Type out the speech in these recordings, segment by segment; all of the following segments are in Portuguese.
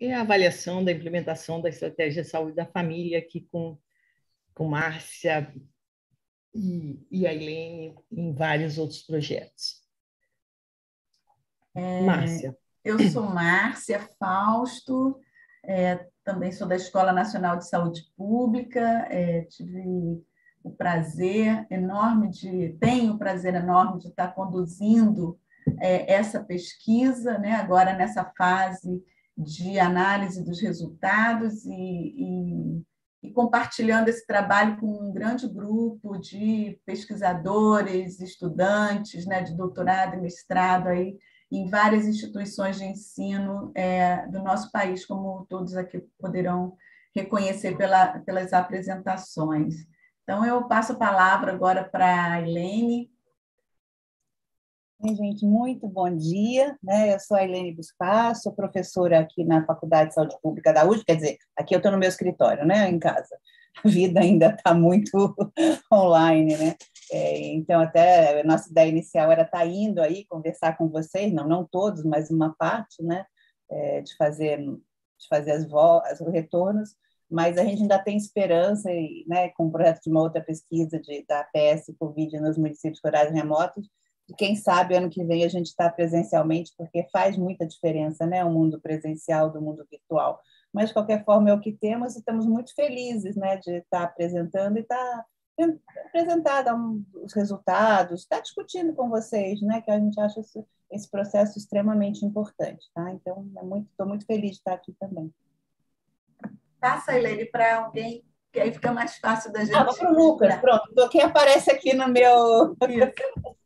e a avaliação da implementação da estratégia de saúde da família aqui com, com Márcia e, e a Helene em vários outros projetos. É, Márcia. Eu sou Márcia Fausto, é, também sou da Escola Nacional de Saúde Pública, é, tive o prazer enorme de, tenho o prazer enorme de estar conduzindo é, essa pesquisa, né, agora nessa fase de análise dos resultados e, e, e, compartilhando esse trabalho com um grande grupo de pesquisadores, estudantes né, de doutorado e mestrado aí, em várias instituições de ensino é, do nosso país, como todos aqui poderão reconhecer pela, pelas apresentações. Então, eu passo a palavra agora para a Helene. Oi, gente, muito bom dia. Né? Eu sou a Helene Buspar, sou professora aqui na Faculdade de Saúde Pública da USP, quer dizer, aqui eu estou no meu escritório, né, em casa. A vida ainda está muito online, né? É, então, até a nossa ideia inicial era estar tá indo aí conversar com vocês, não, não todos, mas uma parte, né, é, de fazer, de fazer as, as retornos, mas a gente ainda tem esperança, e, né, com o projeto de uma outra pesquisa de, da PS Covid nos municípios rurais remotos, e quem sabe ano que vem a gente está presencialmente, porque faz muita diferença, né, o mundo presencial do mundo virtual. Mas, de qualquer forma, é o que temos e estamos muito felizes né, de estar tá apresentando e estar tá apresentar os resultados, estar tá discutindo com vocês, né, que a gente acha esse, esse processo extremamente importante, tá? Então, estou é muito, muito feliz de estar aqui também. Passa, Helene, para alguém, que aí fica mais fácil da gente. Ah, para o Lucas, pronto. Quem aparece aqui no meu.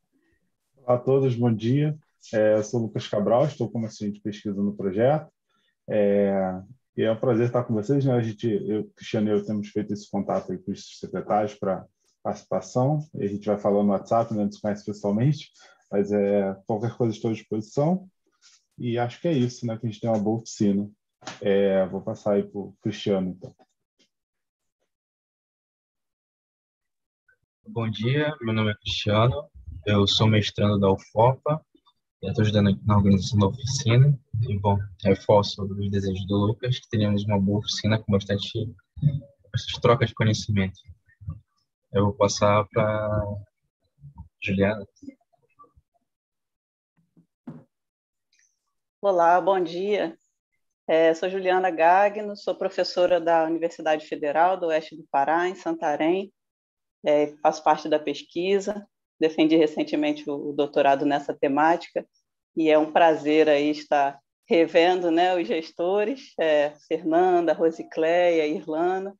Olá a todos, bom dia. É, eu sou Lucas Cabral, estou como assistente de pesquisa no projeto. É, e é um prazer estar com vocês. Né? A gente, eu, Cristiano e eu temos feito esse contato aí com os secretários para participação. E a gente vai falando no WhatsApp, né? não se conhece pessoalmente, mas é, qualquer coisa estou à disposição. E acho que é isso, né? que a gente tem uma boa oficina. É, vou passar aí para o Cristiano, então. Bom dia, meu nome é Cristiano, eu sou mestrando da UFOPA estou ajudando na organização da oficina. E, bom, reforço os desejos do Lucas, que tenhamos uma boa oficina com bastante, bastante troca de conhecimento. Eu vou passar para Juliana. Olá, bom dia. É, sou Juliana Gagno, sou professora da Universidade Federal do Oeste do Pará, em Santarém. É, faço parte da pesquisa defendi recentemente o, doutorado nessa temática e é um prazer aí estar revendo né, os gestores, é, Fernanda, Rosicléia, Irlana,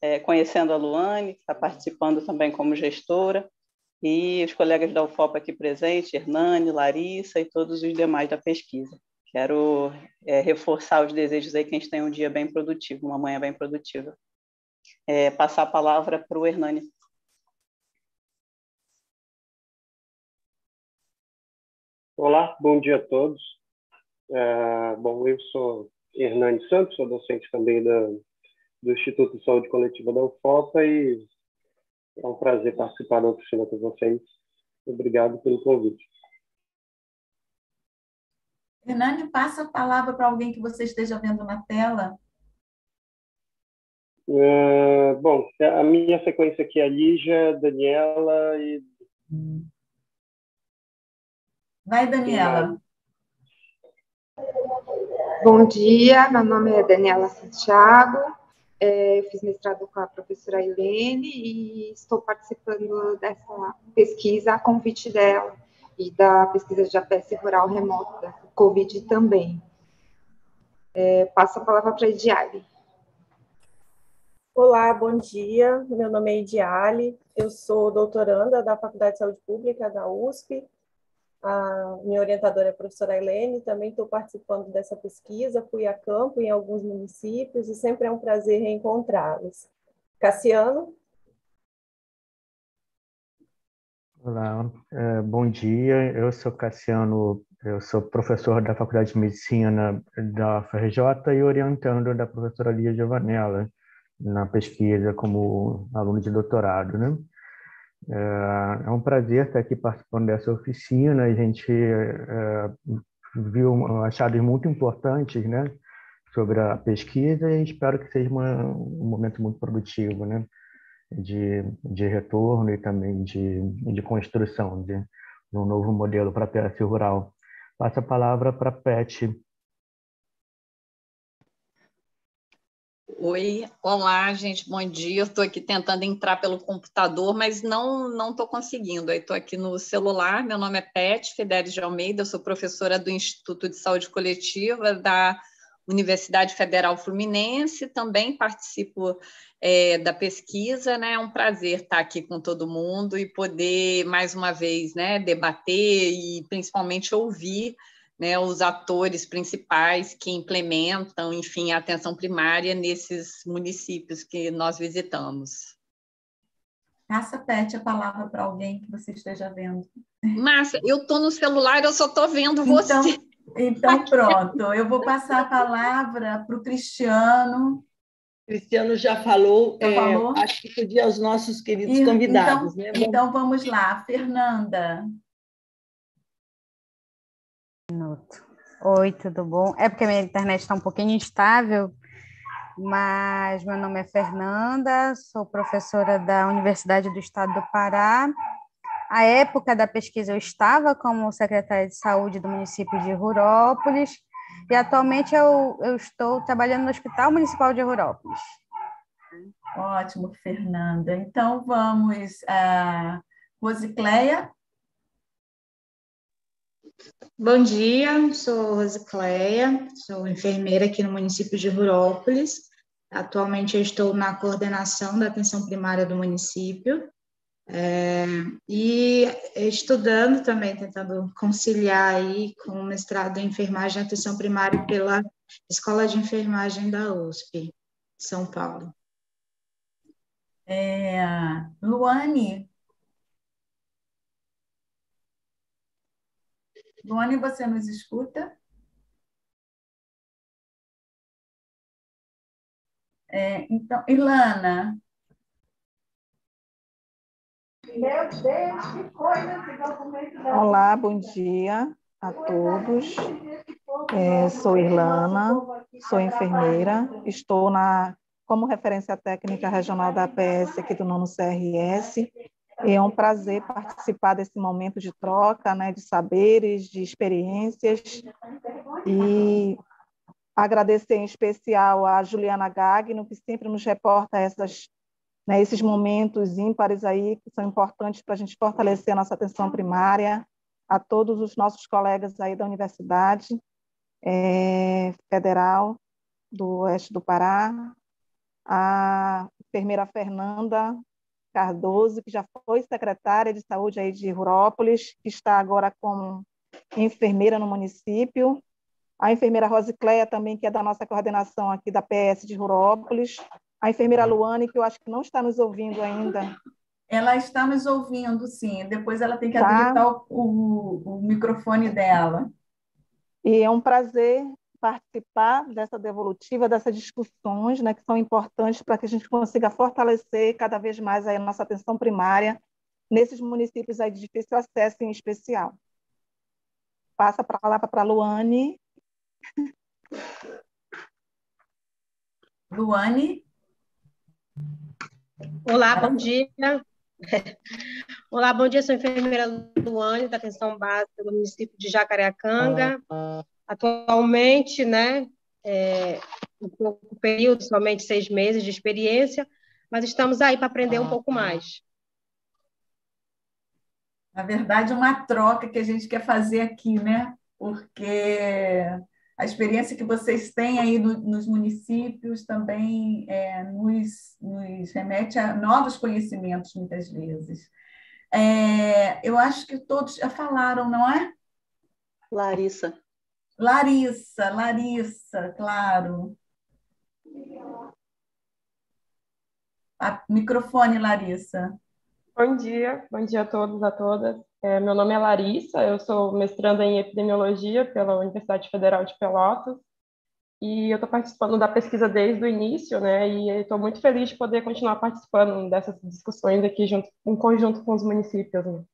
é, conhecendo a Luane, que está participando também como gestora, e os colegas da UFOP aqui presentes, Hernani, Larissa e todos os demais da pesquisa. Quero é, reforçar os desejos aí que a gente tenha um dia bem produtivo, uma manhã bem produtiva. É, passar a palavra para o Hernani. Olá, bom dia a todos. É, bom, eu sou Hernani Santos, sou docente também da, do Instituto de Saúde Coletiva da UFOPA e é um prazer participar da oficina com vocês. Obrigado pelo convite. Hernani, passa a palavra para alguém que você esteja vendo na tela. É, bom, a minha sequência aqui é a Lígia, Daniela e hum. Vai, Daniela. Bom dia, meu nome é Daniela Santiago, é, eu fiz mestrado com a professora Helene e estou participando dessa pesquisa a convite dela e da pesquisa de APS rural remota, Covid também. É, passo a palavra para a Ediale. Olá, bom dia. Meu nome é Ediale, eu sou doutoranda da Faculdade de Saúde Pública da USP a minha orientadora é a professora Helene, também estou participando dessa pesquisa, fui a campo em alguns municípios e sempre é um prazer reencontrá-los. Cassiano? Olá, é, bom dia, eu sou Cassiano, eu sou professor da Faculdade de Medicina da FRJ e orientando da professora Lia Giovanella na pesquisa como aluno de doutorado, né? É, é um prazer estar aqui participando dessa oficina. A gente é, viu achados muito importantes, né, sobre a pesquisa e espero que seja uma, um momento muito produtivo, né? De, de retorno e também de, de construção de, de um novo modelo para a PS rural. Passo a palavra para a Pet. Oi, olá, gente, bom dia. Estou aqui tentando entrar pelo computador, mas não não estou conseguindo. Estou aqui no celular. Meu nome é Pet Fidelis de Almeida, eu sou professora do Instituto de Saúde Coletiva da Universidade Federal Fluminense, também participo é, da pesquisa, né? É um prazer estar aqui com todo mundo e poder, mais uma vez, né, debater e principalmente ouvir né, os atores principais que implementam, enfim, a atenção primária nesses municípios que nós visitamos. Passa, Pet, a palavra para alguém que você esteja vendo. Márcia, eu estou no celular, eu só estou vendo você. Então, então, pronto, eu vou passar a palavra para o Cristiano. Cristiano já falou, já é, falou? acho que pedir aos nossos queridos e, convidados. Então, né? então, vamos lá, Fernanda. Minuto. Oi, tudo bom? É porque minha internet está um pouquinho instável, mas meu nome é Fernanda, sou professora da Universidade do Estado do Pará a época da pesquisa, eu estava como secretária de saúde do município de Rurópolis e atualmente eu, eu estou trabalhando no Hospital Municipal de Rurópolis. Ótimo, Fernanda. Então, vamos a Rosicleia. Bom dia, sou Rosicleia, sou enfermeira aqui no município de Rurópolis. Atualmente eu estou na coordenação da atenção primária do município é, e estudando também, tentando conciliar aí com o mestrado em enfermagem e atenção primária pela Escola de Enfermagem da USP, São Paulo. É, Luane. Luane, você nos escuta? É, então, Ilana, Olá, bom dia a todos. É, sou Irlana, sou enfermeira, estou na como referência técnica regional da APS aqui do nono CRS. É um prazer participar desse momento de troca, né, de saberes, de experiências. E agradecer em especial a Juliana Gagno, que sempre nos reporta essas né, esses momentos ímpares aí que são importantes para a gente fortalecer a nossa atenção primária, a todos os nossos colegas aí da Universidade é, Federal do Oeste do Pará, a enfermeira Fernanda Cardoso, que já foi secretária de saúde aí de Rurópolis, que está agora como enfermeira no município, a enfermeira Rosicléia também, que é da nossa coordenação aqui da PS de Rurópolis, a enfermeira Luane, que eu acho que não está nos ouvindo ainda. Ela está nos ouvindo, sim. Depois ela tem que tá. habilitar o, o, o microfone dela. E é um prazer participar dessa devolutiva, dessas discussões, né, que são importantes para que a gente consiga fortalecer cada vez mais a nossa atenção primária nesses municípios aí de difícil acesso em especial. Passa a palavra para a Luane. Luane? Olá, bom dia. Olá, bom dia. Sou enfermeira Luane, da atenção básica do município de Jacareacanga. Atualmente, né, é, um pouco período, somente seis meses de experiência, mas estamos aí para aprender um pouco mais. Na verdade, uma troca que a gente quer fazer aqui, né? Porque a experiência que vocês têm aí no, nos municípios também é, nos, nos, remete a novos conhecimentos, muitas vezes. É, eu acho que todos já falaram, não é? Larissa. Larissa, Larissa, claro. A, microfone, Larissa. Bom dia, bom dia a todos, a todas. É, meu nome é Larissa, eu sou mestranda em epidemiologia pela Universidade Federal de Pelotas e eu estou participando da pesquisa desde o início, né? E estou muito feliz de poder continuar participando dessas discussões aqui junto, em conjunto com os municípios. Né?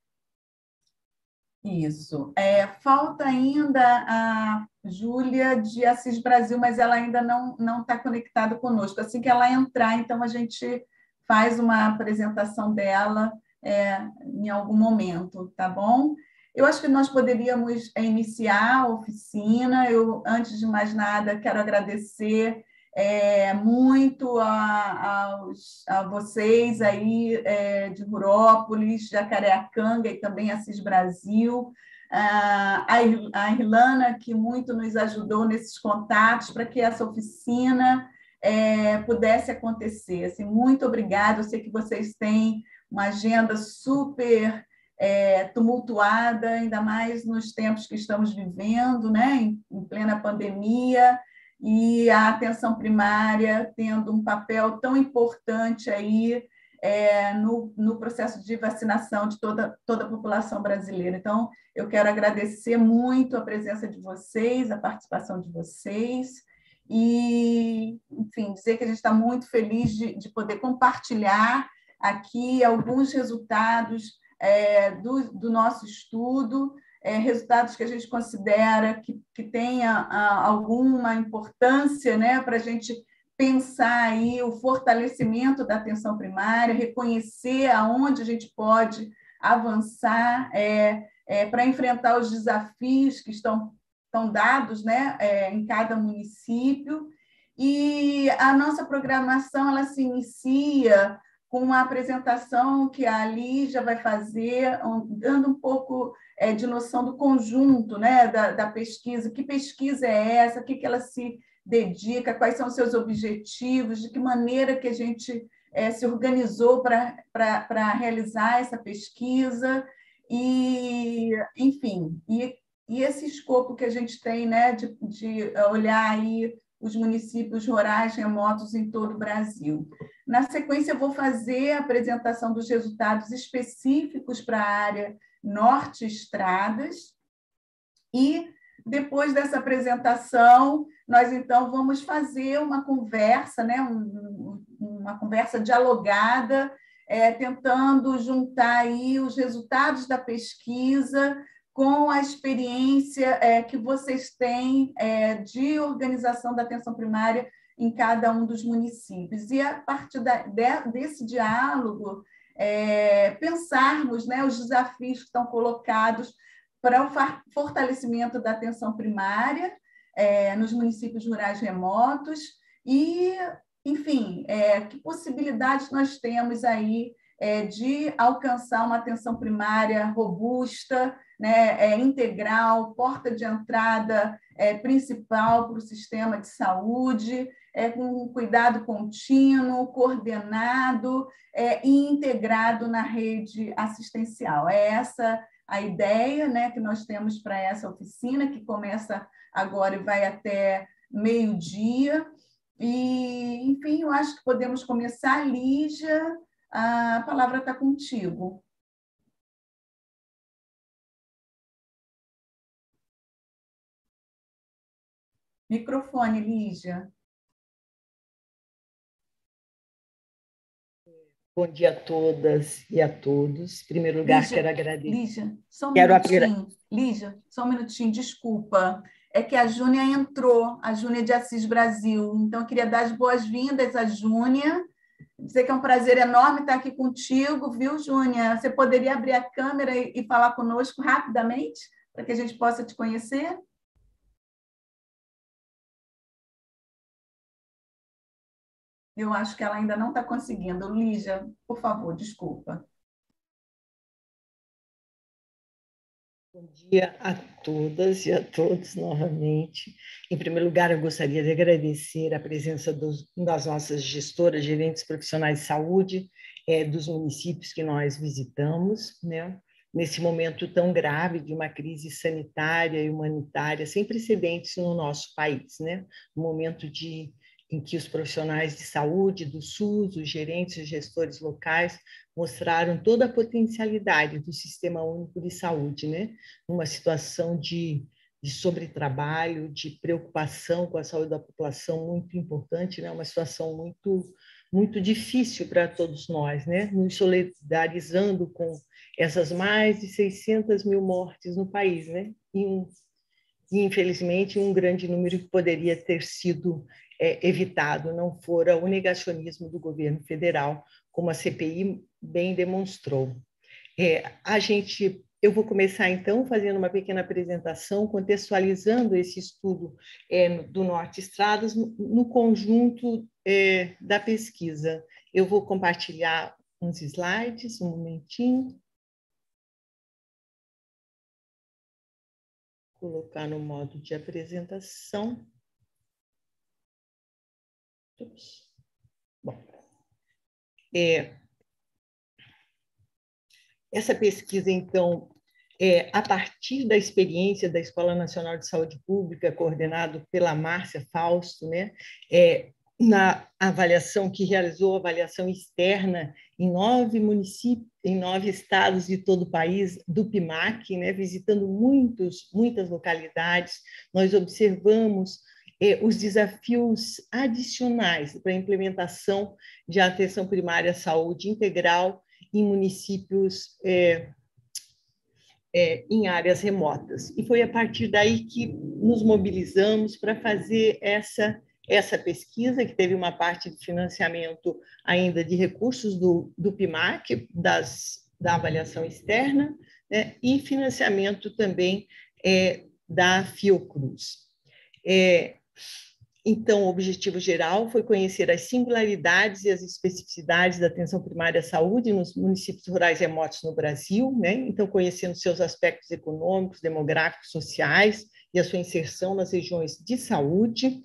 Isso. É, falta ainda a Júlia de Assis Brasil, mas ela ainda não não está conectada conosco. Assim que ela entrar, então a gente faz uma apresentação dela é, em algum momento, tá bom? Eu acho que nós poderíamos é, iniciar a oficina. Eu, antes de mais nada, quero agradecer é, muito a, a vocês aí é, de Rurópolis, Jacareacanga e também Assis Brasil, a, a Irlana, que muito nos ajudou nesses contatos para que essa oficina é, pudesse acontecer. Assim, muito obrigada, eu sei que vocês têm uma agenda super é, tumultuada, ainda mais nos tempos que estamos vivendo, né, em, em plena pandemia, e a atenção primária tendo um papel tão importante aí é, no, no processo de vacinação de toda, toda a população brasileira. Então, eu quero agradecer muito a presença de vocês, a participação de vocês, e, enfim, dizer que a gente está muito feliz de, de poder compartilhar aqui alguns resultados é, do, do nosso estudo, é, resultados que a gente considera que, que tenha a, alguma importância né, para a gente pensar aí o fortalecimento da atenção primária, reconhecer aonde a gente pode avançar é, é, para enfrentar os desafios que estão, estão dados né, é, em cada município. E a nossa programação ela se inicia com uma apresentação que a Lígia vai fazer, dando um pouco é, de noção do conjunto né, da, da, pesquisa, que pesquisa é essa, o que, que ela se dedica, quais são os seus objetivos, de que maneira que a gente é, se organizou para realizar essa pesquisa, e, enfim, e, e esse escopo que a gente tem né, de, de olhar aí os municípios rurais remotos em todo o Brasil. Na sequência, eu vou fazer a apresentação dos resultados específicos para a área Norte Estradas. E depois dessa apresentação, nós então vamos fazer uma conversa, né, um, uma conversa dialogada, é, tentando juntar aí os resultados da pesquisa com a experiência é, que vocês têm é, de organização da atenção primária em cada um dos municípios. E a partir da, de, desse diálogo, é, pensarmos né, os desafios que estão colocados para o fortalecimento da atenção primária é, nos municípios rurais remotos e, enfim, é, que possibilidades nós temos aí é, de alcançar uma atenção primária robusta, né, é, integral, porta de entrada é, principal para o sistema de saúde, é, com cuidado contínuo, coordenado é, e integrado na rede assistencial. É essa a ideia né, que nós temos para essa oficina, que começa agora e vai até meio-dia. E, enfim, eu acho que podemos começar. Lígia, a palavra está contigo. Microfone, Lígia. Bom dia a todas e a todos. Em primeiro lugar, Lígia, quero agradecer. Lígia, só um quero minutinho. Lígia, só um minutinho, desculpa. É que a Júnia entrou, a Júnia de Assis Brasil. Então, eu queria dar as boas-vindas à Júnia. Dizer que é um prazer enorme estar aqui contigo, viu, Júnia? Você poderia abrir a câmera e falar conosco rapidamente, para que a gente possa te conhecer? Eu acho que ela ainda não está conseguindo. Lígia, por favor, desculpa. Bom dia a todas e a todos novamente. Em primeiro lugar, eu gostaria de agradecer a presença dos, das nossas gestoras, gerentes profissionais de saúde, é, dos municípios que nós visitamos, né? nesse momento tão grave de uma crise sanitária e humanitária sem precedentes no nosso país, né? um momento de em que os profissionais de saúde do SUS, os gerentes e gestores locais mostraram toda a potencialidade do Sistema Único de Saúde, né? numa situação de, de sobretrabalho, de preocupação com a saúde da população muito importante, né? uma situação muito muito difícil para todos nós, né? nos solidarizando com essas mais de 600 mil mortes no país, né? E infelizmente, um grande número que poderia ter sido é, evitado, não fora o negacionismo do governo federal, como a CPI bem demonstrou. É, a gente eu vou começar, então, fazendo uma pequena apresentação, contextualizando esse estudo é, do Norte Estradas no, no conjunto é, da pesquisa. Eu vou compartilhar uns slides, um momentinho. Colocar no modo de apresentação. Bom, é, essa pesquisa, então, é, a partir da experiência da Escola Nacional de Saúde Pública, coordenado pela Márcia Fausto, né, é, na avaliação que realizou avaliação externa em nove municípios, em nove estados de todo o país do PIMAC, né, visitando muitos, muitas localidades, nós observamos é, os desafios adicionais para a implementação de atenção primária à saúde integral em municípios é, em áreas remotas. E foi a partir daí que nos mobilizamos para fazer essa, essa pesquisa, que teve uma parte de financiamento ainda de recursos do, do PIMAC, das, da avaliação externa, né, e financiamento também é, da Fiocruz. É, então, o objetivo geral foi conhecer as singularidades e as especificidades da atenção primária à saúde nos municípios rurais remotos no Brasil, né? Então, conhecendo seus aspectos econômicos, demográficos, sociais e a sua inserção nas regiões de saúde,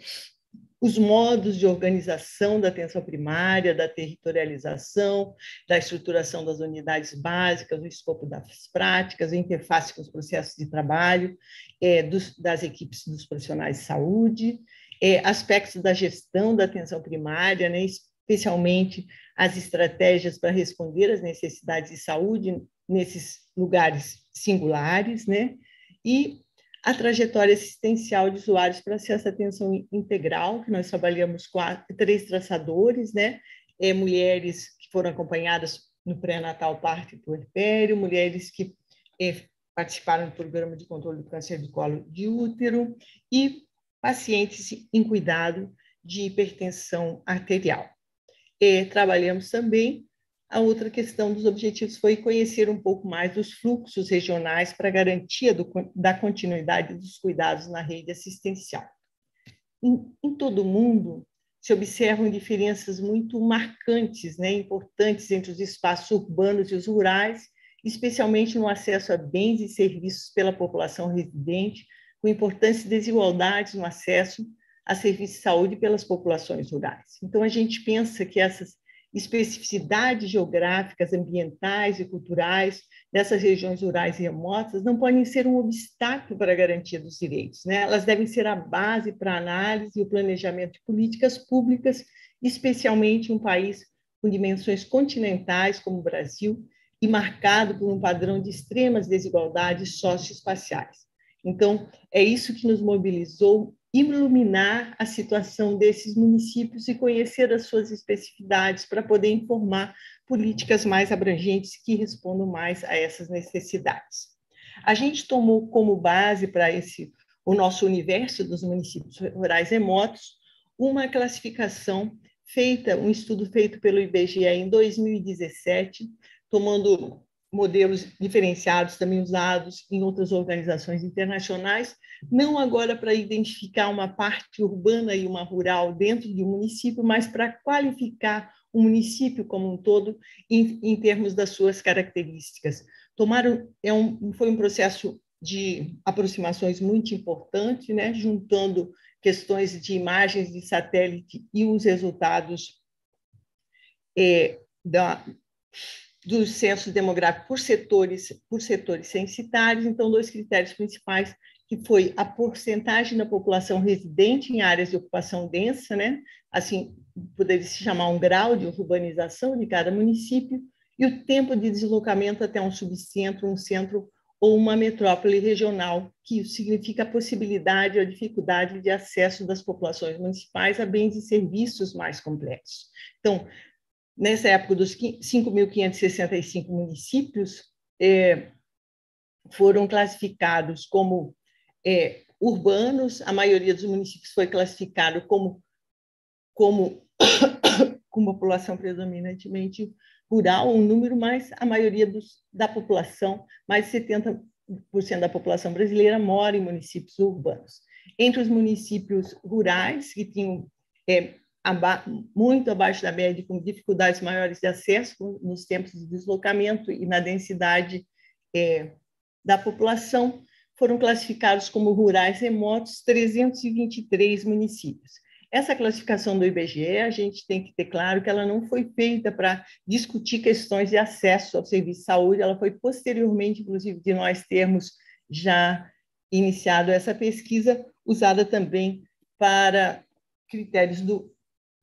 os modos de organização da atenção primária, da territorialização, da estruturação das unidades básicas, o escopo das práticas, a interface com os processos de trabalho é, dos, das equipes dos profissionais de saúde, é, aspectos da gestão da atenção primária, né, especialmente as estratégias para responder às necessidades de saúde nesses lugares singulares, né, e a trajetória assistencial de usuários para acesso à atenção integral, que nós trabalhamos com três traçadores, né, é, mulheres que foram acompanhadas no pré-natal, parto e puerpério, mulheres que é, participaram do programa de controle do câncer de colo de útero e pacientes em cuidado de hipertensão arterial. E trabalhamos também a outra questão dos objetivos foi conhecer um pouco mais dos fluxos regionais para garantia do, da continuidade dos cuidados na rede assistencial. Em, em todo o mundo, se observam diferenças muito marcantes, né, importantes entre os espaços urbanos e os rurais, especialmente no acesso a bens e serviços pela população residente, com importantes desigualdades no acesso a serviços de saúde pelas populações rurais. Então, a gente pensa que essas especificidades geográficas, ambientais e culturais dessas regiões rurais e remotas não podem ser um obstáculo para a garantia dos direitos. Né? Elas devem ser a base para a análise e o planejamento de políticas públicas, especialmente em um país com dimensões continentais como o Brasil e marcado por um padrão de extremas desigualdades socioespaciais. Então, é isso que nos mobilizou iluminar a situação desses municípios e conhecer as suas especificidades para poder informar políticas mais abrangentes que respondam mais a essas necessidades. A gente tomou como base para esse o nosso universo dos municípios rurais remotos uma classificação feita, um estudo feito pelo IBGE em 2017, tomando modelos diferenciados também usados em outras organizações internacionais, não agora para identificar uma parte urbana e uma rural dentro de um município, mas para qualificar o município como um todo em, em termos das suas características. Tomaram, é um, foi um processo de aproximações muito importante, né, juntando questões de imagens de satélite e os resultados é, da, do censo demográfico por setores, por setores censitários, então dois critérios principais que foi a porcentagem da população residente em áreas de ocupação densa, né? Assim, poderia se chamar um grau de urbanização de cada município e o tempo de deslocamento até um subcentro, um centro ou uma metrópole regional, que significa a possibilidade ou dificuldade de acesso das populações municipais a bens e serviços mais complexos. Então, nessa época dos 5.565 municípios, é, foram classificados como é, urbanos, a maioria dos municípios foi classificado como, como com população predominantemente rural, um número mais, a maioria dos, da população, mais de 70% da população brasileira mora em municípios urbanos. Entre os municípios rurais, que tinham é, aba muito abaixo da média, com dificuldades maiores de acesso nos tempos de deslocamento e na densidade é, da população, foram classificados como rurais remotos 323 municípios. Essa classificação do IBGE, a gente tem que ter claro que ela não foi feita para discutir questões de acesso ao serviço de saúde, ela foi posteriormente, inclusive, de nós termos já iniciado essa pesquisa, usada também para critérios do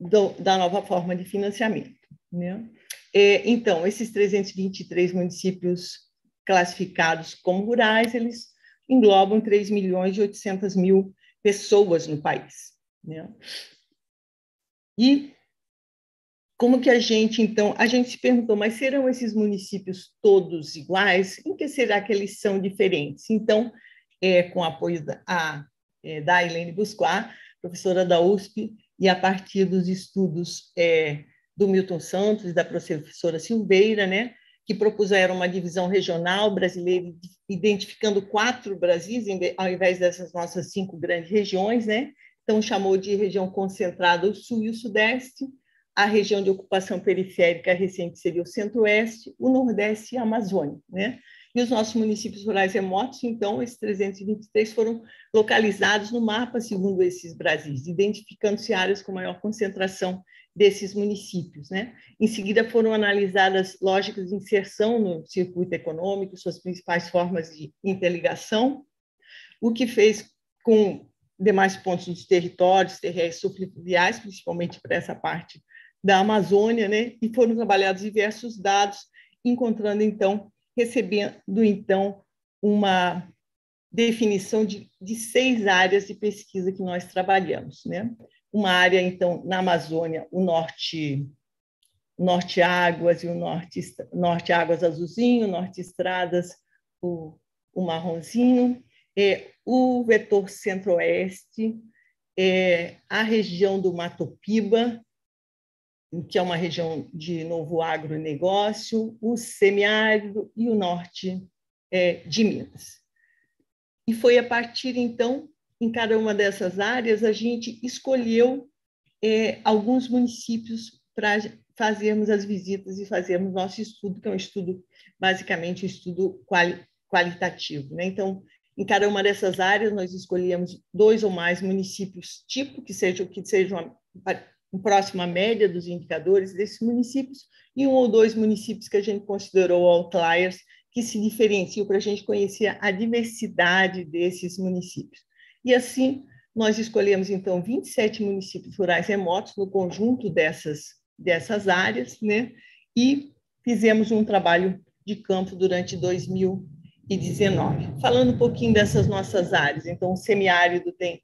do, da nova forma de financiamento. Né? É, então, esses 323 municípios classificados como rurais, eles englobam 3 milhões e 800 mil pessoas no país. Né? E como que a gente, então, a gente se perguntou, mas serão esses municípios todos iguais? Em que será que eles são diferentes? Então, é, com o apoio da, a, é, da Helene professora da USP, e a partir dos estudos é, do Milton Santos e da professora Silveira, né, que propuseram uma divisão regional brasileira, identificando quatro Brasis, ao invés dessas nossas cinco grandes regiões, né? Então, chamou de região concentrada o Sul e o Sudeste, a região de ocupação periférica recente seria o Centro-Oeste, o Nordeste e a Amazônia, né? E os nossos municípios rurais remotos, então, esses 323 foram localizados no mapa segundo esses Brasis, identificando-se áreas com maior concentração desses municípios. Né? Em seguida, foram analisadas lógicas de inserção no circuito econômico, suas principais formas de interligação, o que fez com demais pontos dos territórios terrestres subfluviais, principalmente para essa parte da Amazônia, né? e foram trabalhados diversos dados, encontrando, então, recebendo, então, uma definição de, de seis áreas de pesquisa que nós trabalhamos. Né? Uma área, então, na Amazônia, o norte norte águas e o norte norte águas azulzinho, norte estradas o, o marronzinho, é, o vetor centro-oeste, é, a região do Mato Piba, que é uma região de novo agronegócio, o semiárido e o norte é, de Minas. E foi a partir, então, em cada uma dessas áreas, a gente escolheu é, alguns municípios para fazermos as visitas e fazermos nosso estudo, que é um estudo, basicamente, um estudo quali qualitativo. Né? Então, em cada uma dessas áreas, nós escolhemos dois ou mais municípios tipo, que sejam, que sejam próximo à média dos indicadores desses municípios, e um ou dois municípios que a gente considerou outliers, que se diferenciam para a gente conhecer a diversidade desses municípios. E assim, nós escolhemos, então, 27 municípios rurais remotos no conjunto dessas, dessas áreas, né? e fizemos um trabalho de campo durante 2019. Falando um pouquinho dessas nossas áreas, então, o semiárido tem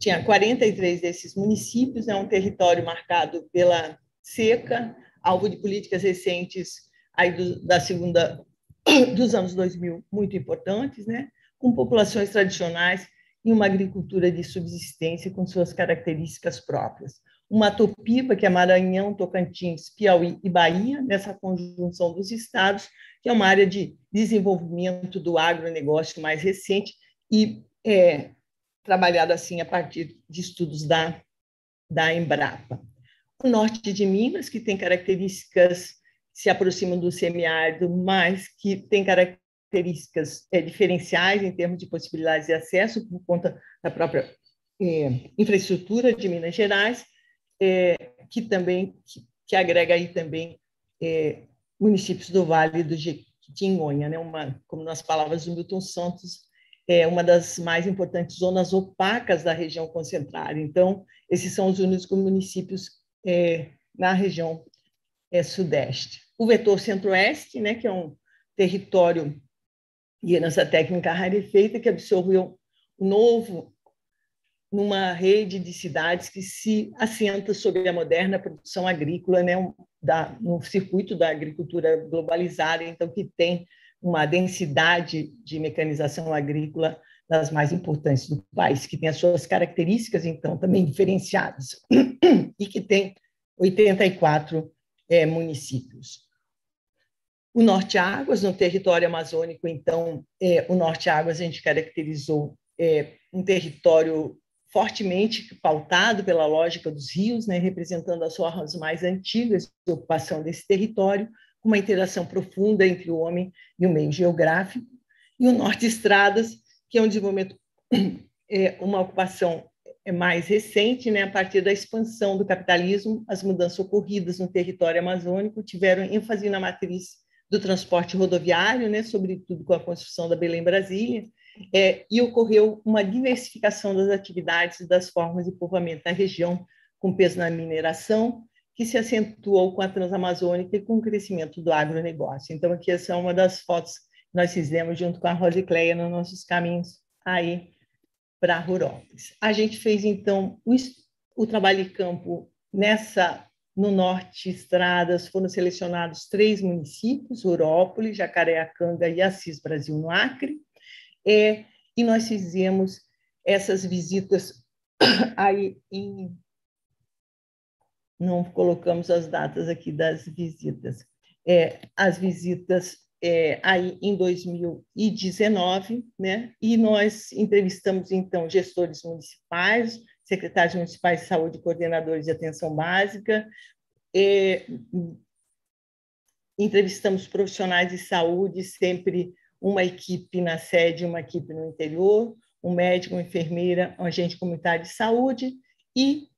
tinha 43 desses municípios, é um território marcado pela seca, alvo de políticas recentes aí do, da segunda dos anos 2000 muito importantes, né? com populações tradicionais e uma agricultura de subsistência com suas características próprias. Uma topiba, que é Maranhão, Tocantins, Piauí e Bahia, nessa conjunção dos estados, que é uma área de desenvolvimento do agronegócio mais recente e é, trabalhado assim a partir de estudos da, da Embrapa. O norte de Minas, que tem características se aproximam do semiárido, mas que tem características é, diferenciais em termos de possibilidades de acesso por conta da própria é, infraestrutura de Minas Gerais, é, que também que, que, agrega aí também é, municípios do Vale do Jequitinhonha, né? Uma, como nas palavras do Milton Santos, é uma das mais importantes zonas opacas da região concentrária. Então, esses são os únicos municípios é, na região é, sudeste. O vetor centro-oeste, né, que é um território de herança técnica rarefeita, que absorveu o novo numa rede de cidades que se assenta sobre a moderna produção agrícola, né, da, no circuito da agricultura globalizada, então que tem uma densidade de mecanização agrícola das mais importantes do país, que tem as suas características, então, também diferenciadas, e que tem 84 é, municípios. O Norte Águas, no território amazônico, então, é, o Norte Águas a gente caracterizou é, um território fortemente pautado pela lógica dos rios, né, representando as formas mais antigas de ocupação desse território, com uma interação profunda entre o homem e o meio geográfico, e o Norte Estradas, que é um desenvolvimento, é, uma ocupação mais recente, né, a partir da expansão do capitalismo, as mudanças ocorridas no território amazônico tiveram ênfase na matriz do transporte rodoviário, né, sobretudo com a construção da Belém-Brasília, é, e ocorreu uma diversificação das atividades e das formas de povoamento da região, com peso na mineração, que se acentuou com a Transamazônica e com o crescimento do agronegócio. Então, aqui essa é uma das fotos que nós fizemos junto com a Rosicleia nos nossos caminhos aí para Rurópolis. A gente fez, então, o, o trabalho de campo nessa no norte estradas foram selecionados três municípios, Rurópolis, Jacareacanga e Assis Brasil no Acre, é, e nós fizemos essas visitas aí em não colocamos as datas aqui das visitas. É, as visitas é, aí em 2019, né? E nós entrevistamos então gestores municipais, secretários municipais de saúde, coordenadores de atenção básica, é, entrevistamos profissionais de saúde, sempre uma equipe na sede, uma equipe no interior, um médico, uma enfermeira, um agente comunitário de saúde e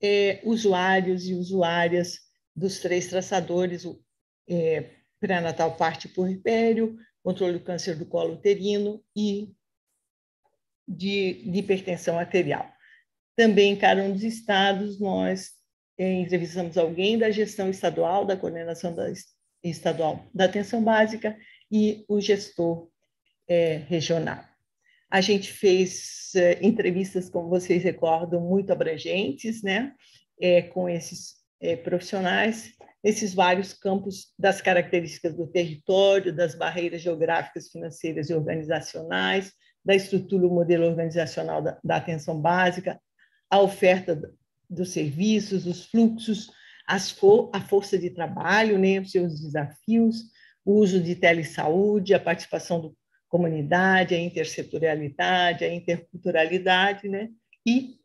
é, usuários e usuárias dos três traçadores, é, pré-natal parte puerpério, controle do câncer do colo uterino e de, de hipertensão arterial. Também em cada um dos estados, nós é, entrevistamos alguém da gestão estadual, da coordenação da, estadual da atenção básica e o gestor é, regional. A gente fez é, entrevistas, como vocês recordam, muito abrangentes, né, é, com esses é, profissionais, nesses vários campos das características do território, das barreiras geográficas, financeiras e organizacionais, da estrutura, o modelo organizacional da, da atenção básica, a oferta dos serviços, os fluxos, for, a força de trabalho, né, os seus desafios, o uso de telesaúde, a participação da comunidade, a intersetorialidade, a interculturalidade, né? e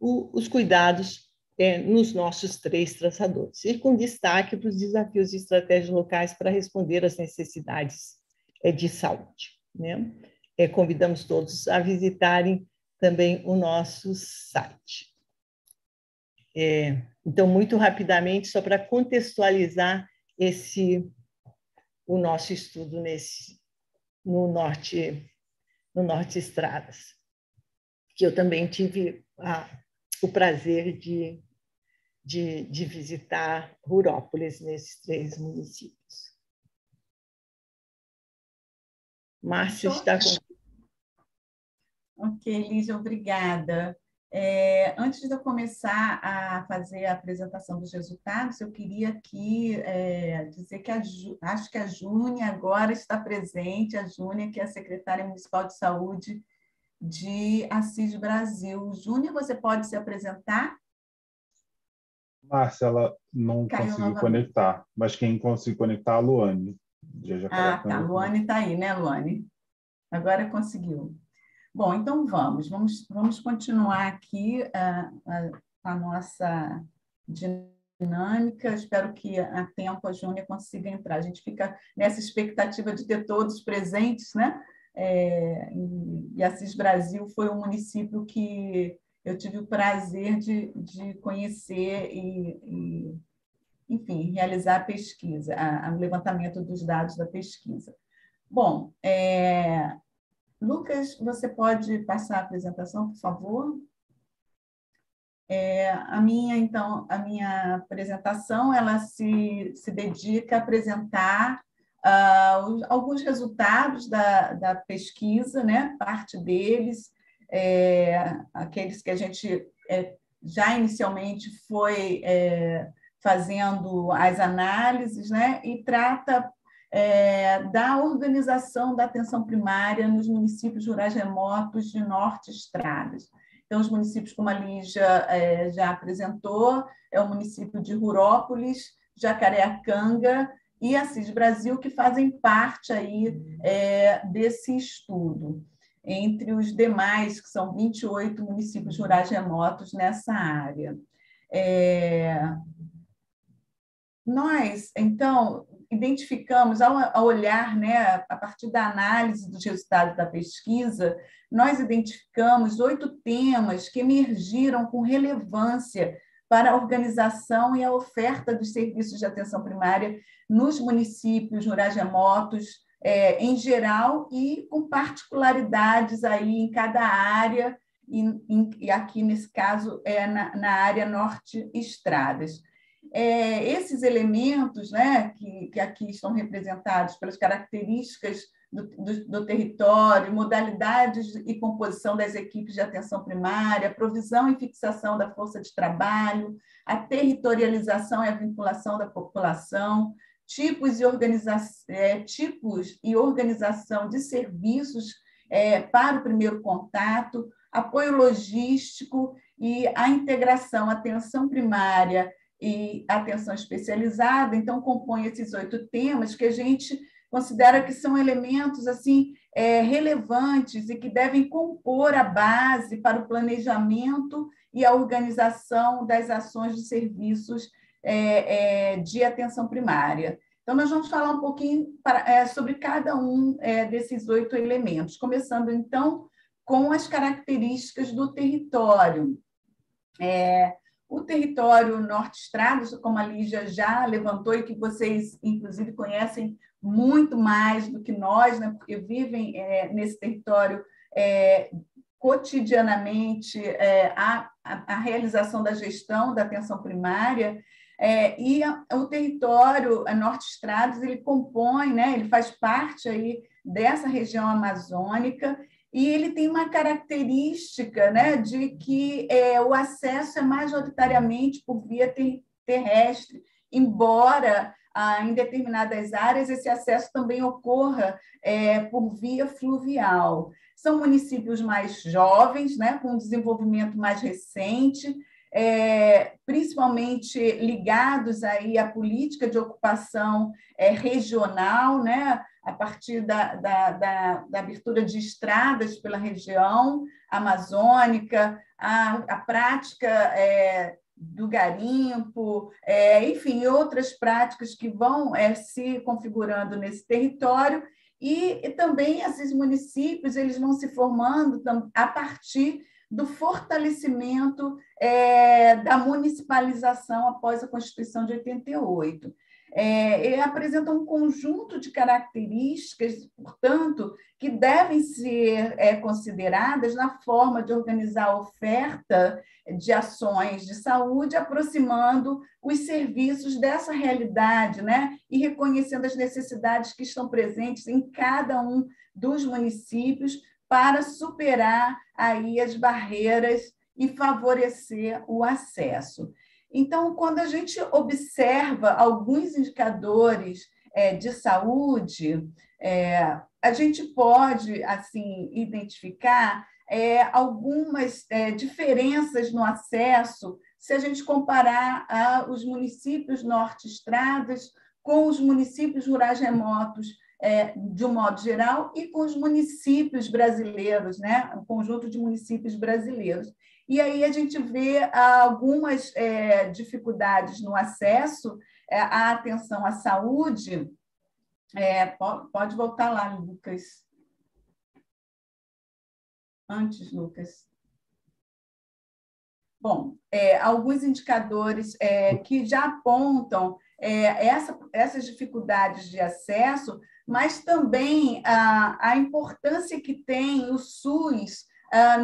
o, os cuidados é, nos nossos três traçadores, e com destaque para os desafios e estratégias locais para responder às necessidades é, de saúde. Né? É, convidamos todos a visitarem também o nosso site. É, então, muito rapidamente, só para contextualizar esse o nosso estudo nesse no norte no norte estradas que eu também tive a, o prazer de, de, de visitar Rurópolis nesses três municípios. Márcia está com. Ok, Lígia, obrigada. É, antes de eu começar a fazer a apresentação dos resultados, eu queria aqui é, dizer que a, acho que a Júnia agora está presente, a Júnia, que é a secretária municipal de saúde de Assis Brasil. Júnia, você pode se apresentar? Márcia, ela não Caiu conseguiu novamente. conectar, mas quem conseguiu conectar é a Luane. ah, tá. Luane está aí, né, Luane? Agora conseguiu. Bom, então vamos, vamos, vamos continuar aqui a, a, a nossa dinâmica. Espero que a tempo a Júnia consiga entrar. A gente fica nessa expectativa de ter todos presentes, né? É, e, e Assis Brasil foi um município que eu tive o prazer de, de conhecer e, e, enfim, realizar a pesquisa, o levantamento dos dados da pesquisa. Bom, é, Lucas, você pode passar a apresentação, por favor? É, a minha, então, a minha apresentação, ela se, se dedica a apresentar uh, alguns resultados da, da pesquisa, né? parte deles, é, aqueles que a gente é, já inicialmente foi é, fazendo as análises, né? e trata é, da organização da atenção primária nos municípios rurais remotos de Norte Estradas. Então, os municípios, como a Lígia é, já apresentou, é o município de Rurópolis, Jacareacanga e Assis Brasil, que fazem parte aí é, desse estudo, entre os demais, que são 28 municípios rurais remotos nessa área. É... Nós, então, identificamos, ao, olhar, né, a partir da análise dos resultados da pesquisa, nós identificamos oito temas que emergiram com relevância para a organização e a oferta dos serviços de atenção primária nos municípios rurais remotos, é, em geral, e com particularidades aí em cada área, e, e aqui, nesse caso, é na, na área norte estradas é, esses elementos né, que, que aqui estão representados pelas características do, do, do, território, modalidades e composição das equipes de atenção primária, provisão e fixação da força de trabalho, a territorialização e a vinculação da população, tipos e, organiza é, tipos e organização de serviços é, para o primeiro contato, apoio logístico e a integração, atenção primária e atenção especializada, então compõe esses oito temas que a gente considera que são elementos assim é, relevantes e que devem compor a base para o planejamento e a organização das ações de serviços é, é, de atenção primária. Então, nós vamos falar um pouquinho para, é, sobre cada um é, desses oito elementos, começando, então, com as características do território. É, o território Norte Estradas, como a Lígia já levantou e que vocês, inclusive, conhecem muito mais do que nós, né, porque vivem é, nesse território é, cotidianamente é, a, a, realização da gestão da atenção primária, é, e a, o território Norte Estradas, ele compõe, né, ele faz parte aí dessa região amazônica e ele tem uma característica né, de que é, o acesso é majoritariamente por via ter terrestre, embora ah, em determinadas áreas esse acesso também ocorra é, por via fluvial. São municípios mais jovens, né, com desenvolvimento mais recente, é, principalmente ligados aí à política de ocupação é, regional, né? A partir da, da, da, da, abertura de estradas pela região amazônica, a, a prática é, do garimpo, é, enfim, outras práticas que vão é, se configurando nesse território, e, e também esses municípios eles vão se formando a partir do fortalecimento é, da municipalização após a Constituição de 88 é, ele apresenta um conjunto de características, portanto, que devem ser é, consideradas na forma de organizar a oferta de ações de saúde, aproximando os serviços dessa realidade, né? e reconhecendo as necessidades que estão presentes em cada um dos municípios para superar aí as barreiras e favorecer o acesso. Então, quando a gente observa alguns indicadores é, de saúde, é, a gente pode assim identificar é, algumas é, diferenças no acesso se a gente comparar a, os municípios norte-estradas com os municípios rurais remotos é, de um modo geral e com os municípios brasileiros, né? um conjunto de municípios brasileiros. E aí a gente vê algumas é, dificuldades no acesso é, à atenção à saúde. É, pode voltar lá, Lucas. Antes, Lucas. Bom, é, alguns indicadores é, que já apontam é, essa, essas dificuldades de acesso, mas também a, a importância que tem o SUS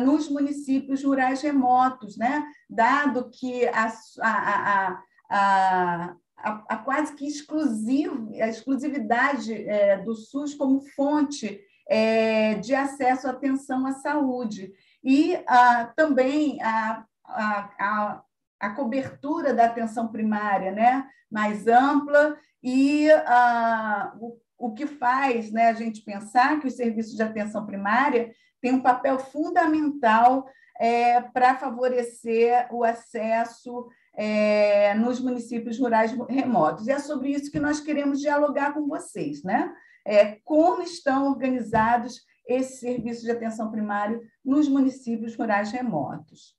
nos municípios rurais remotos, né? dado que a, a, a, a, quase que exclusivo, a exclusividade é, do SUS como fonte é, de acesso à atenção à saúde. E uh, também a, a, a, cobertura da atenção primária né? mais ampla e uh, o o que faz né, a gente pensar que os serviços de atenção primária têm um papel fundamental é, para favorecer o acesso é, nos municípios rurais remotos. E é sobre isso que nós queremos dialogar com vocês, né? É, como estão organizados esses serviços de atenção primária nos municípios rurais remotos.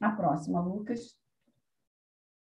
A próxima, Lucas.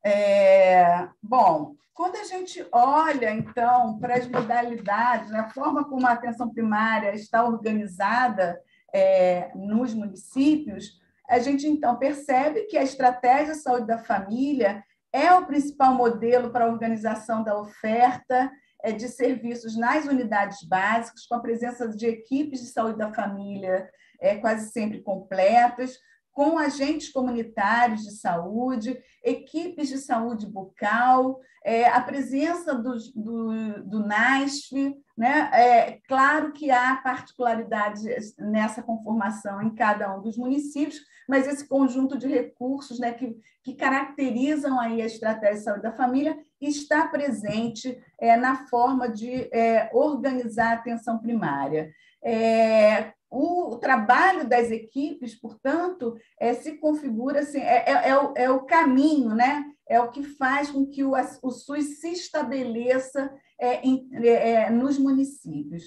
É, bom, quando a gente olha, então, para as modalidades, a forma como a atenção primária está organizada é, nos municípios, a gente, então, percebe que a estratégia de saúde da família é o principal modelo para a organização da oferta é, de serviços nas unidades básicas, com a presença de equipes de saúde da família é, quase sempre completas, com agentes comunitários de saúde, equipes de saúde bucal, é, a presença do, do, do NASF. Né? É claro que há particularidades nessa conformação em cada um dos municípios, mas esse conjunto de recursos né, que, que caracterizam aí a estratégia de saúde da família está presente é, na forma de é, organizar a atenção primária. É, o trabalho das equipes, portanto, é, se configura assim, é, é, é, o, é o caminho, né? é o que faz com que o, o SUS se estabeleça é, em, é, nos municípios.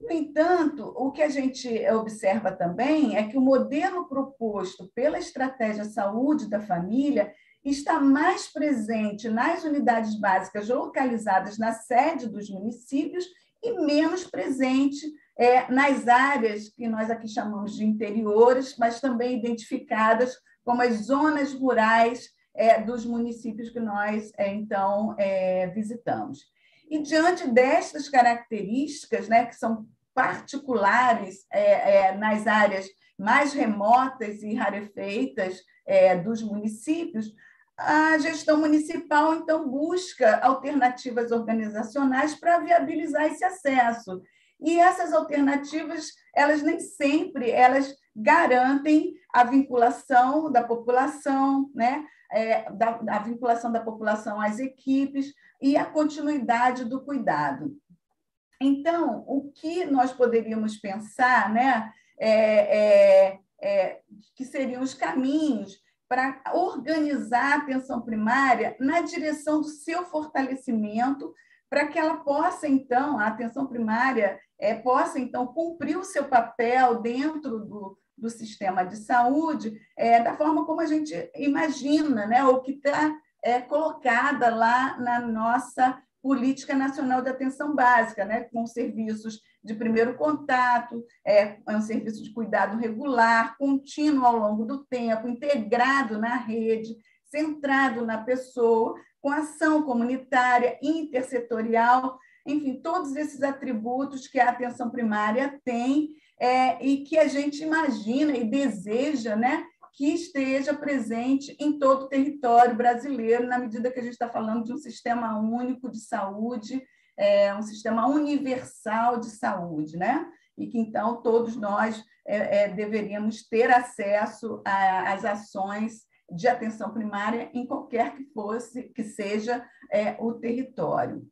No entanto, o que a gente observa também é que o modelo proposto pela estratégia saúde da família está mais presente nas unidades básicas localizadas na sede dos municípios e menos presente é, nas áreas que nós aqui chamamos de interiores, mas também identificadas como as zonas rurais é, dos municípios que nós, é, então, é, visitamos. E diante destas características, né, que são particulares é, é, nas áreas mais remotas e rarefeitas dos municípios, a gestão municipal, então, busca alternativas organizacionais para viabilizar esse acesso. E essas alternativas, elas nem sempre elas garantem a vinculação da população, né? É, da, a vinculação da população às equipes e a continuidade do cuidado. Então, o que nós poderíamos pensar, né, é, é, é que seriam os caminhos para organizar a atenção primária na direção do seu fortalecimento para que ela possa, então, a atenção primária é, possa, então, cumprir o seu papel dentro do, do sistema de saúde é, da forma como a gente imagina, né, ou que está é, colocada lá na nossa Política Nacional de Atenção Básica, né, com serviços de primeiro contato, é, é um serviço de cuidado regular, contínuo ao longo do tempo, integrado na rede, centrado na pessoa, com ação comunitária, intersetorial, enfim, todos esses atributos que a atenção primária tem é, e que a gente imagina e deseja né, que esteja presente em todo o território brasileiro, na medida que a gente está falando de um sistema único de saúde, é, um sistema universal de saúde, né? E que então todos nós é, é, deveríamos ter acesso às ações de atenção primária em qualquer que fosse que seja é, o território.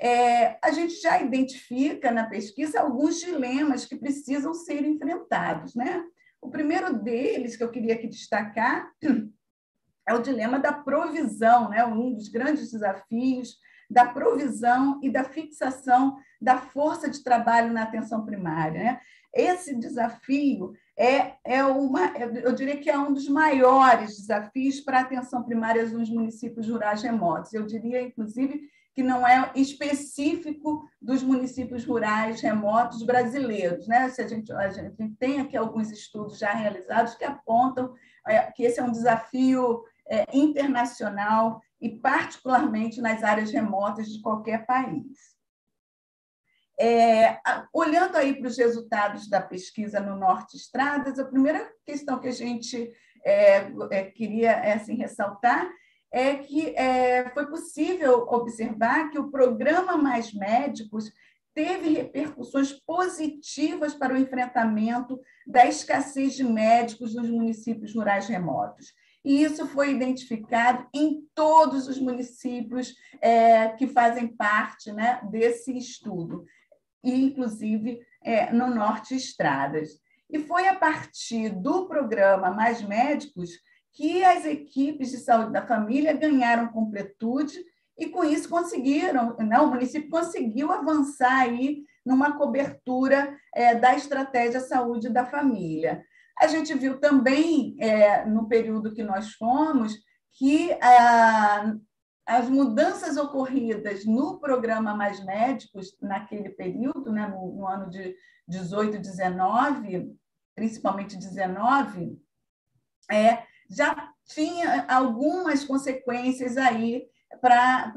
É, a gente já identifica na pesquisa alguns dilemas que precisam ser enfrentados. Né? O primeiro deles, que eu queria aqui destacar, é o dilema da provisão, né? um dos grandes desafios da provisão e da fixação da força de trabalho na atenção primária. Né? Esse desafio é, é uma, eu diria que é um dos maiores desafios para a atenção primária nos municípios rurais remotos. Eu diria, inclusive, que não é específico dos municípios rurais remotos brasileiros. Né? Se a, gente, a gente tem aqui alguns estudos já realizados que apontam é, que esse é um desafio é, internacional e particularmente nas áreas remotas de qualquer país. É, olhando aí para os resultados da pesquisa no Norte Estradas, a primeira questão que a gente é, é, queria é, assim, ressaltar é que é, foi possível observar que o programa Mais Médicos teve repercussões positivas para o enfrentamento da escassez de médicos nos municípios rurais remotos. e isso foi identificado em todos os municípios é, que fazem parte né, desse estudo, inclusive é, no Norte Estradas. E foi a partir do programa Mais Médicos que as equipes de saúde da família ganharam completude e, com isso, conseguiram, né, o município conseguiu avançar aí numa cobertura é, da estratégia saúde da família. A gente viu também, é, no período que nós fomos, que a, as mudanças ocorridas no programa Mais Médicos, naquele período, né, no, no ano de 18, 19, principalmente 19, é, já tinha algumas consequências aí para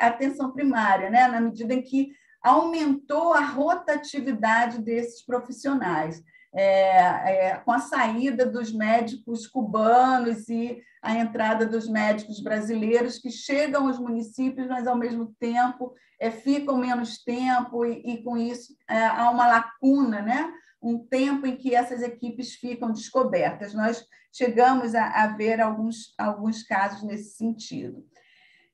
a atenção primária, né? na medida em que aumentou a rotatividade desses profissionais. É, é, com a saída dos médicos cubanos e a entrada dos médicos brasileiros que chegam aos municípios, mas ao mesmo tempo é, ficam menos tempo e, e com isso é, há uma lacuna, né? Um tempo em que essas equipes ficam descobertas. Nós chegamos a, a ver alguns, alguns casos nesse sentido.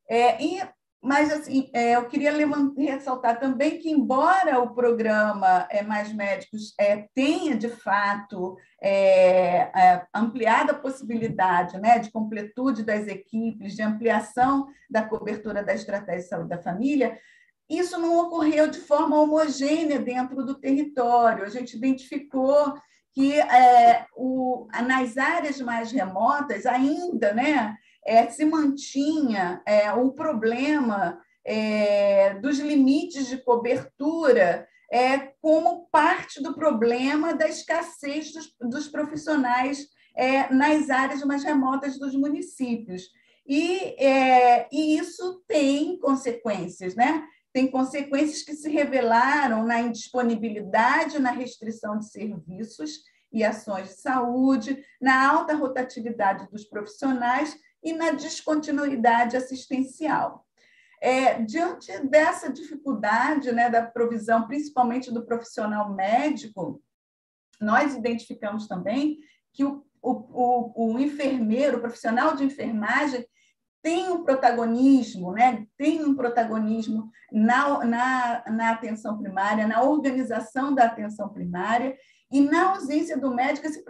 É, e, mas assim, é, eu queria ressaltar também que, embora o programa é, Mais Médicos é, tenha, de fato, é, é, ampliado a possibilidade né, de completude das equipes, de ampliação da cobertura da estratégia de saúde da família, isso não ocorreu de forma homogênea dentro do território. A gente identificou que é, o, nas áreas mais remotas ainda né, é, se mantinha é, o problema é, dos limites de cobertura é, como parte do problema da escassez dos, dos profissionais é, nas áreas mais remotas dos municípios. E, é, e isso tem consequências, né? Tem consequências que se revelaram na indisponibilidade, na restrição de serviços e ações de saúde, na alta rotatividade dos profissionais e na descontinuidade assistencial. É, diante dessa dificuldade né, da provisão, principalmente do profissional médico, nós identificamos também que o, o, o, enfermeiro, o profissional de enfermagem, tem um protagonismo, né? tem um protagonismo na, na, na atenção primária, na organização da atenção primária, e na ausência do médico, esse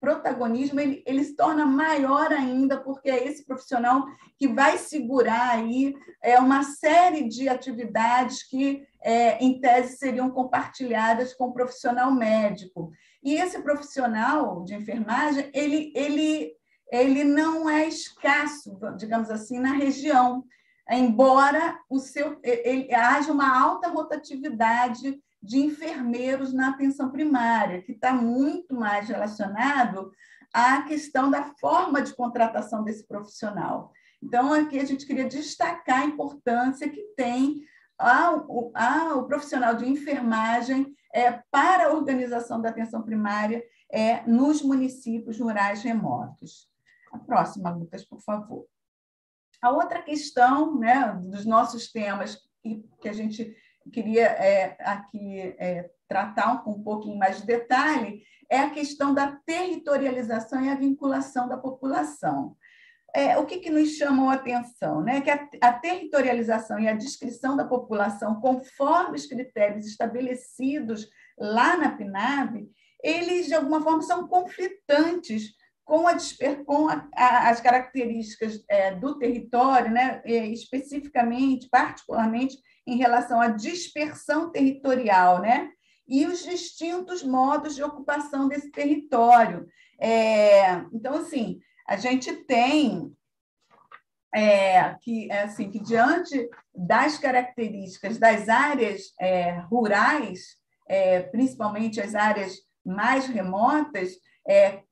protagonismo ele, ele se torna maior ainda, porque é esse profissional que vai segurar aí é, uma série de atividades que, é, em tese, seriam compartilhadas com o profissional médico. E esse profissional de enfermagem, ele, ele ele não é escasso, digamos assim, na região, embora o seu ele, haja uma alta rotatividade de enfermeiros na atenção primária, que está muito mais relacionado à questão da forma de contratação desse profissional. Então, aqui a gente queria destacar a importância que tem ao, ao profissional de enfermagem é, para a organização da atenção primária é, nos municípios rurais remotos. A próxima, Lucas, por favor. A outra questão né, dos nossos temas que a gente queria é, aqui é, tratar um, um pouquinho mais de detalhe é a questão da territorialização e a vinculação da população. É, o que, que nos chamou a atenção? Né? Que a, a, territorialização e a descrição da população, conforme os critérios estabelecidos lá na PNAB, eles, de alguma forma, são conflitantes com, a, com a, a, as características é, do território, né, especificamente, particularmente em relação à dispersão territorial, né, e os distintos modos de ocupação desse território. É, então, assim, a gente tem é, que, é, assim, que diante das características das áreas é, rurais, é, principalmente as áreas mais remotas, é,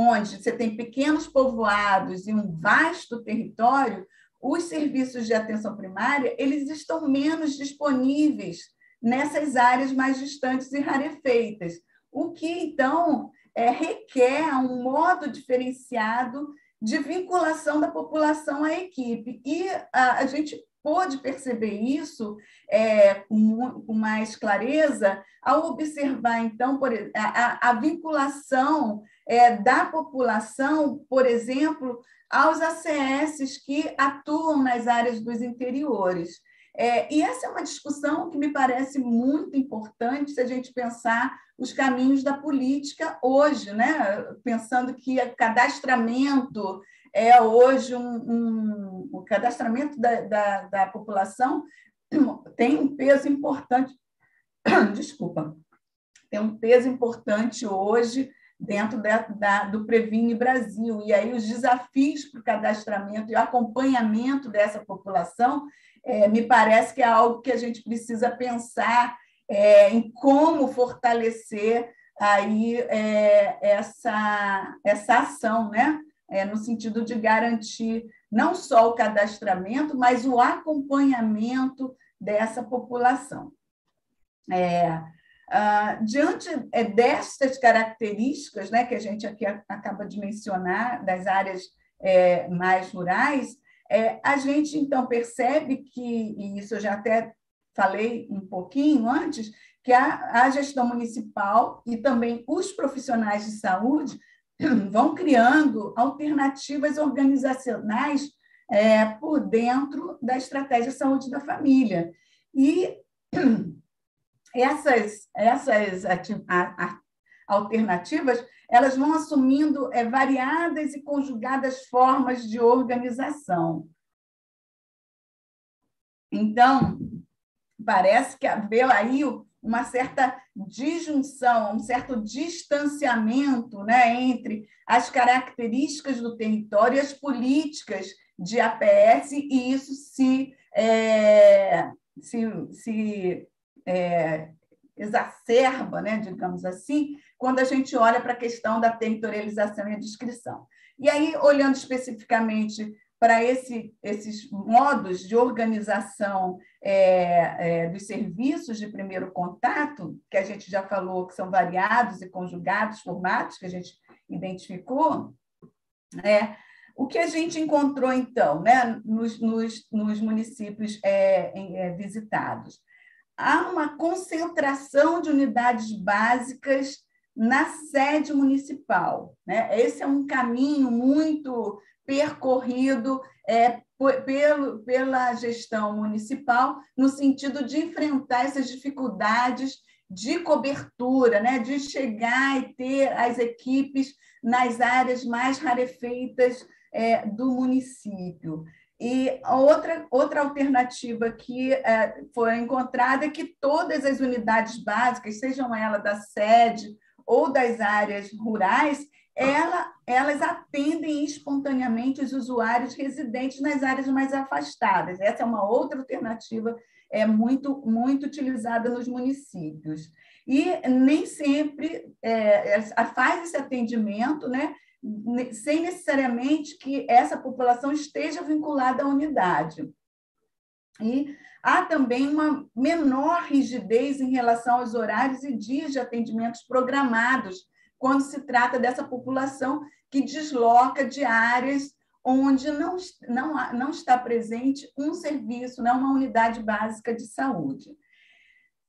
onde você tem pequenos povoados e um vasto território, os serviços de atenção primária eles estão menos disponíveis nessas áreas mais distantes e rarefeitas, o que então é, requer um modo diferenciado de vinculação da população à equipe. E a, a gente pôde perceber isso é, com, com, mais clareza ao observar, então, por, a, a vinculação é, da população, por exemplo, aos ACS que atuam nas áreas dos interiores. É, e essa é uma discussão que me parece muito importante se a gente pensar os caminhos da política hoje, né? pensando que o cadastramento é hoje um, um o cadastramento da, da, da população tem um peso importante, desculpa, tem um peso importante hoje dentro da, da, do Previne Brasil. E aí os desafios para o cadastramento e acompanhamento dessa população, é, me parece que é algo que a gente precisa pensar é, em como fortalecer aí é, essa, essa ação, né? É, no sentido de garantir não só o cadastramento, mas o acompanhamento dessa população. É, Uh, diante é, destas características né, que a gente aqui acaba de mencionar, das áreas é, mais rurais, é, a gente então percebe que, e isso eu já até falei um pouquinho antes, que a, a gestão municipal e também os profissionais de saúde vão criando alternativas organizacionais é, por dentro da estratégia saúde da família. E essas, essas alternativas elas vão assumindo é, variadas e conjugadas formas de organização. Então, parece que havia aí uma certa disjunção, um certo distanciamento né, entre as características do território e as políticas de APS, e isso se, é, se, se é, exacerba, né, digamos assim, quando a gente olha para a questão da territorialização e a descrição. E aí, olhando especificamente para esse, esses modos de organização é, é, dos serviços de primeiro contato, que a gente já falou que são variados e conjugados formatos que a gente identificou, é, o que a gente encontrou, então, né, nos, nos, nos municípios é, é visitados? Há uma concentração de unidades básicas na sede municipal. Né? Esse é um caminho muito percorrido é, pelo, pela gestão municipal, no sentido de enfrentar essas dificuldades de cobertura, né? de chegar e ter as equipes nas áreas mais rarefeitas é, do município. E outra, outra alternativa que é, foi encontrada é que todas as unidades básicas, sejam elas da sede ou das áreas rurais, ela, elas atendem espontaneamente os usuários residentes nas áreas mais afastadas. Essa é uma outra alternativa é muito, muito utilizada nos municípios. E nem sempre é, faz esse atendimento, né? Sem necessariamente que essa população esteja vinculada à unidade. E há também uma menor rigidez em relação aos horários e dias de atendimentos programados, quando se trata dessa população que desloca de áreas onde não, não, não está presente um serviço, não uma unidade básica de saúde.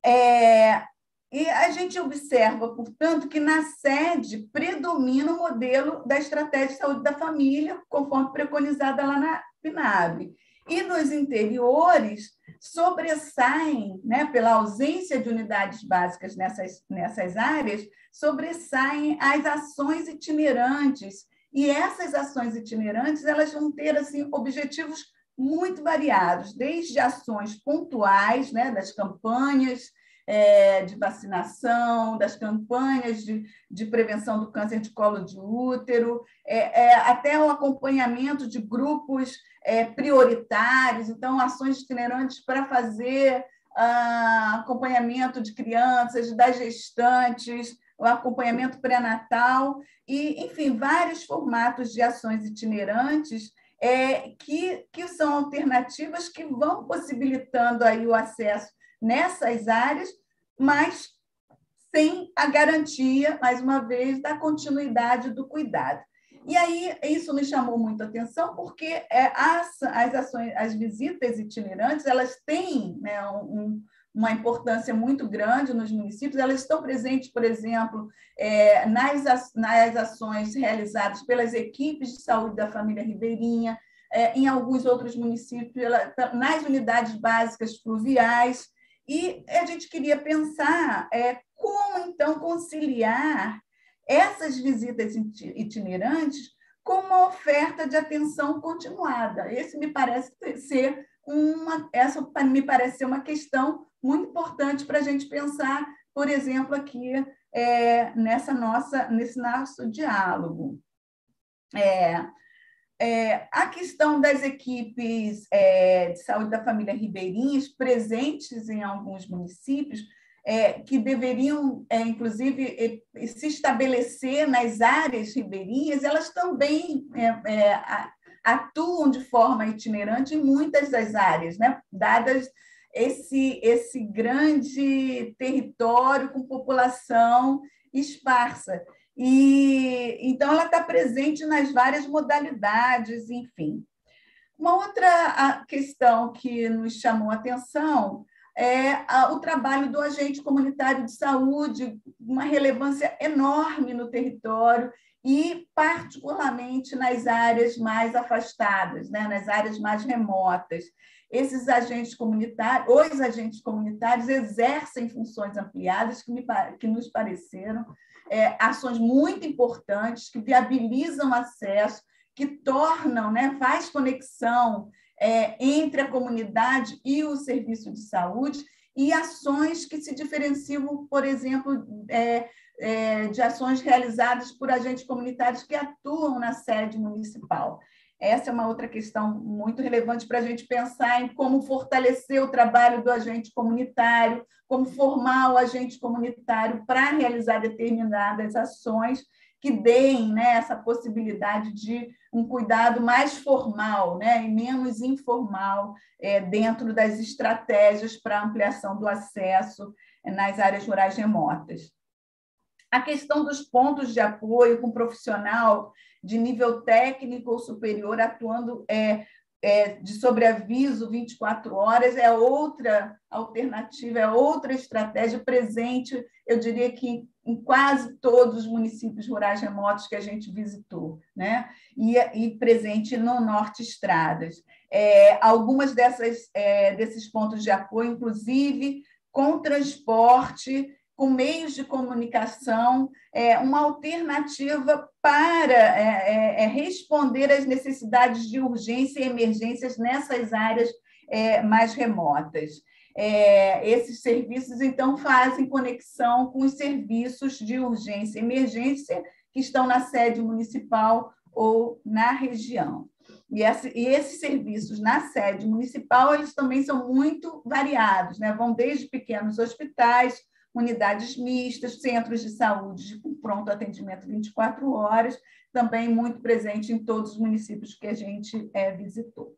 É, e a gente observa, portanto, que na sede predomina o modelo da estratégia de saúde da família, conforme preconizada lá na PNAB. E nos interiores, sobressaem, né, pela ausência de unidades básicas nessas, nessas áreas, sobressaem as ações itinerantes. E essas ações itinerantes elas vão ter assim, objetivos muito variados, desde ações pontuais, né, das campanhas, é, de vacinação, das campanhas de, de prevenção do câncer de colo de útero, é, é, até o acompanhamento de grupos é, prioritários, então, ações itinerantes para fazer ah, acompanhamento de crianças, das gestantes, o acompanhamento pré-natal, e, enfim, vários formatos de ações itinerantes é, que, que são alternativas que vão possibilitando aí o acesso nessas áreas, mas sem a garantia, mais uma vez, da continuidade do cuidado. E aí isso me chamou muito a atenção, porque é, as, as ações, as visitas itinerantes, elas têm né, um, uma importância muito grande nos municípios. Elas estão presentes, por exemplo, é, nas, nas ações realizadas pelas equipes de saúde da família ribeirinha, é, em alguns outros municípios, nas unidades básicas fluviais. E a gente queria pensar é, como, então, conciliar essas visitas itinerantes com uma oferta de atenção continuada. Esse me parece ser uma, essa me parece ser uma questão muito importante para a gente pensar, por exemplo, aqui é, nessa nossa, nesse nosso diálogo. É, é, a questão das equipes é, de saúde da família ribeirinhas presentes em alguns municípios, é, que deveriam, é, inclusive, se estabelecer nas áreas ribeirinhas, elas também atuam de forma itinerante em muitas das áreas, né? dadas esse, esse grande território com população esparsa. E então ela está presente nas várias modalidades, enfim. Uma outra questão que nos chamou a atenção é o trabalho do agente comunitário de saúde, uma relevância enorme no território e particularmente nas áreas mais afastadas, né, nas áreas mais remotas. Esses agentes comunitários, os agentes comunitários exercem funções ampliadas que, me, que nos pareceram é, ações muito importantes que viabilizam acesso, que tornam, né, faz conexão é, entre a comunidade e o serviço de saúde e ações que se diferenciam, por exemplo, é, é, de ações realizadas por agentes comunitários que atuam na sede municipal. Essa é uma outra questão muito relevante para a gente pensar em como fortalecer o trabalho do agente comunitário, como formar o agente comunitário para realizar determinadas ações que deem né, essa possibilidade de um cuidado mais formal né, e menos informal é, dentro das estratégias para ampliação do acesso nas áreas rurais remotas. A questão dos pontos de apoio com profissional de nível técnico ou superior atuando é, é, de sobreaviso 24 horas é outra alternativa, é outra estratégia presente, eu diria que em quase todos os municípios rurais remotos que a gente visitou, né? e, e presente no Norte Estradas. É, algumas dessas, é, desses pontos de apoio, inclusive com transporte com meios de comunicação, é, uma alternativa para é, é, é, responder às necessidades de urgência e emergências nessas áreas é, mais remotas. É, esses serviços, então, fazem conexão com os serviços de urgência e emergência que estão na sede municipal ou na região. E, esses serviços na sede municipal, eles também são muito variados, né? vão desde pequenos hospitais, unidades mistas, centros de saúde com pronto atendimento 24 horas, também muito presente em todos os municípios que a gente é, visitou.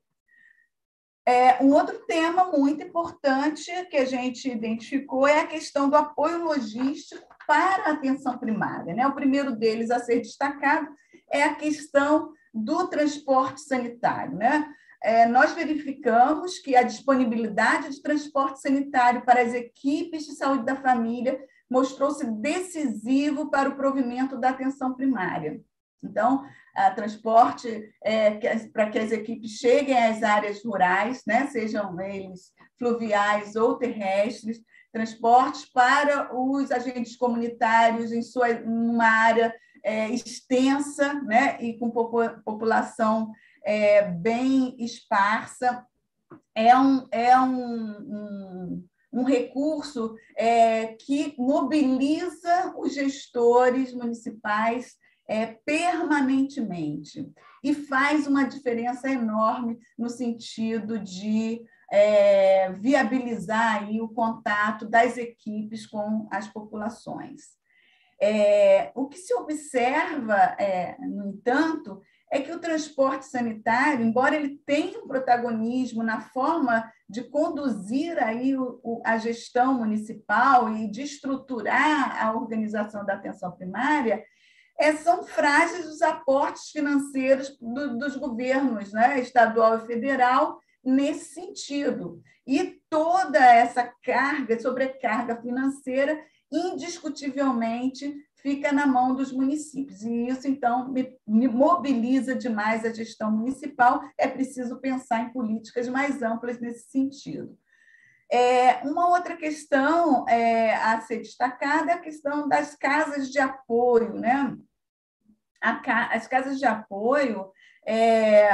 É, um outro tema muito importante que a gente identificou é a questão do apoio logístico para a atenção primária. Né? O primeiro deles a ser destacado é a questão do transporte sanitário. Né? É, nós verificamos que a disponibilidade de transporte sanitário para as equipes de saúde da família mostrou-se decisivo para o provimento da atenção primária. Então, a transporte é, para que as equipes cheguem às áreas rurais, né, sejam eles fluviais ou terrestres, transportes para os agentes comunitários em sua uma área é, extensa, né, e com população é, bem esparsa, é um, é um, um, um recurso é, que mobiliza os gestores municipais é, permanentemente e faz uma diferença enorme no sentido de é, viabilizar aí o contato das equipes com as populações. É, o que se observa, é, no entanto, é que o transporte sanitário, embora ele tenha um protagonismo na forma de conduzir aí o, o, a gestão municipal e de estruturar a organização da atenção primária, é, são frágeis os aportes financeiros do, dos governos, né, estadual e federal, nesse sentido. E toda essa carga, sobrecarga financeira, indiscutivelmente fica na mão dos municípios. E isso, então, me, me, mobiliza demais a gestão municipal. É preciso pensar em políticas mais amplas nesse sentido. É, uma outra questão é, a ser destacada é a questão das casas de apoio. Né? As casas de apoio, é,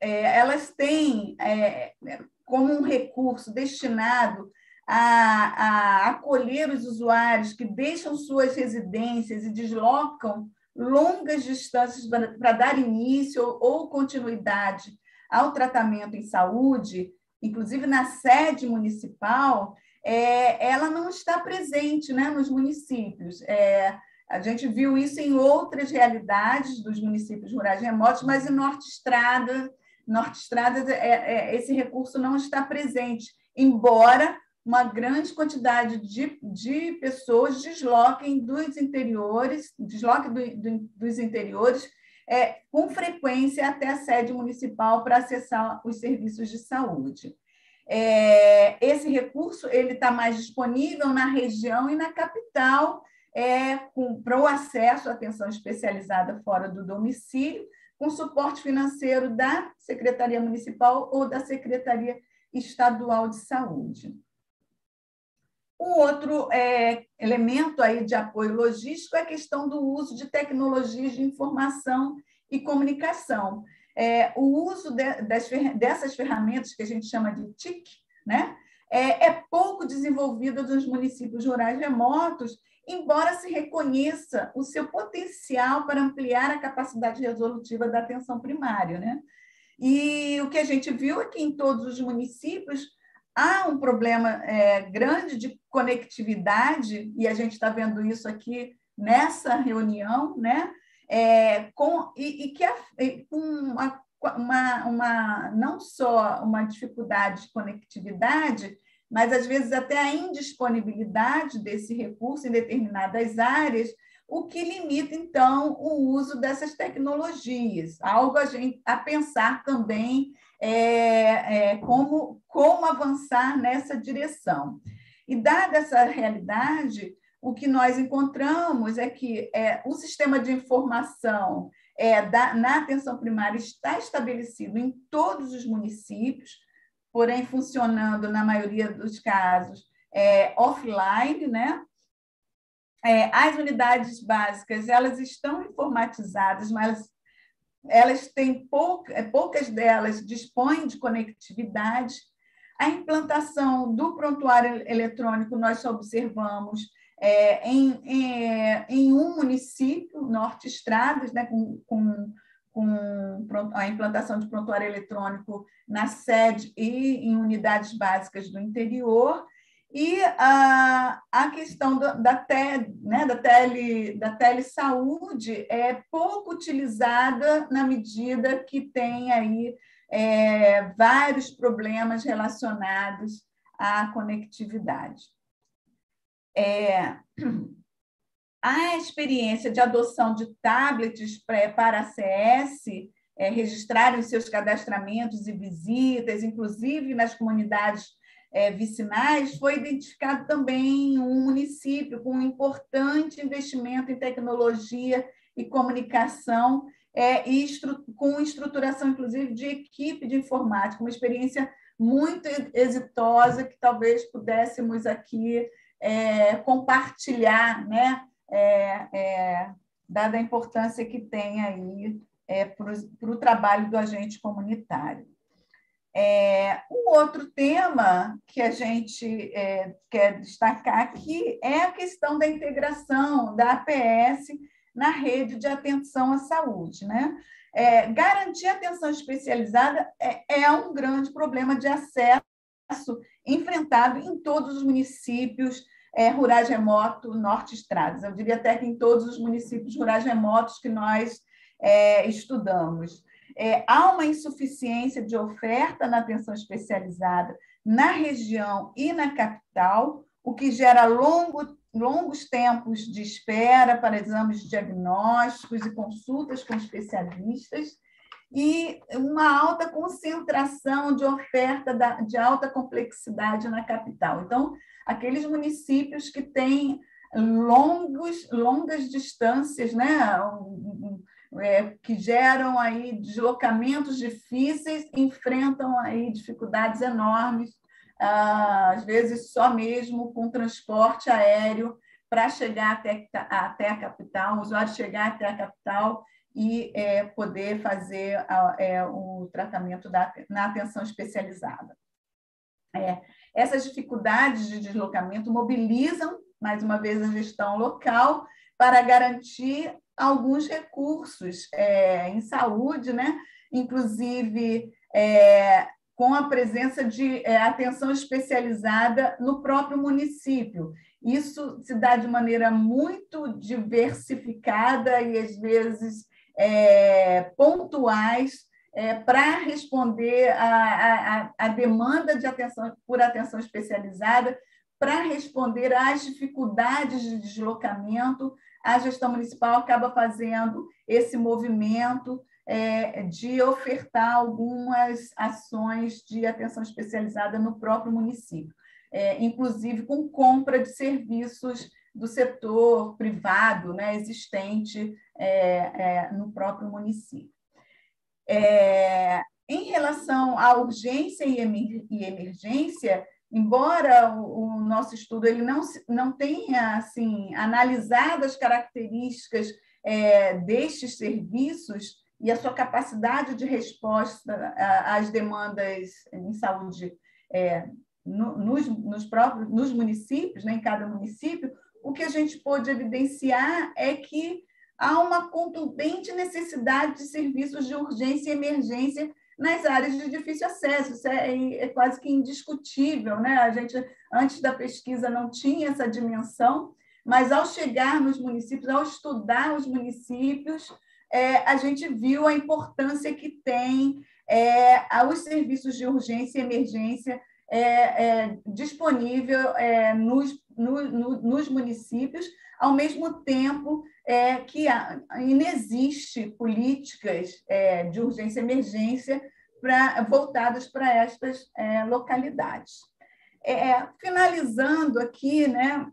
é elas têm é, como um recurso destinado a, a acolher os usuários que deixam suas residências e deslocam longas distâncias para dar início ou continuidade ao tratamento em saúde, inclusive na sede municipal, é, ela não está presente né, nos municípios. É, a gente viu isso em outras realidades dos municípios rurais remotos, mas em Norte Estrada, Norte Estrada é, é, esse recurso não está presente, embora uma grande quantidade de, de pessoas desloquem dos interiores, desloquem do, do, dos interiores é, com frequência até a sede municipal para acessar os serviços de saúde. É, esse recurso ele está mais disponível na região e na capital é, para o acesso à atenção especializada fora do domicílio, com suporte financeiro da Secretaria Municipal ou da Secretaria Estadual de Saúde. Um outro é, elemento aí de apoio logístico é a questão do uso de tecnologias de informação e comunicação. É, o uso de, das, dessas ferramentas que a gente chama de TIC, né, é, é pouco desenvolvido nos municípios rurais remotos, embora se reconheça o seu potencial para ampliar a capacidade resolutiva da atenção primária. Né? E o que a gente viu é que em todos os municípios há um problema é, grande de conectividade, e a gente está vendo isso aqui nessa reunião, né? É, com, e, e que com uma, uma, uma, não só uma dificuldade de conectividade, mas às vezes até a indisponibilidade desse recurso em determinadas áreas, o que limita, então, o uso dessas tecnologias, algo a, gente, a pensar também é, é, como, como avançar nessa direção. E, dada essa realidade, o que nós encontramos é que é, o sistema de informação é, da, na atenção primária está estabelecido em todos os municípios, porém funcionando, na maioria dos casos, é, offline, né? É, as unidades básicas elas estão informatizadas, mas elas têm pouca, é, poucas delas dispõem de conectividade. A implantação do prontuário eletrônico nós só observamos é, em, é, em, um município, Norte Estradas, né, com, com, com a implantação de prontuário eletrônico na sede e em unidades básicas do interior, e a, a questão da, da, tele, né, da, tele, da telesaúde é pouco utilizada na medida que tem aí é, vários problemas relacionados à conectividade. É, a experiência de adoção de tablets para a CS é, registrarem seus cadastramentos e visitas, inclusive nas comunidades é, vicinais, foi identificado também um município com um importante investimento em tecnologia e comunicação, é, e estru com estruturação, inclusive, de equipe de informática, uma experiência muito exitosa que talvez pudéssemos aqui é, compartilhar, né? É, é, dada a importância que tem aí é, para o trabalho do agente comunitário. É, um outro tema que a gente é, quer destacar aqui é a questão da integração da APS na rede de atenção à saúde. Né? É, garantir atenção especializada é, é um grande problema de acesso enfrentado em todos os municípios é, rurais remotos, norte estradas. Eu diria até que em todos os municípios rurais remotos que nós é, estudamos é, há uma insuficiência de oferta na atenção especializada na região e na capital, o que gera longo, longos tempos de espera para exames diagnósticos e consultas com especialistas, e uma alta concentração de oferta de alta complexidade na capital. Então, aqueles municípios que têm longos, longas distâncias, né? É, que geram aí deslocamentos difíceis, enfrentam aí dificuldades enormes, ah, às vezes só mesmo com transporte aéreo para chegar até, até a capital, o usuário chegar até a capital e é, poder fazer é, o tratamento da, na atenção especializada. É, essas dificuldades de deslocamento mobilizam, mais uma vez, a gestão local para garantir alguns recursos é, em saúde, né? inclusive é, com a presença de é, atenção especializada no próprio município. Isso se dá de maneira muito diversificada e, às vezes, é, pontuais é, para responder à, a, demanda de atenção por atenção especializada, para responder às dificuldades de deslocamento, a gestão municipal acaba fazendo esse movimento é, de ofertar algumas ações de atenção especializada no próprio município, é, inclusive com compra de serviços do setor privado né, existente é, é no próprio município. É, em relação à urgência e emergência, embora o, o, nosso estudo ele não, não tenha assim analisado as características é, destes serviços e a sua capacidade de resposta às demandas em saúde é, no, nos, nos, próprios nos municípios, né, em cada município, o que a gente pôde evidenciar é que há uma contundente necessidade de serviços de urgência e emergência nas áreas de difícil acesso. Isso é, é, quase que indiscutível. Né? A gente, antes da pesquisa, não tinha essa dimensão, mas ao chegar nos municípios, ao estudar os municípios, é, a gente viu a importância que tem é, os serviços de urgência e emergência é, é disponível é, nos, no, no, nos municípios, ao mesmo tempo é, que inexiste políticas é, de urgência e emergência pra, voltadas para estas é, localidades. É, finalizando aqui né,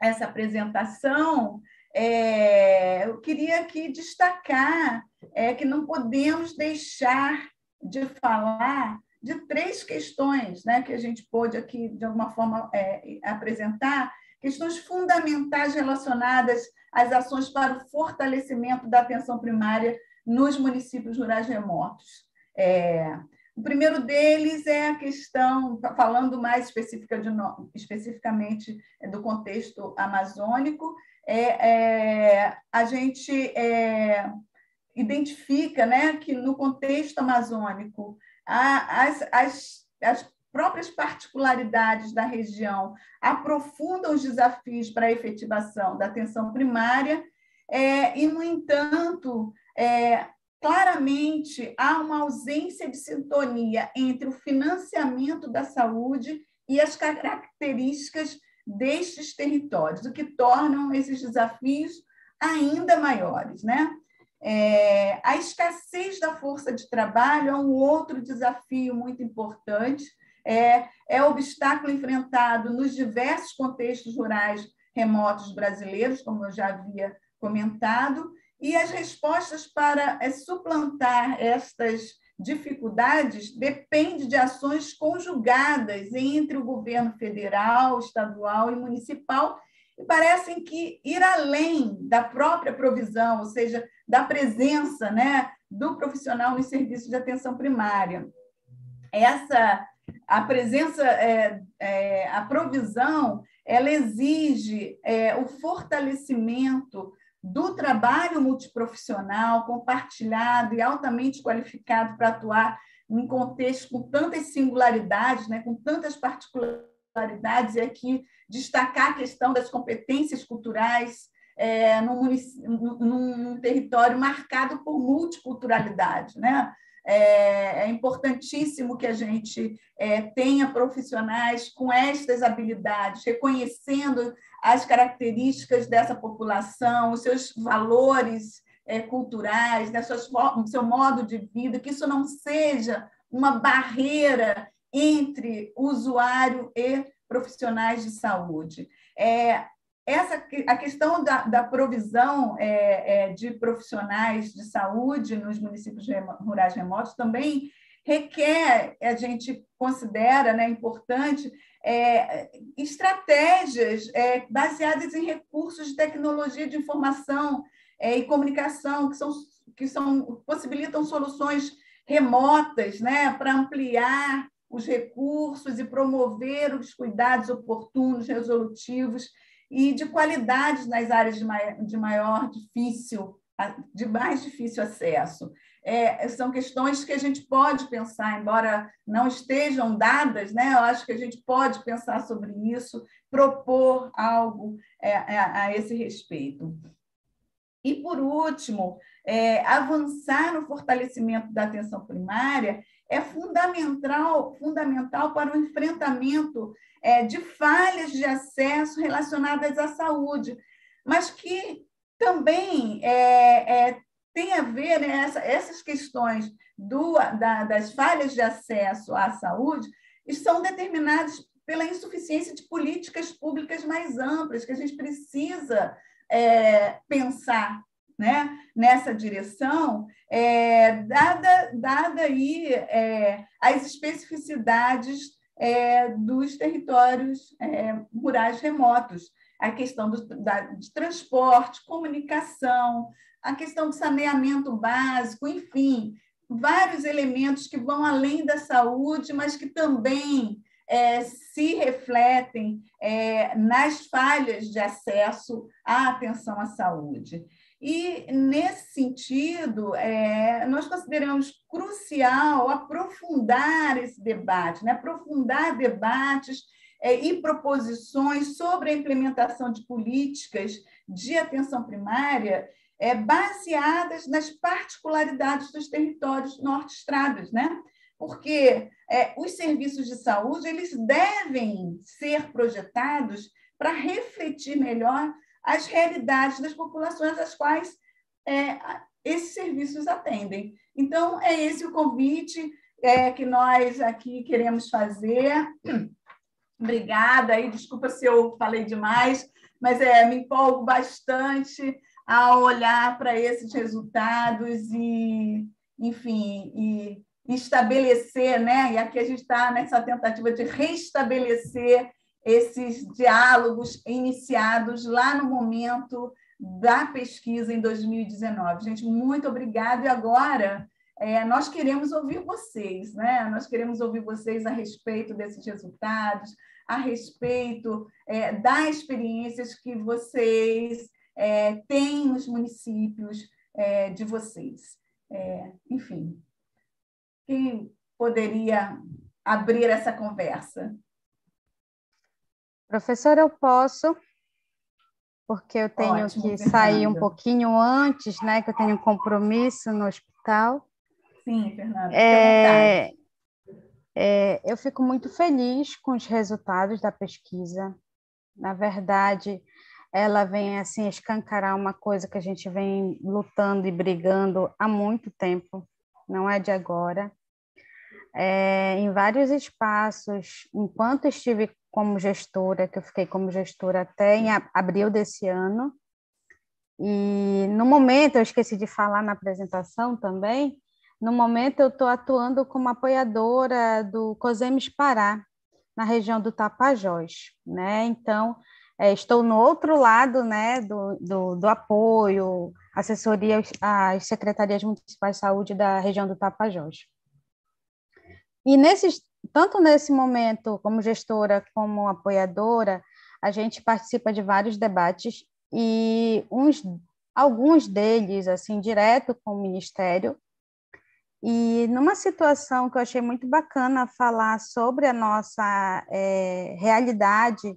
essa apresentação, é, eu queria aqui destacar é, que não podemos deixar de falar de três questões né, que a gente pôde aqui, de alguma forma, é, apresentar, questões fundamentais relacionadas às ações para o fortalecimento da atenção primária nos municípios rurais remotos. É, o primeiro deles é a questão, falando mais de, especificamente do contexto amazônico, é, é a gente é, identifica né, que no contexto amazônico as, as, as próprias particularidades da região aprofundam os desafios para a efetivação da atenção primária, é, e, no entanto, é, claramente há uma ausência de sintonia entre o financiamento da saúde e as características destes territórios, o que tornam esses desafios ainda maiores. Né? É, a escassez da força de trabalho é um outro desafio muito importante, é, é obstáculo enfrentado nos diversos contextos rurais remotos brasileiros, como eu já havia comentado, e as respostas para é, suplantar estas dificuldades dependem de ações conjugadas entre o governo federal, estadual e municipal, e parecem que ir além da própria provisão, ou seja, da presença né, do profissional nos serviços de atenção primária. Essa a presença, é, é, a provisão, ela exige é, o fortalecimento do trabalho multiprofissional, compartilhado e altamente qualificado para atuar em contexto com tantas singularidades, né, com tantas particularidades, e aqui destacar a questão das competências culturais é, num, num território marcado por multiculturalidade. Né? É, é importantíssimo que a gente é, tenha profissionais com estas habilidades, reconhecendo as características dessa população, os seus valores é, culturais, né, suas, seu modo de vida, que isso não seja uma barreira entre usuário e profissionais de saúde. É, essa, a questão da, da provisão é, é, de profissionais de saúde nos municípios rurais remotos também requer, a gente considera né, importante, é, estratégias é, baseadas em recursos de tecnologia de informação é, e comunicação, que, são, que são, possibilitam soluções remotas né, para ampliar os recursos e promover os cuidados oportunos, resolutivos e de qualidades nas áreas de maior, de maior difícil, de mais difícil acesso. É, são questões que a gente pode pensar, embora não estejam dadas, né? eu acho que a gente pode pensar sobre isso, propor algo é, a, é, a esse respeito. E, por último, é, avançar no fortalecimento da atenção primária é fundamental, fundamental para o enfrentamento é, de falhas de acesso relacionadas à saúde, mas que também é, é, tem a ver, né, essa, essas questões do, da, das falhas de acesso à saúde são determinadas pela insuficiência de políticas públicas mais amplas, que a gente precisa é, pensar né, nessa direção, é, dada, dada aí é, as especificidades é, dos territórios é, rurais remotos, a questão do, da, de transporte, comunicação, a questão do saneamento básico, enfim, vários elementos que vão além da saúde, mas que também é, se refletem é, nas falhas de acesso à atenção à saúde. E, nesse sentido, é, nós consideramos crucial aprofundar esse debate, né? aprofundar debates é, e proposições sobre a implementação de políticas de atenção primária é, baseadas nas particularidades dos territórios norte-estradas, né? porque é, os serviços de saúde eles devem ser projetados para refletir melhor as realidades das populações às quais é, esses serviços atendem. Então, é esse o convite é, que nós aqui queremos fazer. Obrigada, e desculpa se eu falei demais, mas é, me empolgo bastante ao olhar para esses resultados e, enfim, e estabelecer, né? E aqui a gente está nessa tentativa de restabelecer esses diálogos iniciados lá no momento da pesquisa em 2019. Gente, muito obrigada. E agora é, nós queremos ouvir vocês, né? Nós queremos ouvir vocês a respeito desses resultados, a respeito é, das experiências que vocês é, têm nos municípios é, de vocês. É, enfim, quem poderia abrir essa conversa? Professora, eu posso, porque eu tenho Ótimo, que Fernanda. sair um pouquinho antes, né? Que eu tenho um compromisso no hospital. Sim, Fernanda. É, é, eu fico muito feliz com os resultados da pesquisa. Na verdade, ela vem assim escancarar uma coisa que a gente vem lutando e brigando há muito tempo, não é de agora. É, em vários espaços, enquanto estive como gestora, que eu fiquei como gestora até em abril desse ano. E no momento, eu esqueci de falar na apresentação também, no momento eu estou atuando como apoiadora do COSEMES Pará, na região do Tapajós, né? Então, é, estou no outro lado, né, do, do, do apoio, assessoria às secretarias municipais de saúde da região do Tapajós. E nesses tanto nesse momento, como gestora, como apoiadora, a gente participa de vários debates e uns, alguns deles, assim, direto com o Ministério. E numa situação que eu achei muito bacana falar sobre a nossa é, realidade,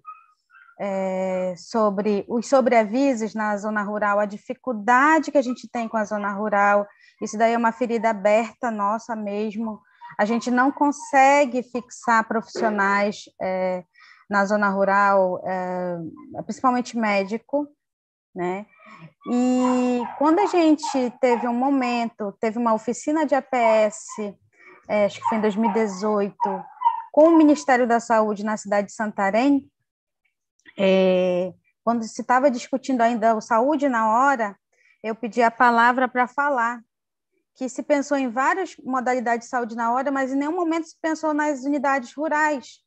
é, sobre os sobreavisos na zona rural, a dificuldade que a gente tem com a zona rural, isso daí é uma ferida aberta nossa mesmo, a gente não consegue fixar profissionais é, na zona rural, é, principalmente médico, né? E quando a gente teve um momento, teve uma oficina de APS, é, acho que foi em 2018, com o Ministério da Saúde na cidade de Santarém, é, quando se estava discutindo ainda o saúde na hora, eu pedi a palavra para falar que se pensou em várias modalidades de saúde na hora, mas em nenhum momento se pensou nas unidades rurais,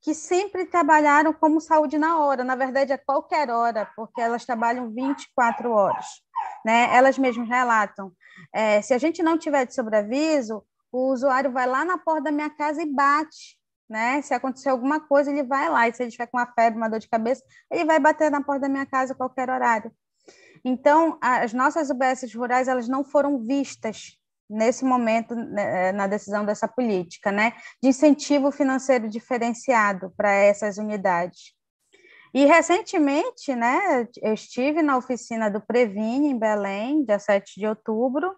que sempre trabalharam como saúde na hora, na verdade, a qualquer hora, porque elas trabalham 24 horas. Né? Elas mesmas relatam. É, se a gente não tiver de sobreaviso, o usuário vai lá na porta da minha casa e bate. Né? Se acontecer alguma coisa, ele vai lá. E se ele tiver com uma febre, uma dor de cabeça, ele vai bater na porta da minha casa a qualquer horário. Então, as nossas UBSs rurais elas não foram vistas nesse momento né, na decisão dessa política, né, de incentivo financeiro diferenciado para essas unidades. E recentemente, né, eu estive na oficina do Previne em Belém, dia 7 de outubro,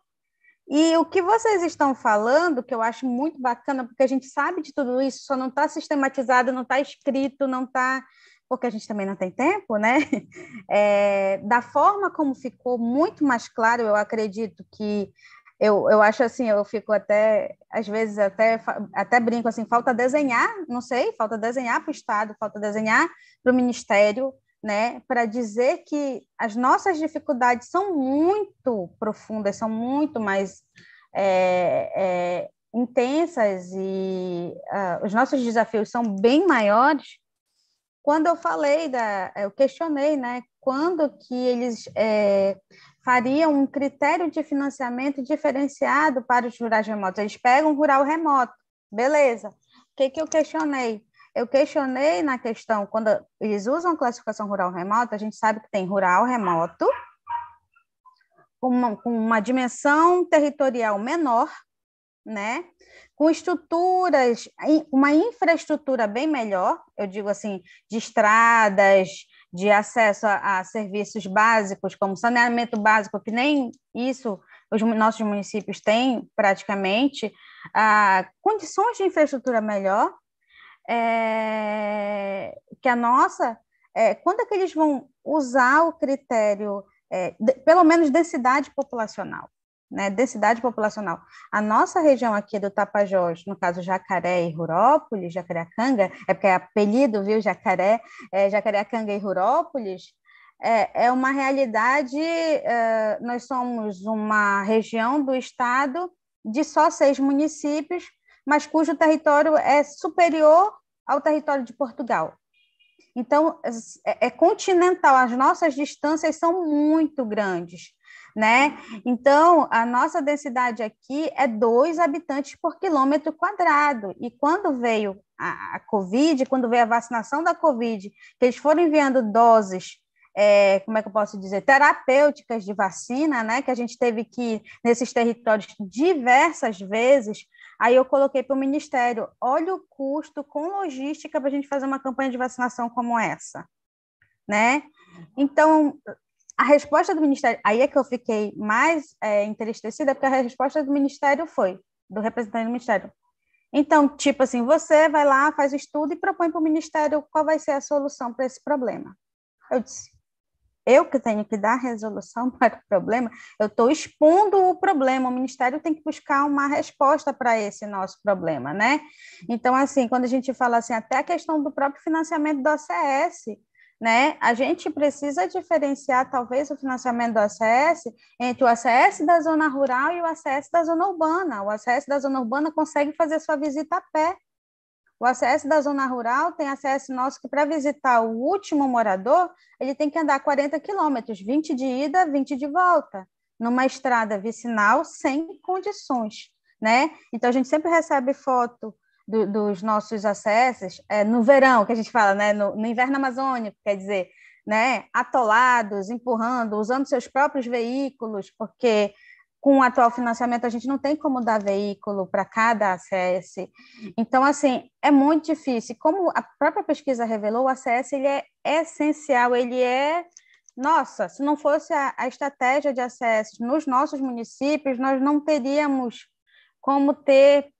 e o que vocês estão falando, que eu acho muito bacana, porque a gente sabe de tudo isso, só não está sistematizado, não está escrito, não está porque a gente também não tem tempo, né? É, da forma como ficou muito mais claro, eu acredito que eu, eu acho assim, eu fico até, às vezes, até, até brinco assim, falta desenhar, não sei, falta desenhar para o Estado, falta desenhar para o Ministério, né, para dizer que as nossas dificuldades são muito profundas, são muito mais é, é, intensas e uh, os nossos desafios são bem maiores quando eu falei da, eu questionei, né, quando que eles é, fariam um critério de financiamento diferenciado para os rurais remotos? Eles pegam rural remoto, beleza? O que que eu questionei? Eu questionei na questão, quando eles usam classificação rural remota, a gente sabe que tem rural remoto, com uma, com uma dimensão territorial menor, né? com estruturas, uma infraestrutura bem melhor, eu digo assim, de estradas, de acesso a, a serviços básicos, como saneamento básico, que nem isso os nossos municípios têm praticamente, ah, condições de infraestrutura melhor, é, que a nossa, é, quando é que eles vão usar o critério, é, de, pelo menos densidade populacional? Né, densidade populacional. A nossa região aqui do Tapajós, no caso Jacaré e Rurópolis, Jacareacanga, é porque é apelido, viu, Jacaré, é, Jacareacanga e Rurópolis, é, é uma realidade, é, nós somos uma região do estado de só seis municípios, mas cujo território é superior ao território de Portugal. Então, é, é continental, as nossas distâncias são muito grandes né? Então, a nossa densidade aqui é 2 habitantes por quilômetro quadrado. E quando veio a, a, Covid, quando veio a vacinação da Covid, que eles foram enviando doses, é, como é que eu posso dizer, terapêuticas de vacina, né? Que a gente teve que ir nesses territórios diversas vezes. Aí eu coloquei para o Ministério: olha o custo com logística para a gente fazer uma campanha de vacinação como essa. Né? Então, a resposta do Ministério, aí é que eu fiquei mais é, entristecida, porque a resposta do Ministério foi, do representante do Ministério. Então, tipo assim, você vai lá, faz o estudo e propõe para o Ministério qual vai ser a solução para esse problema. Eu disse, eu que tenho que dar resolução para o problema, eu estou expondo o problema, o Ministério tem que buscar uma resposta para esse nosso problema, né? Então, assim, quando a gente fala assim, até a questão do próprio financiamento do ACS, né? A gente precisa diferenciar, talvez, o financiamento do ACS entre o ACS da zona rural e o ACS da zona urbana. O ACS da zona urbana consegue fazer sua visita a pé. O ACS da zona rural tem acesso nosso que, para visitar o último morador, ele tem que andar 40 quilômetros, 20 de ida, 20 de volta, numa estrada vicinal sem condições. Né? Então, a gente sempre recebe foto do, dos nossos acessos é, no verão, que a gente fala, né, no, no inverno amazônico, quer dizer, né, atolados, empurrando, usando seus próprios veículos, porque com o atual financiamento a gente não tem como dar veículo para cada ACS. Então, assim, é muito difícil. Como a própria pesquisa revelou, o ACS ele é essencial, ele é nossa, se não fosse a, a, estratégia de acesso nos nossos municípios, nós não teríamos como ter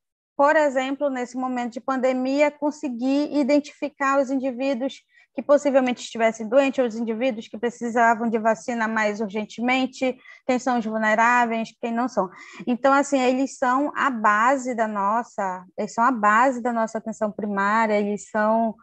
por exemplo, nesse momento de pandemia, conseguir identificar os indivíduos que possivelmente estivessem doentes, ou os indivíduos que precisavam de vacina mais urgentemente, quem são os vulneráveis, quem não são. Então, assim, eles são a base da nossa, eles são a base da nossa atenção primária, eles são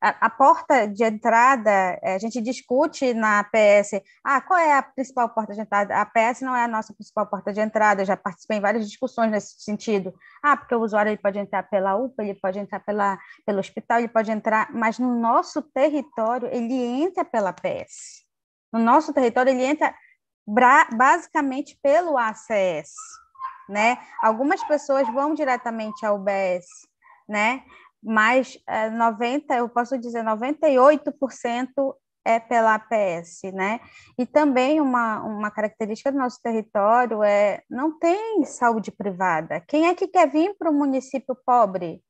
a, porta de entrada, eh, a gente discute na APS, ah, qual é a principal porta de entrada? A APS não é a nossa principal porta de entrada, eu já participei em várias discussões nesse sentido. Ah, porque o usuário ele pode entrar pela UPA, ele pode entrar pela, pelo hospital, ele pode entrar, mas no nosso território ele entra pela APS. No nosso território ele entra basicamente pelo ACS, né? Algumas pessoas vão diretamente ao UBS, né? Mas é, 90, eu posso dizer 98% é pela APS, né? E também uma, uma característica do nosso território é não tem saúde privada. Quem é que quer vir para o município pobre?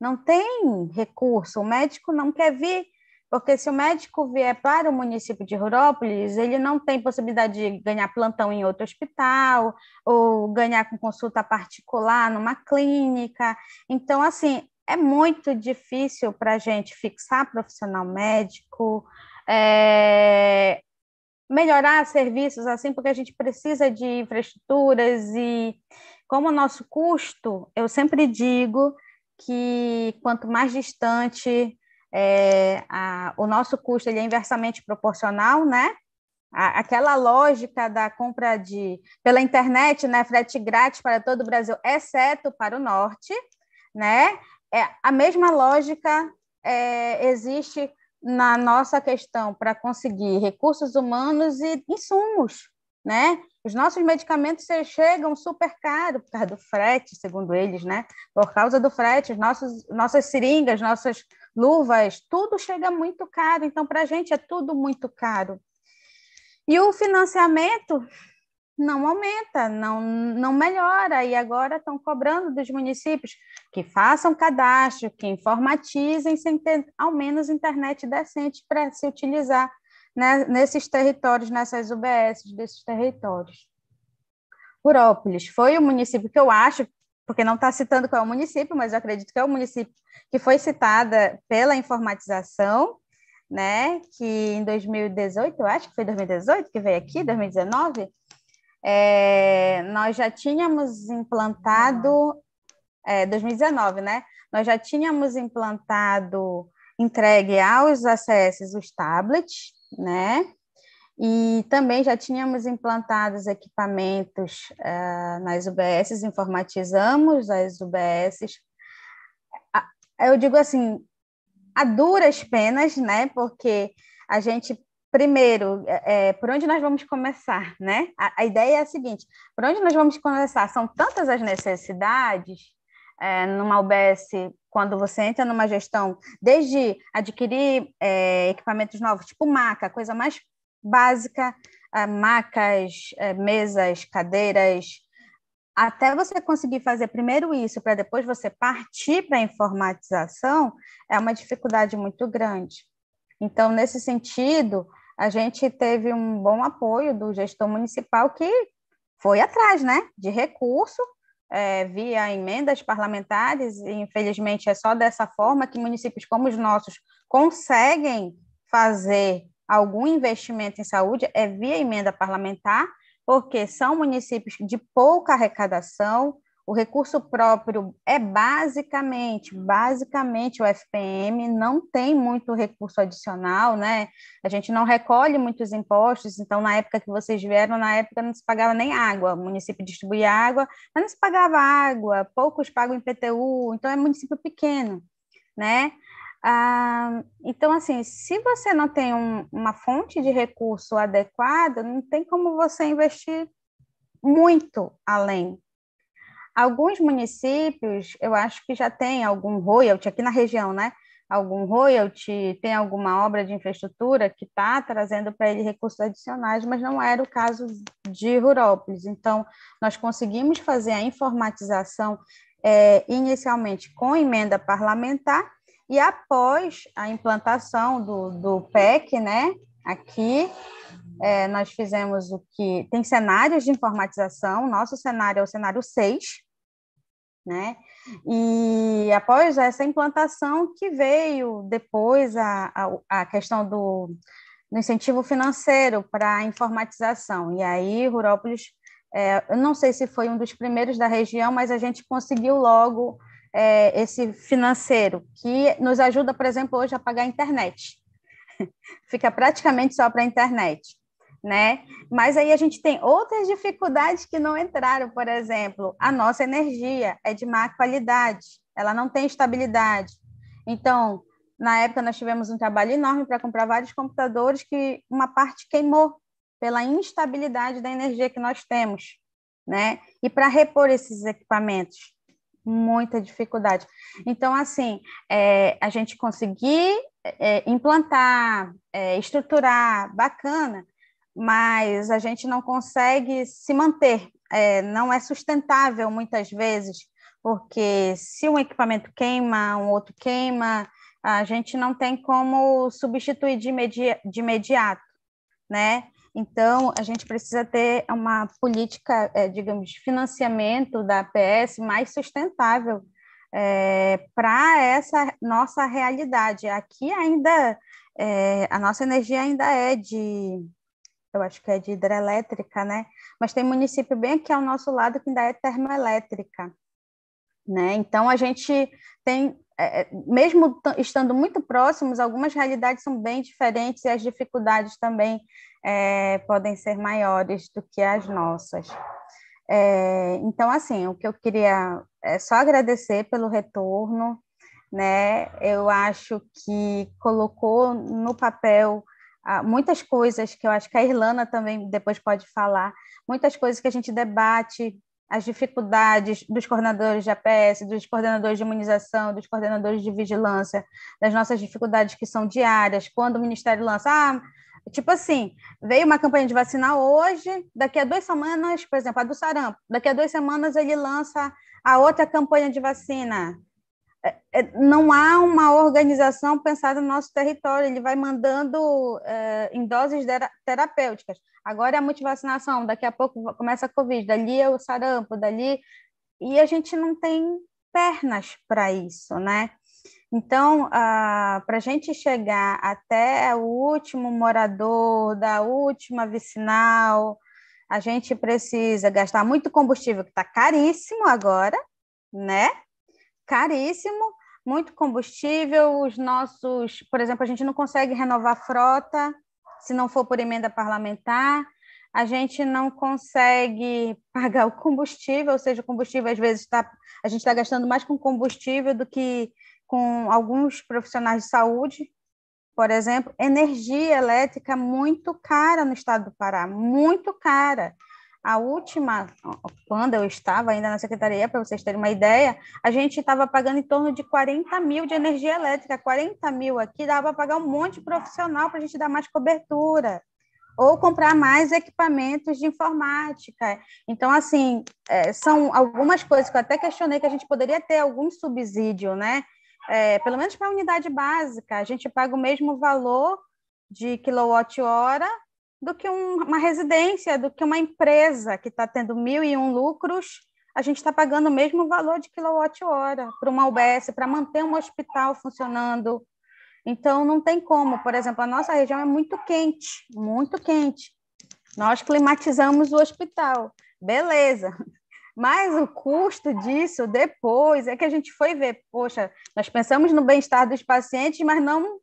Não tem recurso, o médico não quer vir, porque se o médico vier para o município de Rurópolis, ele não tem possibilidade de ganhar plantão em outro hospital, ou ganhar com consulta particular numa clínica. Então, assim, é muito difícil para a gente fixar profissional médico, é, melhorar serviços assim, porque a gente precisa de infraestruturas e como o nosso custo, eu sempre digo que quanto mais distante é, a, o nosso custo ele é inversamente proporcional, né? aquela lógica da compra de pela internet, né, frete grátis para todo o Brasil, exceto para o norte, né? É, a mesma lógica é, existe na nossa questão para conseguir recursos humanos e insumos, né? Os nossos medicamentos chegam super caro por causa do frete, segundo eles, né? Por causa do frete, nossos, nossas seringas, nossas luvas, tudo chega muito caro. Então, para a gente é tudo muito caro. E o financiamento não aumenta, não, não melhora, e agora estão cobrando dos municípios que façam cadastro, que informatizem, sem ter ao menos internet decente para se utilizar né, nesses territórios, nessas UBS desses territórios. Urópolis foi o município que eu acho, porque não está citando qual é o município, mas eu acredito que é o município que foi citada pela informatização, né, que em 2018, eu acho que foi 2018 que veio aqui, 2019, é, nós já tínhamos implantado, é, 2019, né? Nós já tínhamos implantado, entregue aos ACS os tablets, né? E também já tínhamos implantado os equipamentos uh, nas UBS, informatizamos as UBS. Eu digo assim, a duras penas, né? Porque a gente primeiro, é, é, por onde nós vamos começar, né? A, a, ideia é a seguinte: por onde nós vamos começar? São tantas as necessidades é, numa UBS, quando você entra numa gestão, desde adquirir é, equipamentos novos, tipo maca, coisa mais básica, é, macas, é, mesas, cadeiras, até você conseguir fazer primeiro isso, para depois você partir para a informatização, é uma dificuldade muito grande. Então, nesse sentido, a gente teve um bom apoio do gestor municipal que foi atrás né, de recurso é, via emendas parlamentares, e infelizmente é só dessa forma que municípios como os nossos conseguem fazer algum investimento em saúde, é via emenda parlamentar, porque são municípios de pouca arrecadação, o recurso próprio é basicamente, basicamente o FPM, não tem muito recurso adicional, né? A gente não recolhe muitos impostos, então na época que vocês vieram, na época não se pagava nem água, o município distribuía água, mas não se pagava água, poucos pagam IPTU, então é município pequeno, né? Ah, então, assim, se você não tem um, uma fonte de recurso adequada, não tem como você investir muito além Alguns municípios, eu acho que já tem algum royalty aqui na região, né? Algum royalty, tem alguma obra de infraestrutura que está trazendo para ele recursos adicionais, mas não era o caso de Rurópolis. Então, nós conseguimos fazer a informatização é, inicialmente com emenda parlamentar e após a implantação do, do PEC, né? Aqui, é, nós fizemos o que. Tem cenários de informatização, nosso cenário é o cenário 6, né? E após essa implantação que veio depois a, a, a questão do, do incentivo financeiro para a informatização. E aí, Rurópolis, é, eu não sei se foi um dos primeiros da região, mas a gente conseguiu logo é, esse financeiro, que nos ajuda, por exemplo, hoje a pagar a internet. Fica praticamente só para a internet né? Mas aí a gente tem outras dificuldades que não entraram, por exemplo, a nossa energia é de má qualidade, ela não tem estabilidade. Então, na época nós tivemos um trabalho enorme para comprar vários computadores que uma parte queimou pela instabilidade da energia que nós temos, né? E para repor esses equipamentos, muita dificuldade. Então, assim, é, a gente conseguir é, implantar, é, estruturar, bacana, mas a gente não consegue se manter, é, não é sustentável muitas vezes, porque se um equipamento queima, um outro queima, a gente não tem como substituir de, imedi de imediato, né? Então, a gente precisa ter uma política, é, digamos, de financiamento da APS mais sustentável é, para essa nossa realidade. Aqui ainda, é, a nossa energia ainda é de eu acho que é de hidrelétrica, né? Mas tem município bem aqui ao nosso lado que ainda é termoelétrica, né? Então a gente tem, é, é mesmo estando muito próximos, algumas realidades são bem diferentes e as dificuldades também é, podem ser maiores do que as nossas. É, então, assim, o que eu queria é só agradecer pelo retorno, né? Eu acho que colocou no papel muitas coisas que eu acho que a Irlana também depois pode falar, muitas coisas que a gente debate, as dificuldades dos coordenadores de APS, dos coordenadores de imunização, dos coordenadores de vigilância, das nossas dificuldades que são diárias, quando o Ministério lança, ah, tipo assim, veio uma campanha de vacina hoje, daqui a duas semanas, por exemplo, a do sarampo, daqui a duas semanas ele lança a outra campanha de vacina, não há uma organização pensada no nosso território, ele vai mandando é, em doses terapêuticas. Agora é a multivacinação, daqui a pouco começa a Covid, dali é o sarampo, dali. E a gente não tem pernas para isso, né? Então, para a gente chegar até o último morador da última vicinal, a gente precisa gastar muito combustível, que está caríssimo agora, né? Caríssimo, muito combustível, os nossos, por exemplo, a gente não consegue renovar a frota se não for por emenda parlamentar, a gente não consegue pagar o combustível, ou seja, o combustível às vezes está, a gente está gastando mais com combustível do que com alguns profissionais de saúde, por exemplo, energia elétrica muito cara no estado do Pará, muito cara. A última, quando eu estava ainda na secretaria, para vocês terem uma ideia, a gente estava pagando em torno de 40 mil de energia elétrica. 40 mil aqui dava para pagar um monte de profissional para a gente dar mais cobertura ou comprar mais equipamentos de informática. Então, assim, é, são algumas coisas que eu até questionei que a gente poderia ter algum subsídio, né? É, pelo menos para a unidade básica, a gente paga o mesmo valor de quilowatt-hora do que um, uma residência, do que uma empresa que está tendo mil e um lucros, a gente está pagando o mesmo valor de quilowatt-hora para uma UBS, para manter um hospital funcionando. Então, não tem como. Por exemplo, a nossa região é muito quente, muito quente. Nós climatizamos o hospital, beleza. Mas o custo disso depois é que a gente foi ver, poxa, nós pensamos no bem-estar dos pacientes, mas não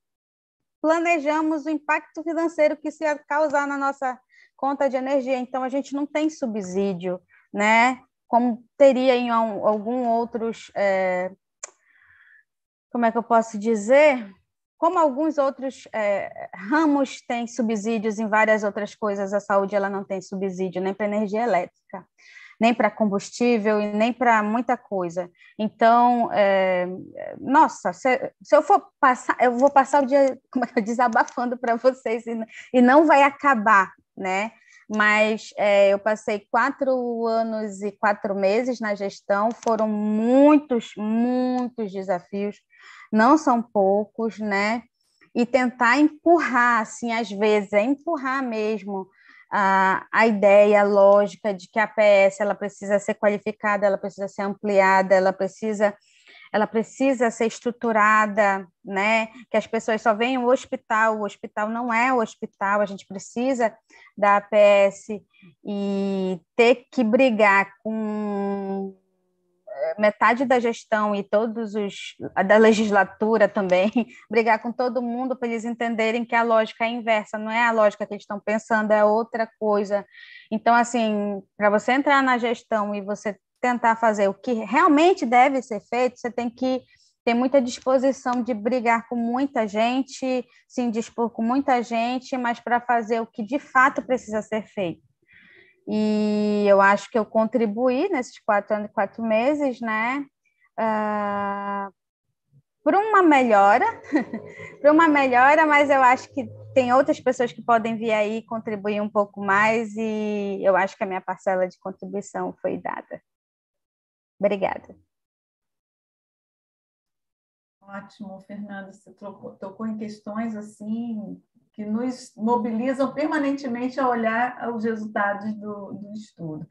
planejamos o impacto financeiro que isso ia causar na nossa conta de energia. Então, a gente não tem subsídio, né? Como teria em algum outros. É... Como é que eu posso dizer? Como alguns outros é, ramos têm subsídios em várias outras coisas, a saúde ela não tem subsídio nem para energia elétrica nem para combustível e nem para muita coisa. Então, é, nossa, se, se, eu for passar, eu vou passar o dia é desabafando para vocês e, e não vai acabar, né? Mas é, eu passei quatro anos e quatro meses na gestão, foram muitos, muitos desafios, não são poucos, né? E tentar empurrar, assim, às vezes, é empurrar mesmo a, a ideia lógica de que a PS ela precisa ser qualificada, ela precisa ser ampliada, ela precisa ela precisa ser estruturada, né? Que as pessoas só veem o hospital, o hospital não é o hospital, a gente precisa da APS e ter que brigar com metade da gestão e todos os da legislatura também brigar com todo mundo para eles entenderem que a lógica é inversa, não é a lógica que eles estão pensando, é outra coisa. Então, assim, para você entrar na gestão e você tentar fazer o que realmente deve ser feito, você tem que ter muita disposição de brigar com muita gente, se indispor com muita gente, mas para fazer o que de fato precisa ser feito. E eu acho que eu contribuí nesses quatro anos e quatro meses, né? Uh, para uma melhora, para uma melhora, mas eu acho que tem outras pessoas que podem vir aí contribuir um pouco mais e eu acho que a minha parcela de contribuição foi dada. Obrigada. Ótimo, Fernanda. Você tocou, tocou em questões assim que nos mobilizam permanentemente a olhar os resultados do, do estudo.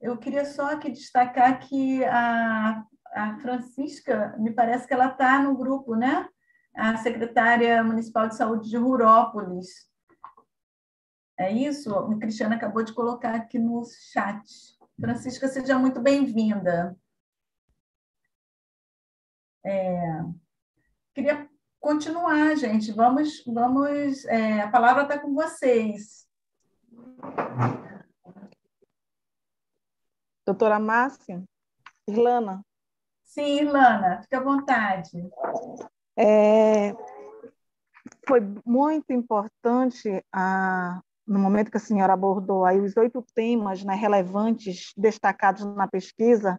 Eu queria só aqui destacar que a, a Francisca, me parece que ela está no grupo, né? A secretária municipal de saúde de Rurópolis. É isso? A Cristiana acabou de colocar aqui no chat. Francisca, seja muito bem-vinda. É, queria continuar, gente. Vamos, vamos. É, a palavra está com vocês. Doutora Márcia, Irlana. Sim, Irlana, fique à vontade. É, foi muito importante a, no momento que a senhora abordou aí os oito temas né, relevantes destacados na pesquisa,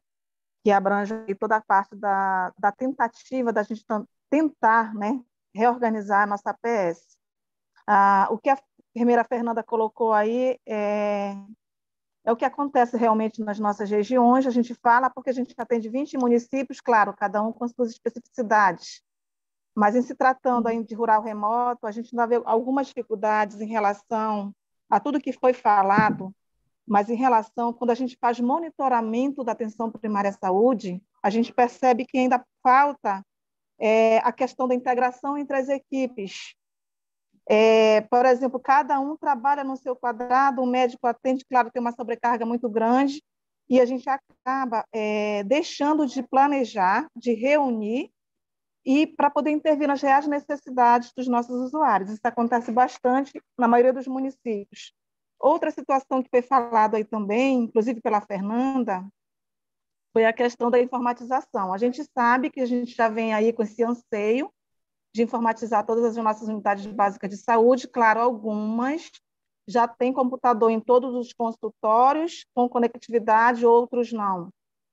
que abrange toda a parte da, da tentativa da gente tentar né, reorganizar a nossa PS. Ah, o que a enfermeira Fernanda colocou aí é, é o que acontece realmente nas nossas regiões. A gente fala porque a gente atende 20 municípios, claro, cada um com suas especificidades. Mas em se tratando aí de rural remoto, a gente ainda vê algumas dificuldades em relação a tudo que foi falado mas em relação, quando a gente faz monitoramento da atenção primária à saúde, a gente percebe que ainda falta é, a questão da integração entre as equipes. É, por exemplo, cada um trabalha no seu quadrado, o médico atende, claro, tem uma sobrecarga muito grande, e a gente acaba é, deixando de planejar, de reunir, e para poder intervir nas reais necessidades dos nossos usuários. Isso acontece bastante na maioria dos municípios. Outra situação que foi falada aí também, inclusive pela Fernanda, foi a questão da informatização. A gente sabe que a gente já vem aí com esse anseio de informatizar todas as nossas unidades básicas de saúde, claro, algumas já têm computador em todos os consultórios com conectividade, outros não.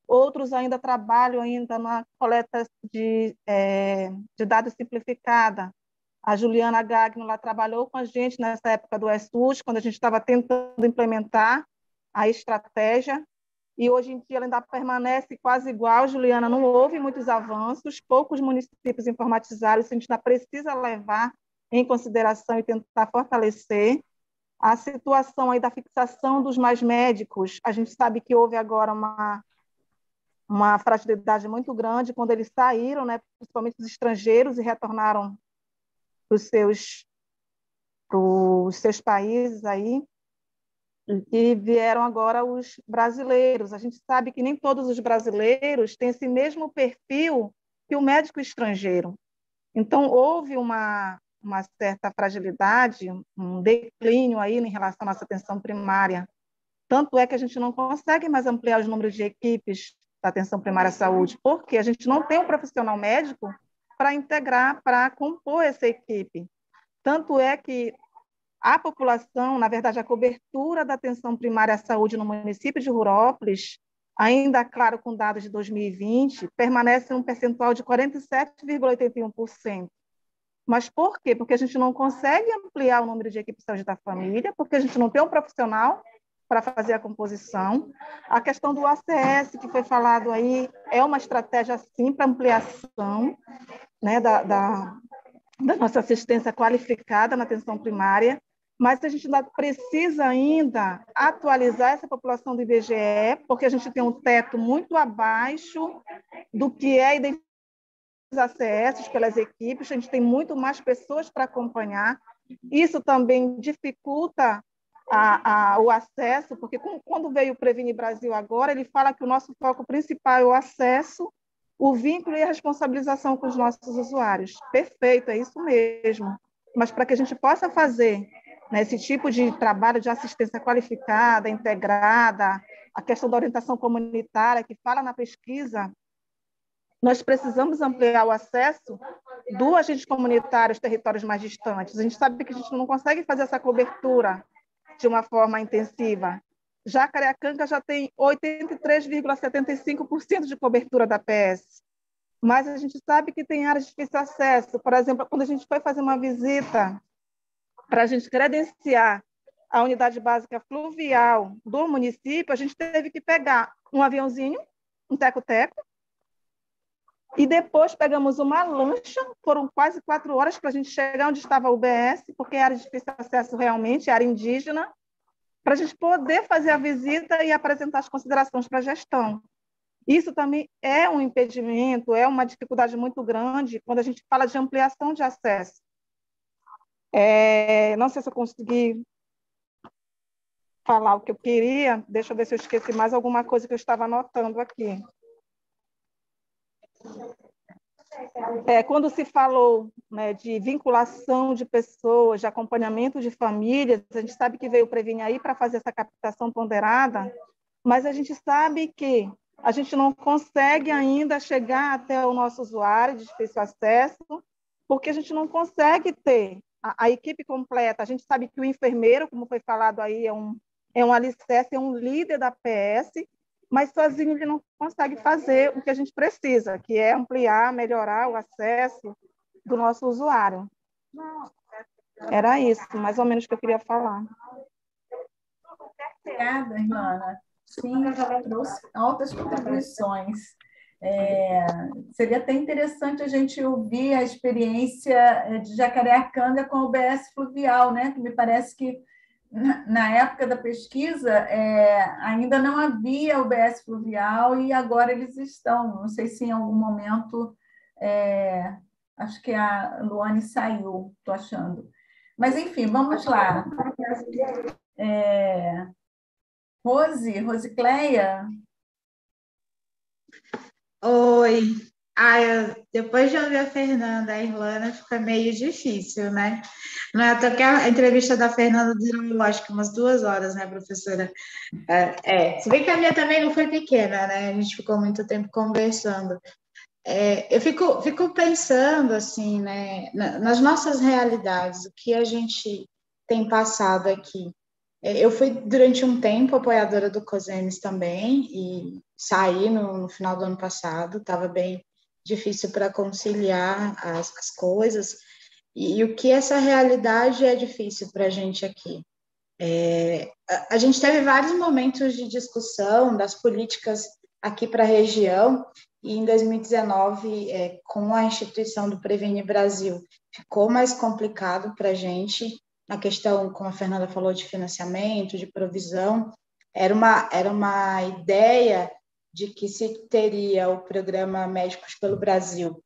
Outros ainda trabalham ainda na coleta de, é, de dados simplificada, a Juliana Gagno lá trabalhou com a gente nessa época do SUS, quando a gente estava tentando implementar a estratégia. E hoje em dia ela ainda permanece quase igual. Juliana, não houve muitos avanços, poucos municípios informatizaram, isso a gente ainda precisa levar em consideração e tentar fortalecer. A situação aí da fixação dos mais médicos, a gente sabe que houve agora uma, uma fragilidade muito grande quando eles saíram, né, principalmente os estrangeiros, e retornaram para os seus, seus países aí, e vieram agora os brasileiros. A gente sabe que nem todos os brasileiros têm esse mesmo perfil que o médico estrangeiro. Então, houve uma, uma certa fragilidade, um declínio aí em relação à nossa atenção primária. Tanto é que a gente não consegue mais ampliar os números de equipes da atenção primária à saúde, porque a gente não tem um profissional médico para integrar, para compor essa equipe. Tanto é que a população, na verdade, a cobertura da atenção primária à saúde no município de Rurópolis, ainda claro com dados de 2020, permanece um percentual de 47,81%. Mas por quê? Porque a gente não consegue ampliar o número de equipes de saúde da família, porque a gente não tem um profissional para fazer a composição. A questão do ACS, que foi falado aí, é uma estratégia, sim, para ampliação né, da, da, da nossa assistência qualificada na atenção primária, mas a gente ainda precisa ainda atualizar essa população do IBGE, porque a gente tem um teto muito abaixo do que é identificado acessos pelas equipes, a gente tem muito mais pessoas para acompanhar. Isso também dificulta a, a, o acesso, porque quando veio o Previne Brasil agora, ele fala que o nosso foco principal é o acesso, o vínculo e a responsabilização com os nossos usuários. Perfeito, é isso mesmo. Mas para que a gente possa fazer esse tipo de trabalho de assistência qualificada, integrada, a questão da orientação comunitária, que fala na pesquisa, nós precisamos ampliar o acesso do agente comunitário aos territórios mais distantes. A gente sabe que a gente não consegue fazer essa cobertura de uma forma intensiva. Jacareacanga já tem 83,75% de cobertura da PS. Mas a gente sabe que tem áreas de difícil acesso. Por exemplo, quando a gente foi fazer uma visita para a gente credenciar a unidade básica fluvial do município, a gente teve que pegar um aviãozinho, um teco-teco, e depois pegamos uma lancha, foram quase quatro horas para a gente chegar onde estava o UBS, porque era difícil acesso realmente, era indígena, para a gente poder fazer a visita e apresentar as considerações para a gestão. Isso também é um impedimento, é uma dificuldade muito grande quando a gente fala de ampliação de acesso. É, não sei se eu consegui falar o que eu queria, deixa eu ver se eu esqueci mais alguma coisa que eu estava anotando aqui. É, quando se falou né, de vinculação de pessoas, de acompanhamento de famílias, a gente sabe que veio o Previne aí para fazer essa captação ponderada, mas a gente sabe que a gente não consegue ainda chegar até o nosso usuário de difícil acesso, porque a gente não consegue ter a, a, equipe completa. A gente sabe que o enfermeiro, como foi falado aí, é um, é um alicerce, é um líder da PS, mas sozinho ele não consegue fazer o que a gente precisa, que é ampliar, melhorar o acesso do nosso usuário. Era isso, mais ou menos que eu queria falar. Obrigada, Irmana. Sim, trouxe altas contribuições. É, seria até interessante a gente ouvir a experiência é, de Jacareacanga com o BS Fluvial, né? que me parece que na época da pesquisa é, ainda não havia o BS Fluvial e agora eles estão. Não sei se em algum momento, é, acho que a Luane saiu, estou achando. Mas, enfim, vamos lá. É, Rose, Rosicleia? Oi. Ah, eu, depois de ouvir a Fernanda, a Irlanda fica meio difícil, né? Não é até que a entrevista da Fernanda durou, acho que umas duas horas, né, professora? É, é, se bem que a minha também não foi pequena, né? A gente ficou muito tempo conversando. É, eu fico, fico pensando, assim, né, nas nossas realidades, o que a gente tem passado aqui. É, eu fui durante um tempo apoiadora do COSEMES também e saí no, no final do ano passado, estava bem difícil para conciliar as, as coisas. E, e, o que essa realidade é difícil para a gente aqui. É, a, a gente teve vários momentos de discussão das políticas aqui para a região e em 2019, é, com a instituição do Previne Brasil, ficou mais complicado para a gente na questão, como a Fernanda falou, de financiamento, de provisão. Era uma, era uma ideia de que se teria o programa Médicos pelo Brasil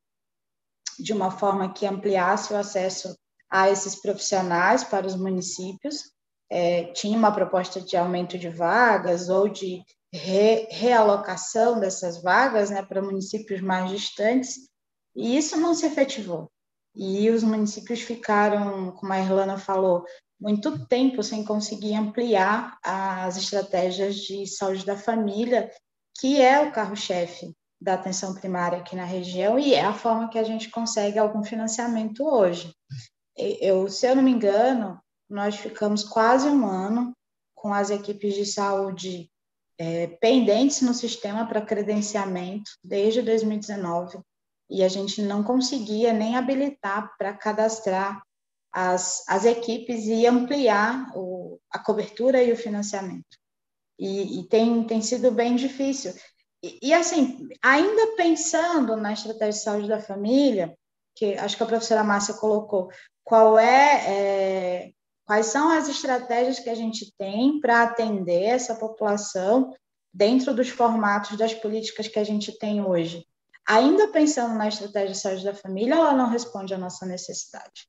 de uma forma que ampliasse o acesso a esses profissionais para os municípios. É, tinha uma proposta de aumento de vagas ou de re, realocação dessas vagas né, para municípios mais distantes, e isso não se efetivou. E os municípios ficaram, como a Irlana falou, muito tempo sem conseguir ampliar as estratégias de saúde da família que é o carro-chefe da atenção primária aqui na região e é a forma que a gente consegue algum financiamento hoje. Eu, se eu não me engano, nós ficamos quase um ano com as equipes de saúde é, pendentes no sistema para credenciamento desde 2019 e a gente não conseguia nem habilitar para cadastrar as, as equipes e ampliar o, a cobertura e o financiamento e, e tem, tem sido bem difícil. E, e, assim, ainda pensando na estratégia de saúde da família, que acho que a professora Márcia colocou, qual é, é Quais são as estratégias que a gente tem para atender essa população dentro dos formatos das políticas que a gente tem hoje? Ainda pensando na estratégia de saúde da família, ela não responde à nossa necessidade.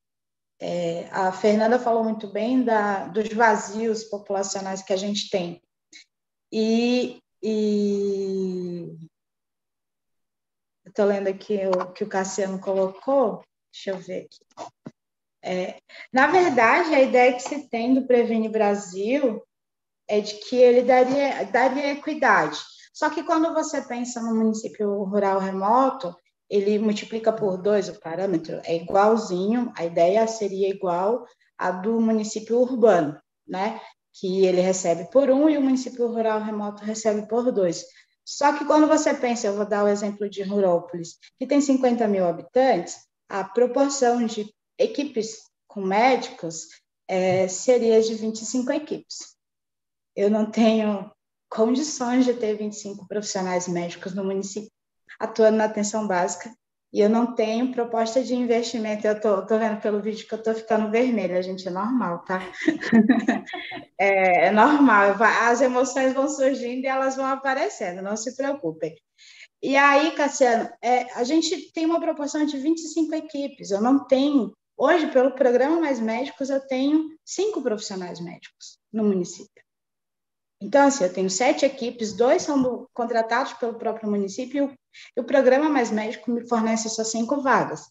É, a Fernanda falou muito bem da, dos vazios populacionais que a gente tem. E, e estou lendo aqui o que o Cassiano colocou, deixa eu ver aqui. É, na verdade, a ideia que se tem do Previne Brasil é de que ele daria, daria equidade. Só que quando você pensa no município rural remoto, ele multiplica por dois o parâmetro, é igualzinho, a ideia seria igual à do município urbano, né? Que ele recebe por um e o município rural remoto recebe por dois. Só que quando você pensa, eu vou dar o exemplo de Rurópolis, que tem 50 mil habitantes, a proporção de equipes com médicos é, seria de 25 equipes. Eu não tenho condições de ter 25 profissionais médicos no município atuando na atenção básica e eu não tenho proposta de investimento. Eu tô, tô vendo pelo vídeo que eu tô ficando vermelha, gente, é normal, tá? é, é, normal, as emoções vão surgindo e elas vão aparecendo, não se preocupem. E aí, Cassiano, é, a gente tem uma proporção de 25 equipes, eu não tenho. Hoje, pelo programa Mais Médicos, eu tenho cinco profissionais médicos no município. Então, assim, eu tenho sete equipes, dois são do, contratados pelo próprio município e o programa Mais Médico me fornece só cinco vagas.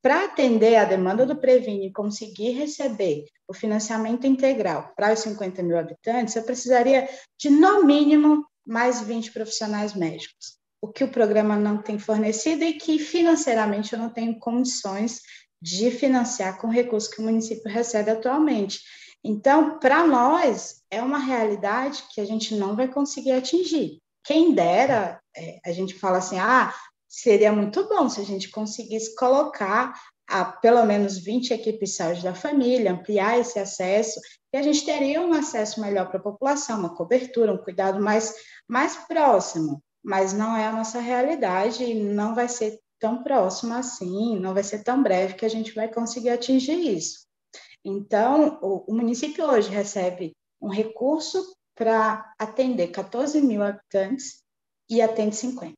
Para atender a demanda do Previne e conseguir receber o financiamento integral para os 50 mil habitantes, eu precisaria de, no mínimo, mais 20 profissionais médicos, o que o programa não tem fornecido e que financeiramente eu não tenho condições de financiar com recursos que o município recebe atualmente. Então, para nós, é uma realidade que a gente não vai conseguir atingir. Quem dera, é, a gente fala assim, ah, seria muito bom se a gente conseguisse colocar a pelo menos 20 equipes de saúde da família, ampliar esse acesso, e a gente teria um acesso melhor para a população, uma cobertura, um cuidado mais, mais próximo. Mas não é a nossa realidade e não vai ser tão próximo assim, não vai ser tão breve que a gente vai conseguir atingir isso. Então, o, o município hoje recebe um recurso para atender 14 mil habitantes e atende 50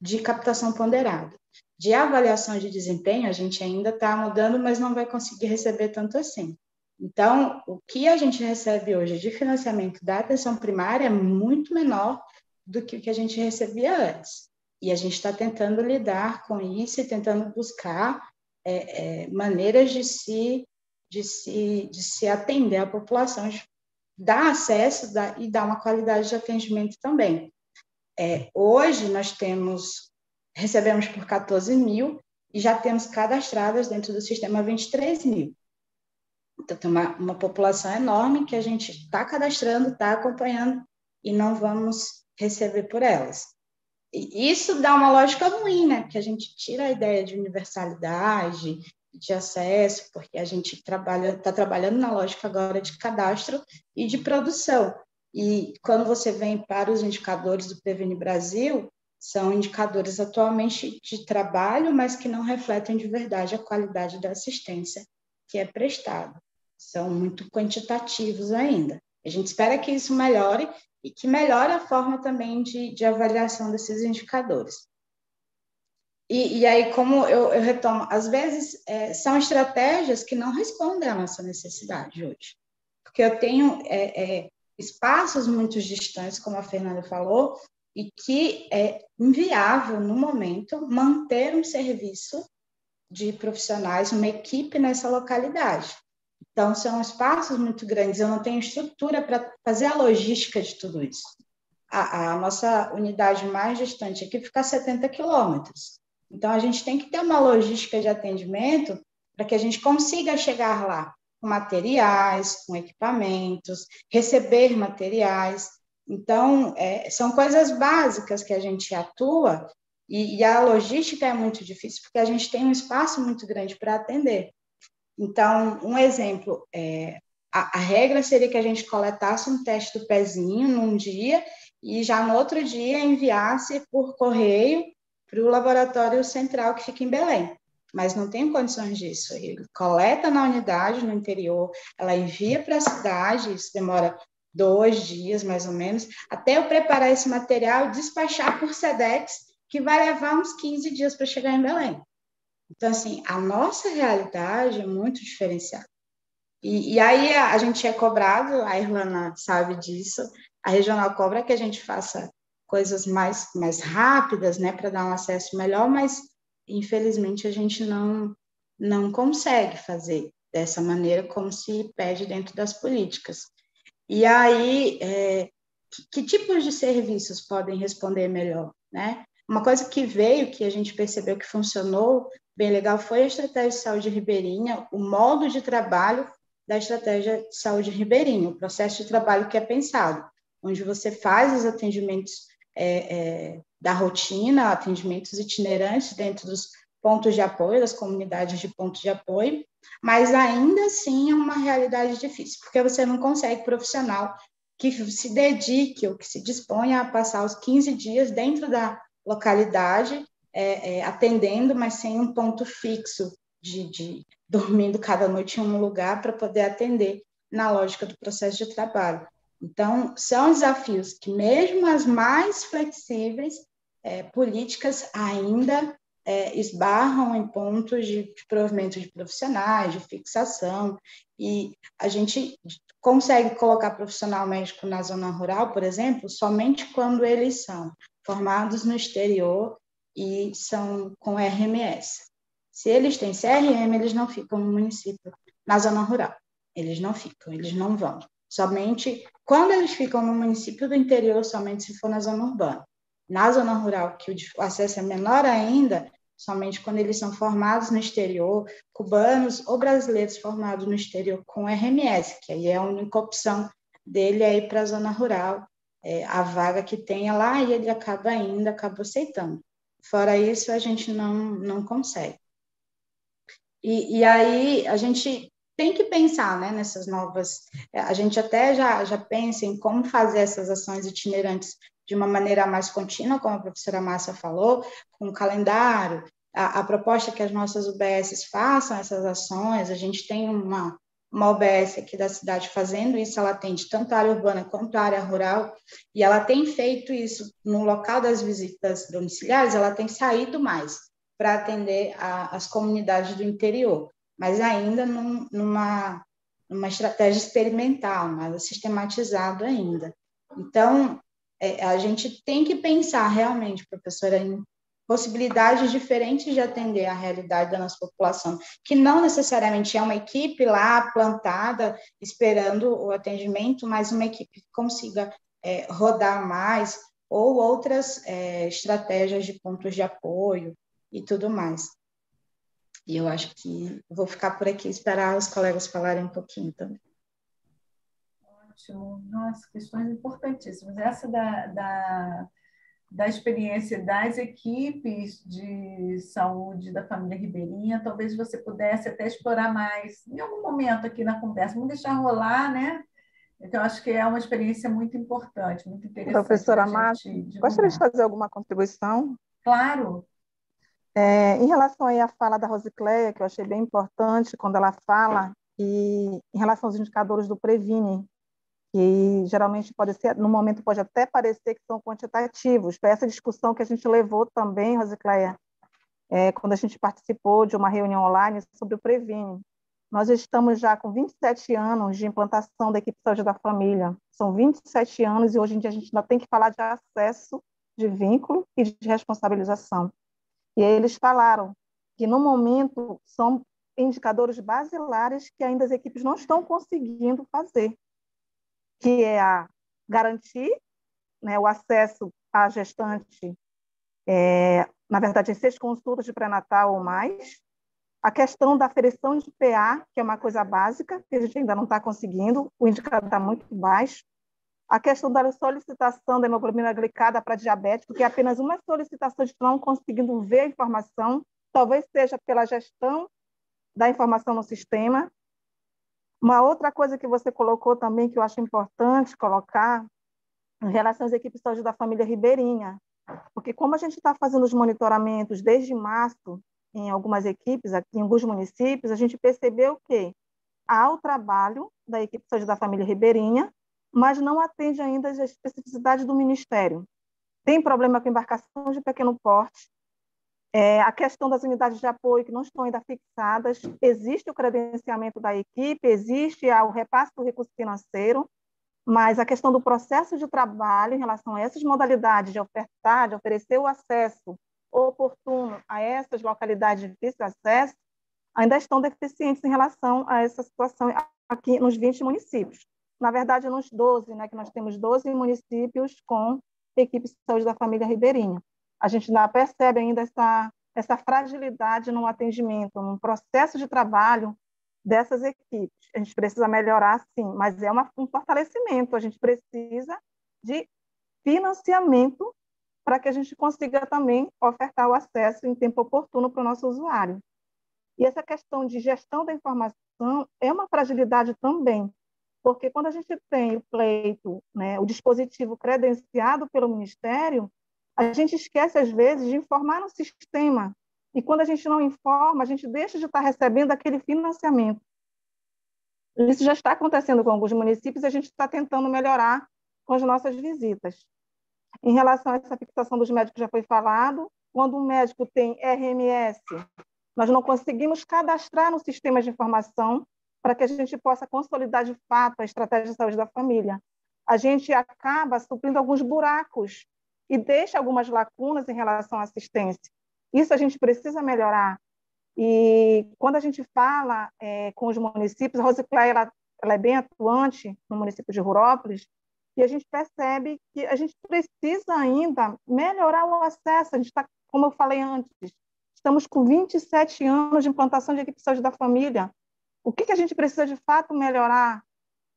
de captação ponderada. De avaliação de desempenho, a gente ainda está mudando, mas não vai conseguir receber tanto assim. Então, o que a gente recebe hoje de financiamento da atenção primária é muito menor do que o que a gente recebia antes. E a gente está tentando lidar com isso e tentando buscar é, é, maneiras de se de se, de se atender à população, dar acesso dar, e dar uma qualidade de atendimento também. É, hoje nós temos, recebemos por 14 mil e já temos cadastradas dentro do sistema 23 mil. Então, tem uma, uma população enorme que a gente está cadastrando, está acompanhando e não vamos receber por elas. E isso dá uma lógica ruim, né? Porque a gente tira a ideia de universalidade, de acesso, porque a gente trabalha está trabalhando na lógica agora de cadastro e de produção. E quando você vem para os indicadores do Previne Brasil, são indicadores atualmente de trabalho, mas que não refletem de verdade a qualidade da assistência que é prestada. São muito quantitativos ainda. A gente espera que isso melhore e que melhore a forma também de, de avaliação desses indicadores. E, e aí, como eu, eu, retomo, às vezes é, são estratégias que não respondem à nossa necessidade hoje. Porque eu tenho é, é, espaços muito distantes, como a Fernanda falou, e que é inviável, no momento, manter um serviço de profissionais, uma equipe nessa localidade. Então, são espaços muito grandes, eu não tenho estrutura para fazer a logística de tudo isso. A, a, nossa unidade mais distante aqui fica a 70 quilômetros. Então, a gente tem que ter uma logística de atendimento para que a gente consiga chegar lá com materiais, com equipamentos, receber materiais. Então, é, são coisas básicas que a gente atua e, e, a logística é muito difícil porque a gente tem um espaço muito grande para atender. Então, um exemplo, é, a, a regra seria que a gente coletasse um teste do pezinho num dia e já no outro dia enviasse por correio para o laboratório central que fica em Belém. mas não tenho condições disso. Ele coleta na unidade, no interior, ela envia para a cidade, isso demora dois dias, mais ou menos, até eu preparar esse material e despachar por SEDEX, que vai levar uns 15 dias para chegar em Belém. Então, assim, a nossa realidade é muito diferenciada. E, e aí a, a, gente é cobrado, a Irlana sabe disso, a regional cobra que a gente faça coisas mais, mais rápidas, né, para dar um acesso melhor, mas infelizmente a gente não, não consegue fazer dessa maneira como se pede dentro das políticas. E aí, é, que, que tipos de serviços podem responder melhor, né? Uma coisa que veio, que a gente percebeu que funcionou bem legal, foi a estratégia de saúde ribeirinha, o modo de trabalho da estratégia de saúde ribeirinha, o processo de trabalho que é pensado, onde você faz os atendimentos é, é, da rotina, atendimentos itinerantes dentro dos pontos de apoio, das comunidades de pontos de apoio, mas ainda assim é uma realidade difícil, porque você não consegue profissional que se dedique ou que se disponha a passar os 15 dias dentro da localidade, é, é, atendendo, mas sem um ponto fixo de, de dormindo cada noite em um lugar para poder atender na lógica do processo de trabalho. Então, são desafios que, mesmo as mais flexíveis, é, políticas ainda é, esbarram em pontos de, de provimento de profissionais, de fixação, e a gente consegue colocar profissional médico na zona rural, por exemplo, somente quando eles são formados no exterior e são com RMS. Se eles têm CRM, eles não ficam no município, na zona rural. Eles não ficam, eles não vão. Somente quando eles ficam no município do interior, somente se for na zona urbana. Na zona rural, que o acesso é menor ainda, somente quando eles são formados no exterior, cubanos ou brasileiros formados no exterior com RMS, que aí é a única opção dele aí para a zona rural, é, a vaga que tenha lá e ele acaba indo, acaba aceitando. Fora isso, a gente não, não consegue. E, e aí a gente tem que pensar né, nessas novas. A gente até já, já pensa em como fazer essas ações itinerantes de uma maneira mais contínua, como a professora Márcia falou, com um calendário. A, a proposta é que as nossas UBSs façam essas ações, a gente tem uma, uma UBS aqui da cidade fazendo isso, ela atende tanto a área urbana quanto a área rural, e ela tem feito isso no local das visitas domiciliares, ela tem saído mais para atender a, as comunidades do interior, mas ainda num, numa, numa estratégia experimental, nada sistematizado ainda. Então, é, a gente tem que pensar realmente, professora, em possibilidades diferentes de atender a realidade da nossa população, que não necessariamente é uma equipe lá plantada esperando o atendimento, mas uma equipe que consiga é, rodar mais ou outras é, estratégias de pontos de apoio, e tudo mais. E eu acho que vou ficar por aqui esperar os colegas falarem um pouquinho também. Ótimo. Nossa, questões importantíssimas. Essa da, da, da experiência das equipes de saúde da família Ribeirinha, talvez você pudesse até explorar mais em algum momento aqui na conversa. Vamos deixar rolar, né? Então, acho que é uma experiência muito importante, muito interessante. Professora Márcia, gostaria de fazer alguma contribuição? Claro. É, em relação aí à fala da Rosicléia, que eu achei bem importante, quando ela fala e em relação aos indicadores do Previne, que geralmente pode ser, no momento pode até parecer que são quantitativos. Foi essa discussão que a gente levou também, Rosicléia, é, quando a gente participou de uma reunião online sobre o Previne. Nós estamos já com 27 anos de implantação da equipe de saúde da família. São 27 anos e hoje em dia a gente ainda tem que falar de acesso, de vínculo e de responsabilização. E eles falaram que, no momento, são indicadores basilares que ainda as equipes não estão conseguindo fazer, que é a garantir né, o acesso à gestante, é, na verdade, em seis consultas de pré-natal ou mais, a questão da aferição de PA, que é uma coisa básica, que a gente ainda não está conseguindo, o indicador está muito baixo, a questão da solicitação da hemoglobina glicada para diabético, que é apenas uma solicitação de não conseguindo ver a informação, talvez seja pela gestão da informação no sistema. Uma outra coisa que você colocou também, que eu acho importante colocar, em relação às equipes de saúde da família ribeirinha, porque como a gente está fazendo os monitoramentos desde março, em algumas equipes, em alguns municípios, a gente percebeu que há o trabalho da equipe de saúde da família ribeirinha, mas não atende ainda às especificidades do Ministério. Tem problema com embarcação de pequeno porte, é, a questão das unidades de apoio que não estão ainda fixadas, existe o credenciamento da equipe, existe o repasse do recurso financeiro, mas a questão do processo de trabalho em relação a essas modalidades de ofertar, de oferecer o acesso oportuno a essas localidades de difícil acesso, ainda estão deficientes em relação a essa situação aqui nos 20 municípios. Na verdade, nos 12, né, que nós temos 12 municípios com equipes de saúde da família ribeirinha a gente ainda percebe ainda essa, essa fragilidade no atendimento, no processo de trabalho dessas equipes. A gente precisa melhorar, sim, mas é uma, um fortalecimento. A gente precisa de financiamento para que a gente consiga também ofertar o acesso em tempo oportuno para o nosso usuário. E essa questão de gestão da informação é uma fragilidade também, porque quando a gente tem o pleito, né, o dispositivo credenciado pelo Ministério, a gente esquece, às vezes, de informar no sistema. E quando a gente não informa, a gente deixa de estar recebendo aquele financiamento. Isso já está acontecendo com alguns municípios a gente está tentando melhorar com as nossas visitas. Em relação a essa fixação dos médicos, já foi falado. Quando um médico tem RMS, nós não conseguimos cadastrar no sistema de informação para que a gente possa consolidar de fato a estratégia de saúde da família. A gente acaba suprindo alguns buracos e deixa algumas lacunas em relação à assistência. Isso a gente precisa melhorar. E quando a gente fala é, com os municípios, a Rosicléia ela, ela é bem atuante no município de Rurópolis, e a gente percebe que a gente precisa ainda melhorar o acesso. A gente está, como eu falei antes, estamos com 27 anos de implantação de equipe de saúde da família. O que, que a gente precisa de fato melhorar?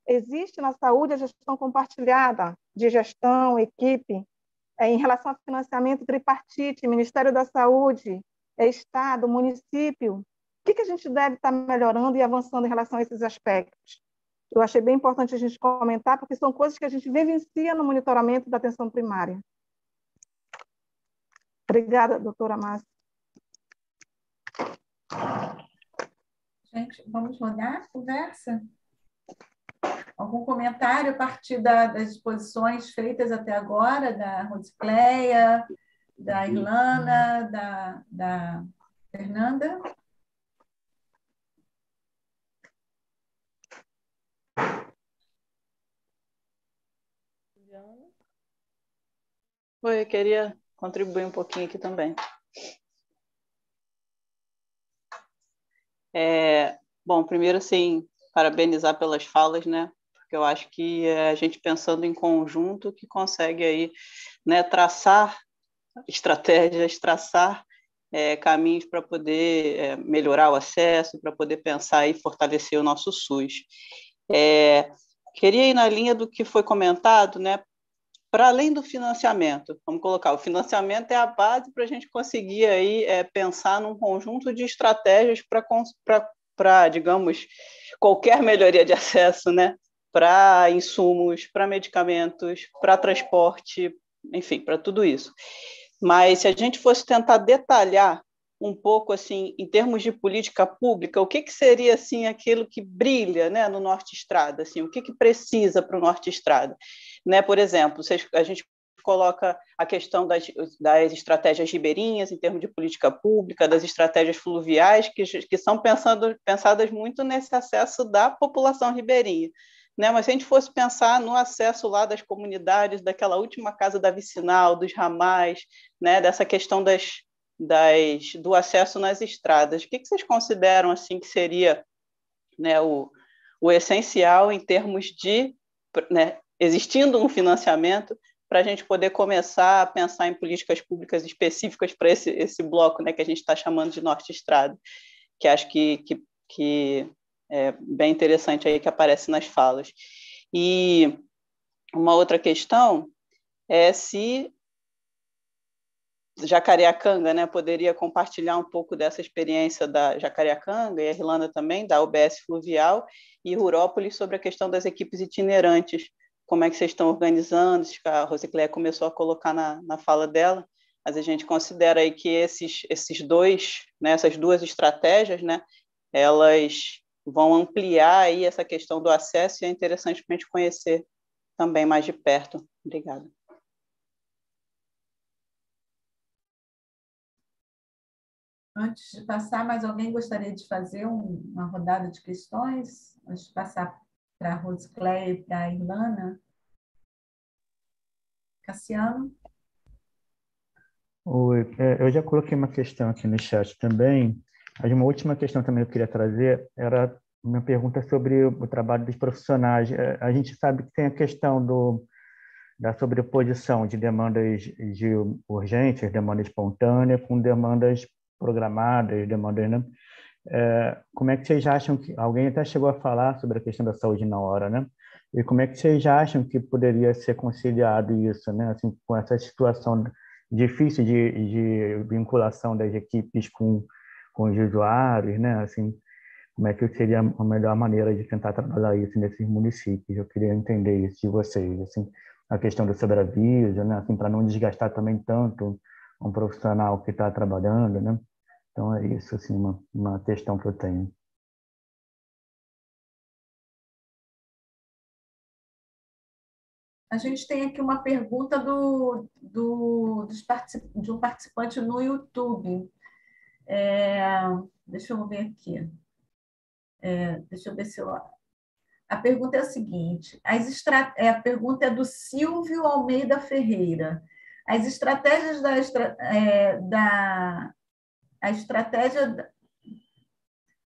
Existe na saúde a gestão compartilhada de gestão, equipe, é, em relação ao financiamento tripartite, Ministério da Saúde, é, Estado, município, o que, que a gente deve estar melhorando e avançando em relação a esses aspectos? Eu achei bem importante a gente comentar, porque são coisas que a gente vivencia no monitoramento da atenção primária. Obrigada, doutora Márcia. Gente, vamos rodar a conversa? algum comentário a partir da, das exposições feitas até agora, da Rosicléia, da Irlana, da, da Fernanda? Oi, eu queria contribuir um pouquinho aqui também. É, bom, primeiro, assim, parabenizar pelas falas, né? porque eu acho que é a gente pensando em conjunto que consegue aí, né, traçar estratégias, traçar é, caminhos para poder é, melhorar o acesso, para poder pensar e fortalecer o nosso SUS. É, queria ir na linha do que foi comentado, né, para além do financiamento, vamos colocar, o financiamento é a base para a gente conseguir aí é, pensar num conjunto de estratégias para, digamos, qualquer melhoria de acesso, né? para insumos, para medicamentos, para transporte, enfim, para tudo isso. Mas se a gente fosse tentar detalhar um pouco assim, em termos de política pública, o que, que seria assim aquilo que brilha, né, no Norte Estrada, assim, o que, que precisa para o Norte Estrada, né? Por exemplo, a gente coloca a questão das, das estratégias ribeirinhas em termos de política pública, das estratégias fluviais que, que são pensando, pensadas muito nesse acesso da população ribeirinha. Né? Mas se a gente fosse pensar no acesso lá das comunidades, daquela última casa da vicinal, dos ramais, né? dessa questão das, das, do acesso nas estradas, o que, que vocês consideram assim que seria né, o, o essencial em termos de, né, existindo um financiamento, para a gente poder começar a pensar em políticas públicas específicas para esse, esse bloco né, que a gente está chamando de Norte Estrada, que acho que, que, que é bem interessante aí que aparece nas falas. E uma outra questão é se Jacareacanga né, poderia compartilhar um pouco dessa experiência da Jacareacanga e a Irlanda também, da UBS Fluvial e Rurópolis, sobre a questão das equipes itinerantes. Como é que vocês estão organizando? A Rosicléia começou a colocar na, na fala dela mas a gente considera aí que esses, esses dois, né, essas duas estratégias, né, elas vão ampliar aí essa questão do acesso e é interessante para a gente conhecer também mais de perto. Obrigada. Antes de passar, mais alguém gostaria de fazer um, uma rodada de questões? Antes de passar para a Roscléia e para a Ilana? Cassiano? Oi, é, eu já coloquei uma questão aqui no chat também, mas uma última questão também eu queria trazer era uma pergunta sobre o trabalho dos profissionais. É, a gente sabe que tem a questão do, da sobreposição de demandas de urgências, demanda espontânea, com demandas programadas, demandas, né? É, como é que vocês acham que alguém até chegou a falar sobre a questão da saúde na hora, né? E como é que vocês acham que poderia ser conciliado isso, né? Assim, com essa situação difícil de, de vinculação das equipes com, com os usuários, né? Assim, como é que seria a melhor maneira de tentar trabalhar isso nesses municípios? Eu queria entender isso de vocês, assim, a questão do sobreaviso, né? Assim, para não desgastar também tanto um profissional que está trabalhando, né? Então é isso, assim, uma, uma questão que eu tenho. A gente tem aqui uma pergunta do, do, de um participante no YouTube. É, deixa eu ver aqui. É, deixa eu ver se eu. A pergunta é a seguinte: as estra... é, a pergunta é do Silvio Almeida Ferreira. As estratégias da, é, da a estratégia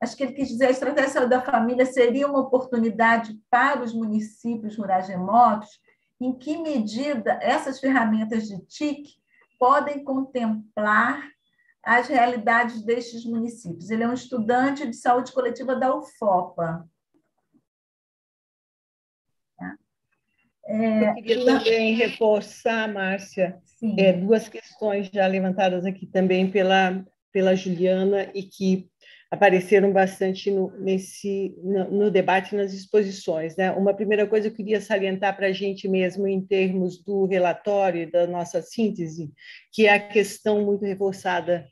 acho que ele quis dizer a estratégia da família seria uma oportunidade para os municípios rurais remotos em que medida essas ferramentas de TIC podem contemplar as realidades destes municípios. Ele é um estudante de saúde coletiva da UFOPA. Tá? É, Eu queria também reforçar, Márcia, é, duas questões já levantadas aqui também pela, pela Juliana e que apareceram bastante no, nesse, no, no, debate, nas exposições. Né? Uma primeira coisa eu queria salientar para a gente mesmo, em termos do relatório, da nossa síntese, que é a questão muito reforçada,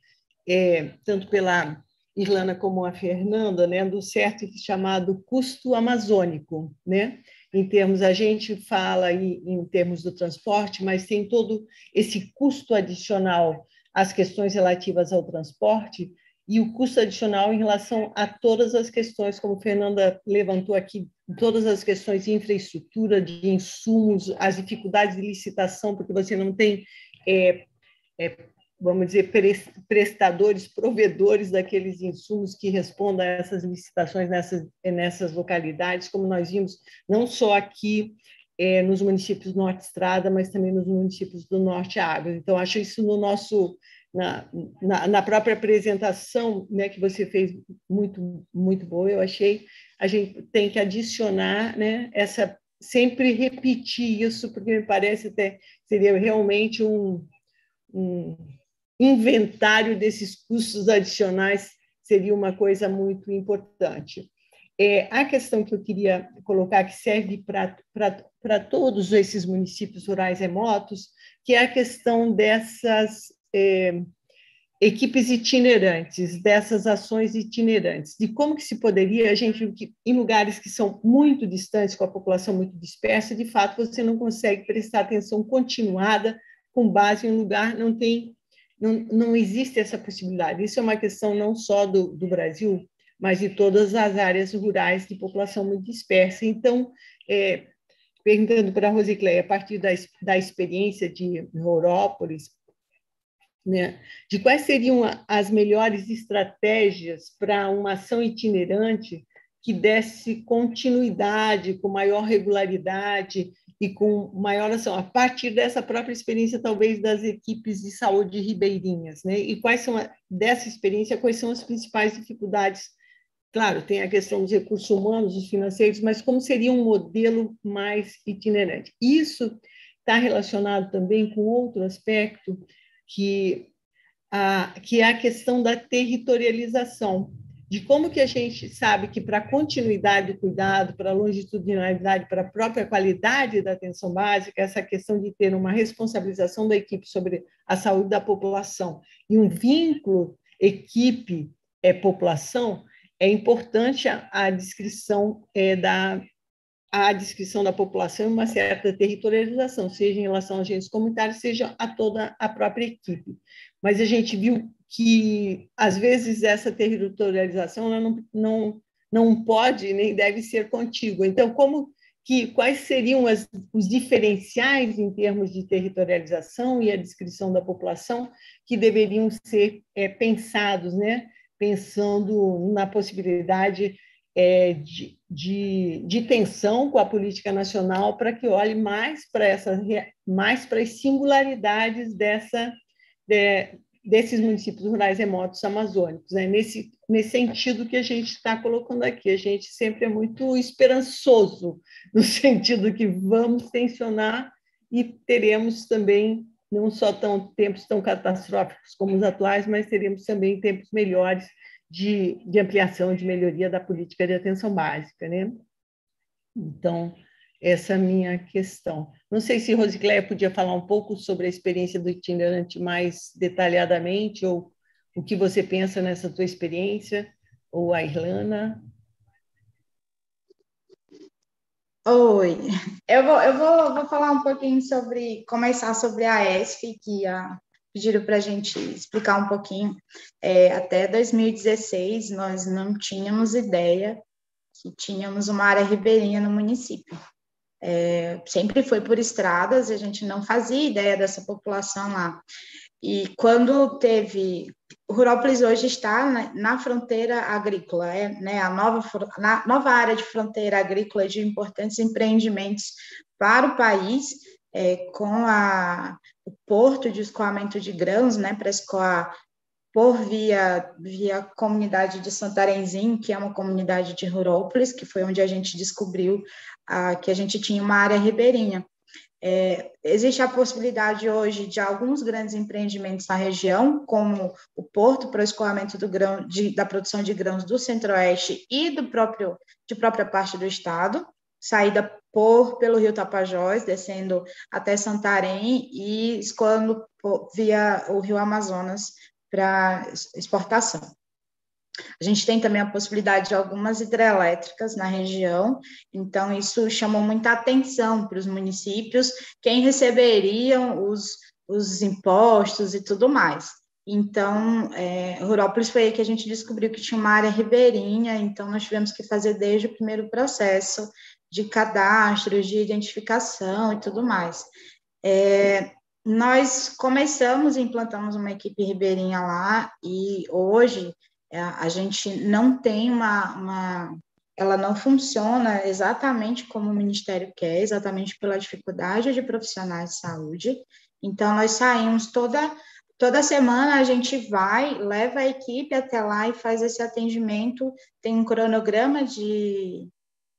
é, tanto pela Irlana como a Fernanda, né, do certo chamado custo amazônico. Né? Em termos, a gente fala em, em termos do transporte, mas tem todo esse custo adicional às questões relativas ao transporte, e o custo adicional em relação a todas as questões, como Fernanda levantou aqui, todas as questões de infraestrutura, de insumos, as dificuldades de licitação, porque você não tem, é, é, vamos dizer, prestadores, provedores daqueles insumos que respondam a essas licitações nessas, nessas localidades, como nós vimos, não só aqui é, nos municípios Norte Estrada, mas também nos municípios do Norte Água. Então, acho isso no nosso na, na, na, própria apresentação né, que você fez muito muito boa, eu achei a gente tem que adicionar né, essa sempre repetir isso porque me parece até seria realmente um, um inventário desses custos adicionais seria uma coisa muito importante. É, a questão que eu queria colocar, que serve para todos esses municípios rurais remotos, que é a questão dessas é, equipes itinerantes, dessas ações itinerantes, de como que se poderia, a gente, em lugares que são muito distantes, com a população muito dispersa, de fato, você não consegue prestar atenção continuada com base em um lugar, não tem, não, não existe essa possibilidade. Isso é uma questão não só do, do Brasil, mas de todas as áreas rurais de população muito dispersa. Então, é, perguntando para a Rosicléia, a partir da, da experiência de Rourópolis, né, de quais seriam as melhores estratégias para uma ação itinerante que desse continuidade, com maior regularidade e com maior ação, a partir dessa própria experiência, talvez, das equipes de saúde ribeirinhas. Né? E quais são, dessa experiência, quais são as principais dificuldades? Claro, tem a questão dos recursos humanos, dos financeiros, mas como seria um modelo mais itinerante? Isso está relacionado também com outro aspecto, que a, que é a questão da territorialização. de como que a gente sabe que para a continuidade do cuidado, para a longitudinalidade, para a própria qualidade da atenção básica, essa questão de ter uma responsabilização da equipe sobre a saúde da população e um vínculo equipe-população, é, é importante a, a descrição é, da a descrição da população e uma certa territorialização, seja em relação a agentes comunitários, seja a toda a própria equipe. Mas a gente viu que, às vezes, essa territorialização não, não, não pode nem deve ser contígua. Então, como que quais seriam as, os diferenciais em termos de territorialização e a descrição da população que deveriam ser é, pensados, né? Pensando na possibilidade é, de, de, de, tensão com a política nacional para que olhe mais para essa mais para as singularidades dessa de, desses municípios rurais remotos amazônicos. É nesse, nesse sentido que a gente está colocando aqui. A gente sempre é muito esperançoso, no sentido que vamos tensionar e teremos também não só tão, tempos tão catastróficos como os atuais, mas teremos também tempos melhores de, de ampliação, de melhoria da política de atenção básica. Né? Então, essa é a minha questão. Não sei se Rosicléia podia falar um pouco sobre a experiência do itinerante mais detalhadamente, ou o que você pensa nessa tua experiência, ou a Irlana. Oi, eu vou, eu vou, vou falar um pouquinho sobre, começar sobre a ESF, que a, pediram para a gente explicar um pouquinho. É, até 2016, nós não tínhamos ideia que tínhamos uma área ribeirinha no município. É, sempre foi por estradas, a gente não fazia ideia dessa população lá. E quando teve. Rurópolis hoje está na, fronteira agrícola, é né, a nova, na, nova área de fronteira agrícola de importantes empreendimentos para o país, é, com a, o porto de escoamento de grãos, né, para escoar por via, via comunidade de Santarenzim, que é uma comunidade de Rurópolis, que foi onde a gente descobriu que a gente tinha uma área ribeirinha. É, existe a possibilidade hoje de alguns grandes empreendimentos na região, como o porto para o escoamento do grão, de, da produção de grãos do centro-oeste e do próprio, de própria parte do estado, saída por pelo Rio Tapajós, descendo até Santarém e escoando por, via o Rio Amazonas para exportação. A gente tem também a possibilidade de algumas hidrelétricas na região, então isso chamou muita atenção para os municípios, quem receberiam os, os impostos e tudo mais. Então, é, Rurópolis foi aí que a gente descobriu que tinha uma área ribeirinha, então nós tivemos que fazer desde o primeiro processo de cadastro, de identificação e tudo mais. É, nós começamos e implantamos uma equipe ribeirinha lá e hoje a gente não tem uma, uma, ela não funciona exatamente como o Ministério quer, exatamente pela dificuldade de profissionais de saúde. Então, nós saímos toda, toda semana, a gente vai, leva a equipe até lá e faz esse atendimento. Tem um cronograma de,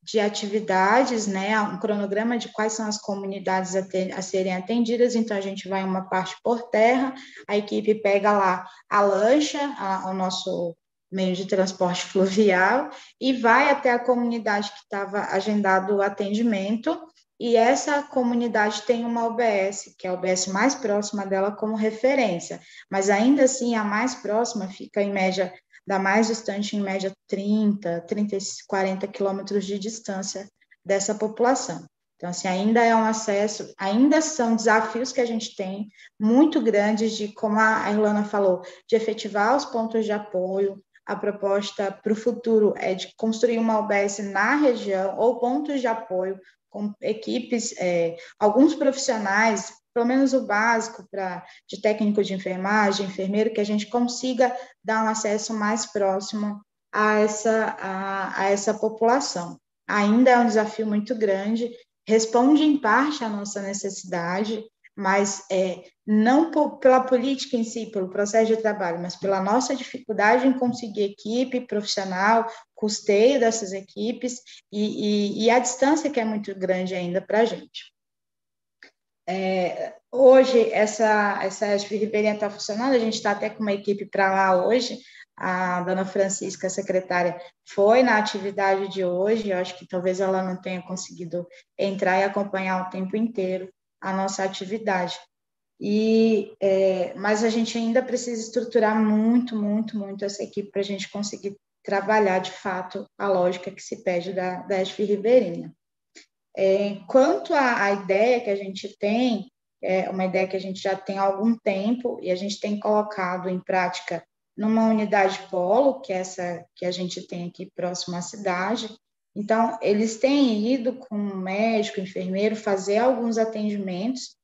de atividades, né, um cronograma de quais são as comunidades a, ter, a, serem atendidas, então a gente vai uma parte por terra, a equipe pega lá a lancha, a, o nosso meio de transporte fluvial, e vai até a comunidade que estava agendado o atendimento, e essa comunidade tem uma OBS, que é a OBS mais próxima dela como referência, mas ainda assim a mais próxima fica em média da mais distante, em média 30, 30, 40 quilômetros de distância dessa população. Então, assim, ainda é um acesso, ainda são desafios que a gente tem muito grandes de, como a Irlana falou, de efetivar os pontos de apoio. A proposta para o futuro é de construir uma UBS na região ou pontos de apoio com equipes, é, alguns profissionais pelo menos o básico para de técnico de enfermagem, enfermeiro, que a gente consiga dar um acesso mais próximo a essa, a, a essa população. Ainda é um desafio muito grande, responde em parte à nossa necessidade, mas é, não por, pela política em si, pelo processo de trabalho, mas pela nossa dificuldade em conseguir equipe profissional, custeio dessas equipes e, e, e a distância que é muito grande ainda para a gente. É, hoje, essa, essa ribeirinha está funcionando, a gente está até com uma equipe para lá hoje. a dona Francisca, secretária, foi na atividade de hoje, eu acho que talvez ela não tenha conseguido entrar e acompanhar o tempo inteiro a nossa atividade. E, é, mas a gente ainda precisa estruturar muito, muito, muito essa equipe para a gente conseguir trabalhar de fato a lógica que se pede da, da ESF Ribeirinha. É, quanto à, ideia que a gente tem, é uma ideia que a gente já tem há algum tempo e a gente tem colocado em prática numa unidade polo, que é essa que a gente tem aqui próximo à cidade. Então, eles têm ido com médico, enfermeiro, fazer alguns atendimentos,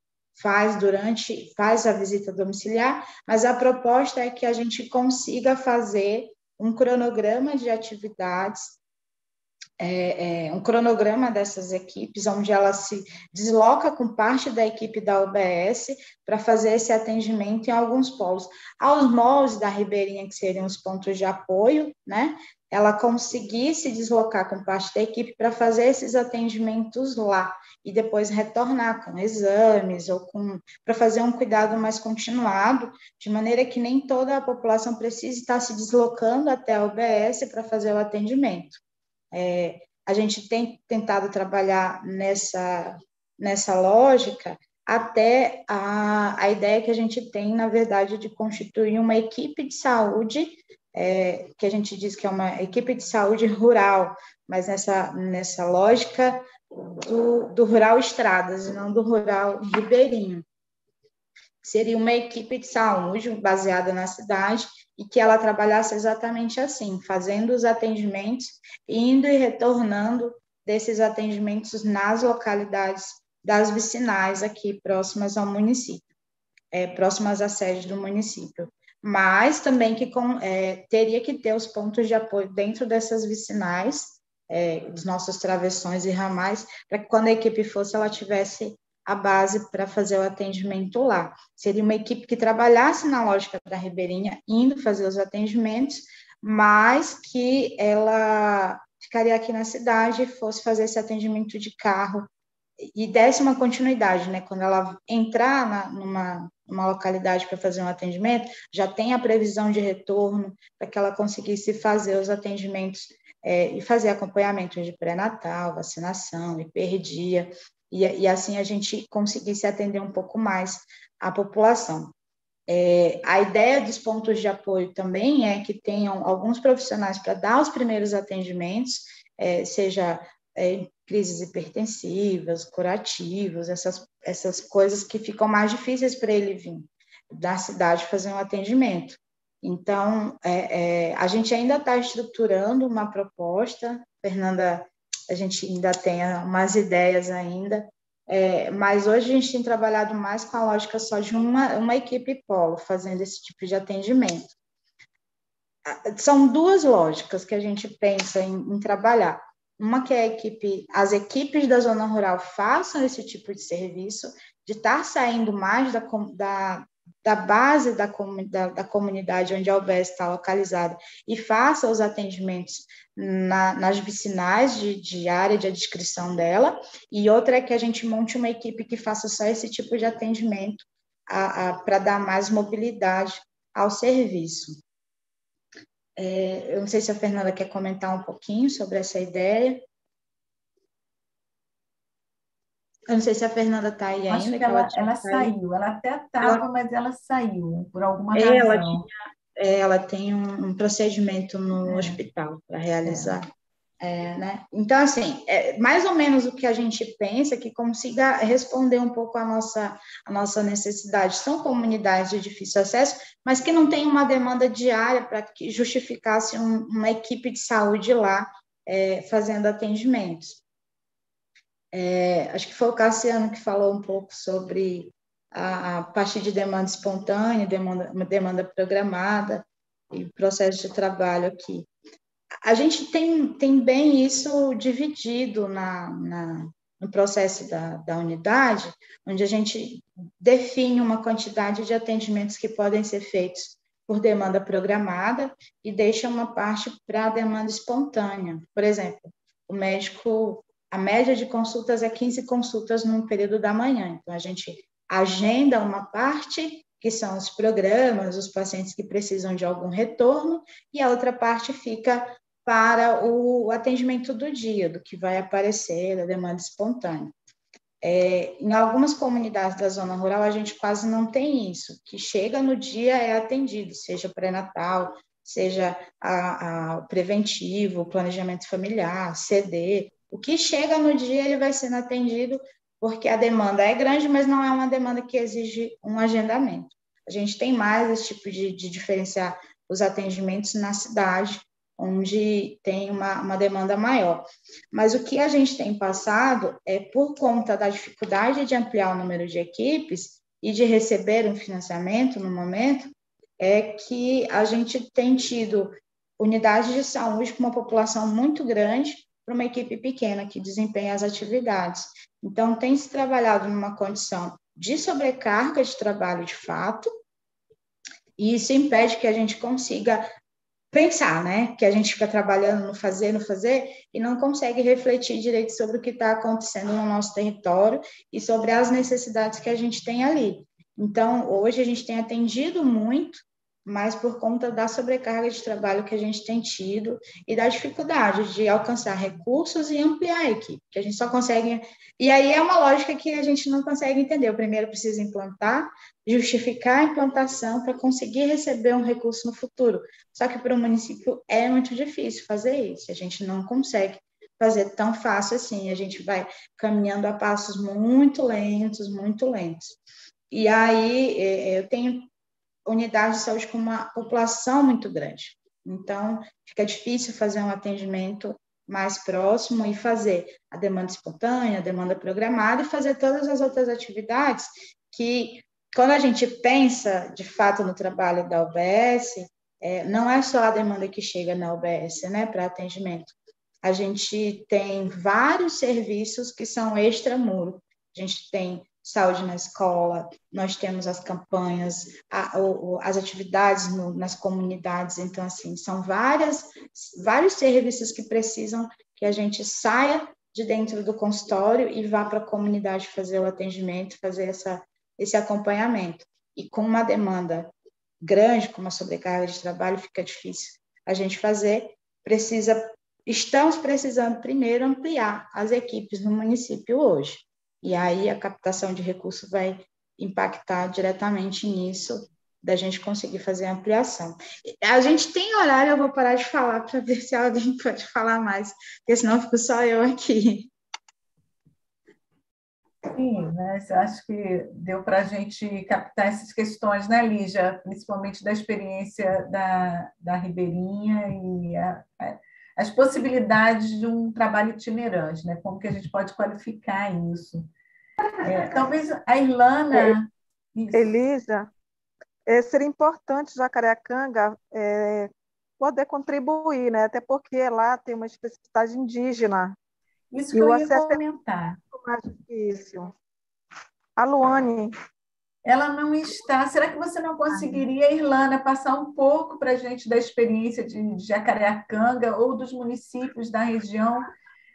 faz durante, faz a visita domiciliar, mas a proposta é que a gente consiga fazer um cronograma de atividades é, é, um cronograma dessas equipes, onde ela se desloca com parte da equipe da UBS para fazer esse atendimento em alguns polos. Aos moldes da Ribeirinha, que seriam os pontos de apoio, né? Ela conseguir se deslocar com parte da equipe para fazer esses atendimentos lá e depois retornar com exames ou com para fazer um cuidado mais continuado, de maneira que nem toda a população precise estar se deslocando até a UBS para fazer o atendimento. É, a gente tem tentado trabalhar nessa, nessa lógica até a, a ideia que a gente tem, na verdade, de constituir uma equipe de saúde, é, que a gente diz que é uma equipe de saúde rural, mas nessa, nessa lógica do, do rural estradas e não do rural ribeirinho. Seria uma equipe de saúde baseada na cidade e que ela trabalhasse exatamente assim, fazendo os atendimentos, indo e retornando desses atendimentos nas localidades das vicinais aqui próximas ao município, é, próximas à sede do município. Mas também que com, é, teria que ter os pontos de apoio dentro dessas vicinais, é, dos nossos travessões e ramais, para que quando a equipe fosse, ela tivesse a base para fazer o atendimento lá. Seria uma equipe que trabalhasse na lógica da Ribeirinha, indo fazer os atendimentos, mas que ela ficaria aqui na cidade e fosse fazer esse atendimento de carro e desse uma continuidade, né? Quando ela entrar na, numa, numa localidade para fazer um atendimento, já tem a previsão de retorno para que ela conseguisse fazer os atendimentos é, e fazer acompanhamento de pré-natal, vacinação, hiperdia, e, e assim a gente conseguisse atender um pouco mais a população. É, a ideia dos pontos de apoio também é que tenham alguns profissionais para dar os primeiros atendimentos, é, seja é, crises hipertensivas, curativos, essas, essas coisas que ficam mais difíceis para ele vir da cidade fazer um atendimento. Então, é, é, a gente ainda está estruturando uma proposta, Fernanda a gente ainda tem umas ideias ainda, é, mas hoje a gente tem trabalhado mais com a lógica só de uma, uma equipe polo fazendo esse tipo de atendimento. São duas lógicas que a gente pensa em, em trabalhar. Uma que a equipe, as equipes da zona rural façam esse tipo de serviço, de estar saindo mais da, da, da base da, da, da, comunidade onde a UBS está localizada e faça os atendimentos na, nas vicinais de, de área de adscrição dela, e outra é que a gente monte uma equipe que faça só esse tipo de atendimento para dar mais mobilidade ao serviço. É, eu não sei se a Fernanda quer comentar um pouquinho sobre essa ideia. Eu não sei se a Fernanda está aí Acho ainda. Que ela, ela, ela saiu, ela até estava, mas ela saiu, por alguma razão. Ela, tinha, é, ela tem um, um procedimento no é. hospital para realizar. É, né? Então, assim, é mais ou menos o que a gente pensa que consiga responder um pouco a nossa, a nossa necessidade. São comunidades de difícil acesso, mas que não tem uma demanda diária para que justificasse um, uma equipe de saúde lá é, fazendo atendimentos. É, acho que foi o Cassiano que falou um pouco sobre a, a parte de demanda espontânea, demanda, demanda programada e processo de trabalho aqui. A gente tem, tem bem isso dividido na, na, no processo da, da unidade, onde a gente define uma quantidade de atendimentos que podem ser feitos por demanda programada e deixa uma parte para demanda espontânea. Por exemplo, o médico a média de consultas é 15 consultas no período da manhã. Então, a gente agenda uma parte que são os programas, os pacientes que precisam de algum retorno, e a outra parte fica para o atendimento do dia, do que vai aparecer, da demanda espontânea. É, em algumas comunidades da zona rural, a gente quase não tem isso, que chega no dia é atendido, seja pré-natal, seja a, a preventivo, planejamento familiar, CD. O que chega no dia, ele vai sendo atendido, porque a demanda é grande, mas não é uma demanda que exige um agendamento. A gente tem mais esse tipo de, de diferenciar os atendimentos na cidade, onde tem uma, uma demanda maior. Mas o que a gente tem passado é, por conta da dificuldade de ampliar o número de equipes e de receber um financiamento no momento, é que a gente tem tido unidades de saúde com uma população muito grande para uma equipe pequena que desempenha as atividades. Então, tem se trabalhado numa condição de sobrecarga de trabalho de fato, e isso impede que a gente consiga pensar, né? Que a gente fica trabalhando no fazer, no fazer, e não consegue refletir direito sobre o que está acontecendo no nosso território e sobre as necessidades que a gente tem ali. Então, hoje a gente tem atendido muito, mas por conta da sobrecarga de trabalho que a gente tem tido e da dificuldade de alcançar recursos e ampliar a equipe, que a gente só consegue. E aí é uma lógica que a gente não consegue entender. O primeiro precisa implantar, justificar a implantação para conseguir receber um recurso no futuro. Só que para o município é muito difícil fazer isso, a gente não consegue fazer tão fácil assim, a gente vai caminhando a passos muito lentos, muito lentos. E aí é, eu tenho unidades de saúde com uma população muito grande. Então, fica difícil fazer um atendimento mais próximo e fazer a demanda espontânea, a demanda programada e fazer todas as outras atividades que, quando a gente pensa de fato no trabalho da UBS, é, não é só a demanda que chega na UBS, né, para atendimento. A gente tem vários serviços que são extramuro. A gente tem saúde na escola, nós temos as campanhas, a, o, as atividades no, nas comunidades, então, assim, são várias, vários serviços que precisam que a gente saia de dentro do consultório e vá para a comunidade fazer o atendimento, fazer essa, esse acompanhamento. E com uma demanda grande, com uma sobrecarga de trabalho, fica difícil a gente fazer, precisa, estamos precisando primeiro ampliar as equipes no município hoje. E aí a captação de recursos vai impactar diretamente nisso, da gente conseguir fazer a ampliação. A gente tem horário, eu vou parar de falar para ver se alguém pode falar mais, porque senão fico só eu aqui. Sim, né? Acho que deu para a gente captar essas questões, né, Lígia? Principalmente da experiência da, da Ribeirinha e a, a, as possibilidades de um trabalho itinerante, né? Como que a gente pode qualificar isso? É, talvez a Ilana. É, Elisa, é, seria importante Jacareacanga é, poder contribuir, né? Até porque lá tem uma especificidade indígena. Isso que eu ia comentar. É mais difícil. A Luane, ela não está. Será que você não conseguiria, Irlanda, passar um pouco para a gente da experiência de Jacareacanga ou dos municípios da região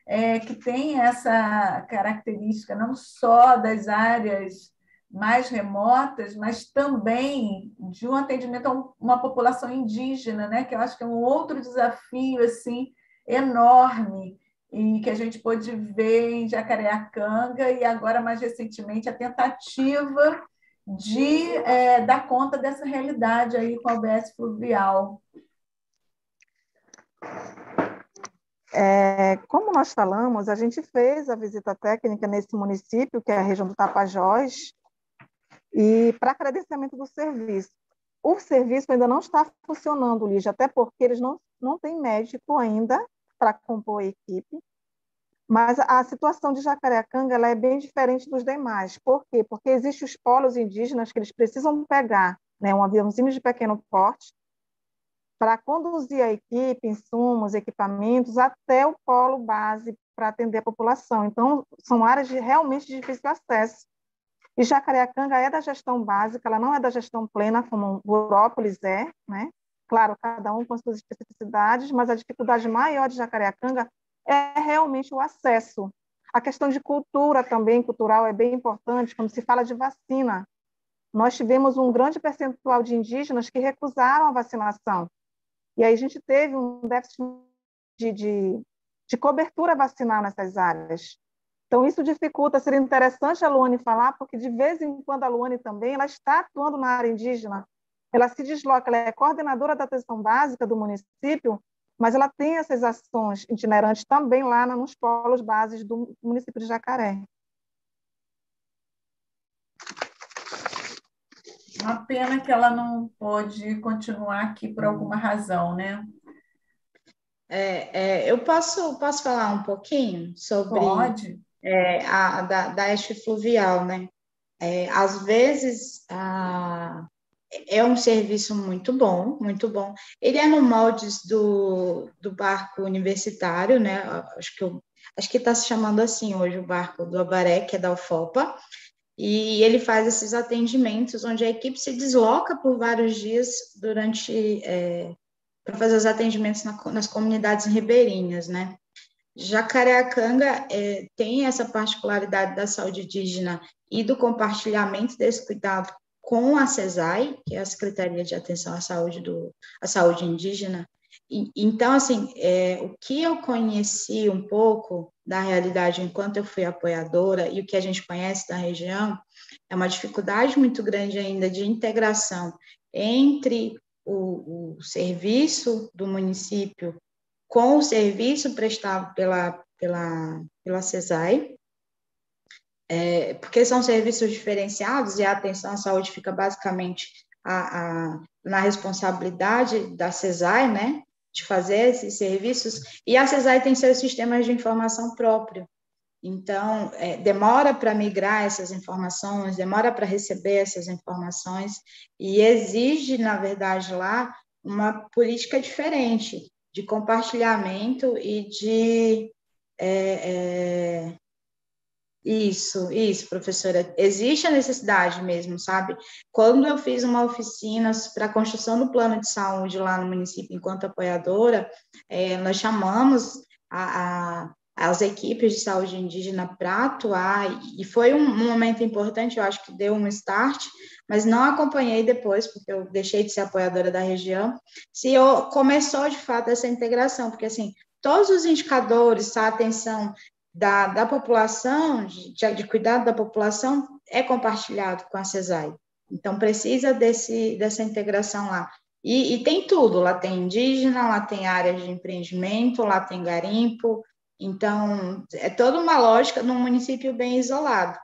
é, que tem essa característica não só das áreas mais remotas, mas também de um atendimento a uma população indígena, né? que eu acho que é um outro desafio assim enorme e que a gente pôde ver em Jacareacanga e agora mais recentemente a tentativa de é, dar conta dessa realidade aí com a UBS fluvial. É, como nós falamos, a gente fez a visita técnica nesse município, que é a região do Tapajós, e para credenciamento do serviço. O serviço ainda não está funcionando, Lígia, até porque eles não, não têm médico ainda para compor a equipe. Mas a situação de Jacareacanga ela é bem diferente dos demais. Por quê? Porque existem os polos indígenas que eles precisam pegar né, um aviãozinho de pequeno porte para conduzir a equipe, insumos, equipamentos, até o polo base para atender a população. Então, são áreas de, realmente de difícil acesso. E Jacareacanga é da gestão básica, ela não é da gestão plena, como Burópolis é, né? Claro, cada um com suas especificidades, mas a dificuldade maior de Jacareacanga é realmente o acesso. A questão de cultura também, cultural, é bem importante, quando se fala de vacina. nós tivemos um grande percentual de indígenas que recusaram a vacinação. E aí a gente teve um déficit de, de, de cobertura vacinal nessas áreas. Então, isso dificulta. Seria interessante a Luane falar, porque de vez em quando a Luane também ela está atuando na área indígena. Ela se desloca, ela é coordenadora da atenção básica do município, mas ela tem essas ações itinerantes também lá nos polos bases do município de Jacaré. Uma pena que ela não pode continuar aqui por alguma razão, né? É, é, eu posso, posso falar um pouquinho sobre é, a da, da este fluvial, né? É, às vezes a, é um serviço muito bom, muito bom. Ele é no moldes do, do barco universitário, né? Acho que acho que está se chamando assim hoje o barco do Abaré, que é da UFOPA, e ele faz esses atendimentos onde a equipe se desloca por vários dias durante é, para fazer os atendimentos na, nas comunidades ribeirinhas, né? Jacareacanga é, tem essa particularidade da saúde indígena e do compartilhamento desse cuidado com a CESAI, que é a Secretaria de Atenção à Saúde, do, à Saúde Indígena. E, então, assim, é, o que eu conheci um pouco da realidade enquanto eu fui apoiadora e o que a gente conhece da região é uma dificuldade muito grande ainda de integração entre o, o serviço do município com o serviço prestado pela, pela, pela CESAI, é, porque são serviços diferenciados e a atenção à saúde fica basicamente a, a, na responsabilidade da CESAI, né, de fazer esses serviços, e a CESAI tem seus sistemas de informação próprio. Então, é, demora para migrar essas informações, demora para receber essas informações, e exige, na verdade, lá uma política diferente de compartilhamento e de é, é, isso, isso, professora. Existe a necessidade mesmo, sabe? Quando eu fiz uma oficina para a construção do plano de saúde lá no município, enquanto apoiadora, é, nós chamamos a, a as equipes de saúde indígena para atuar, e foi um, momento importante, eu acho que deu um start, mas não acompanhei depois, porque eu deixei de ser apoiadora da região, se eu, começou de fato essa integração, porque assim, todos os indicadores, a atenção da, da população, de, de cuidado da população, é compartilhado com a CESAI. Então, precisa desse, dessa integração lá. E, e, tem tudo, lá tem indígena, lá tem áreas de empreendimento, lá tem garimpo. Então, é toda uma lógica num município bem isolado.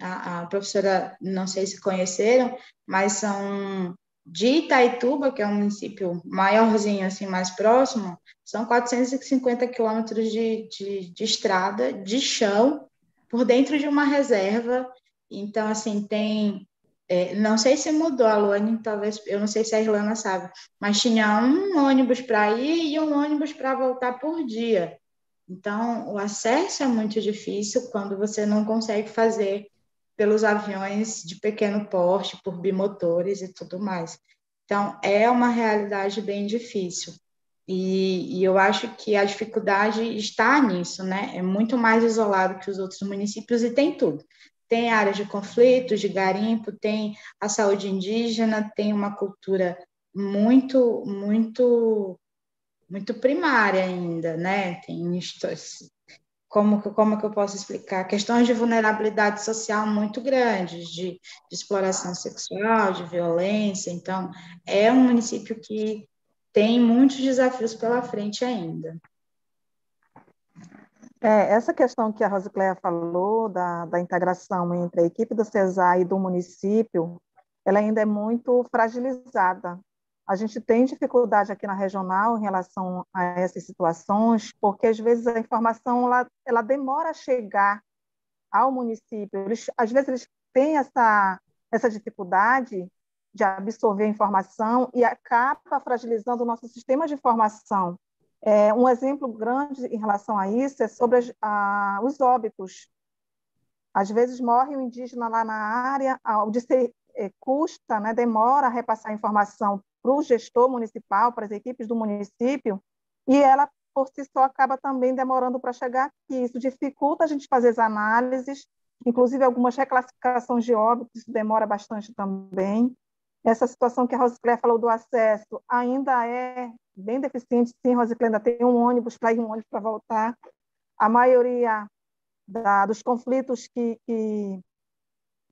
A, a professora, não sei se conheceram, mas são de Itaituba, que é um município maiorzinho, assim, mais próximo, são 450 quilômetros de, de, de estrada, de chão, por dentro de uma reserva. Então, assim, tem é, não sei se mudou, a Luane, talvez, eu não sei se a Irlanda sabe, mas tinha um ônibus para ir e um ônibus para voltar por dia. Então, o acesso é muito difícil quando você não consegue fazer pelos aviões de pequeno porte, por bimotores e tudo mais. Então, é uma realidade bem difícil. E, e, eu acho que a dificuldade está nisso, né? É muito mais isolado que os outros municípios e tem tudo. Tem áreas de conflitos, de garimpo, tem a saúde indígena, tem uma cultura muito, muito, muito primária ainda, né? Tem como, como que eu posso explicar? Questões de vulnerabilidade social muito grandes, de, de exploração sexual, de violência. Então, é um município que tem muitos desafios pela frente ainda. É, essa questão que a Rosicléia falou, da, da integração entre a equipe do CESAR e do município, ela ainda é muito fragilizada. A gente tem dificuldade aqui na regional em relação a essas situações, porque às vezes a informação ela, ela demora a chegar ao município. Eles, às vezes eles têm essa, essa dificuldade de absorver informação e acaba fragilizando o nosso sistema de informação. É, um exemplo grande em relação a isso é sobre as, a, os óbitos. Às vezes morre um indígena lá na área, onde se é, custa, né, demora a repassar a informação para o gestor municipal, para as equipes do município, e ela, por si só, acaba também demorando para chegar aqui. Isso dificulta a gente fazer as análises inclusive algumas reclassificações de óbitos, isso demora bastante também. Essa situação que a Rosicléia falou do acesso ainda é bem deficiente, sim, Rosicléia ainda tem um ônibus para ir, um ônibus para voltar. A maioria da, dos conflitos que, que,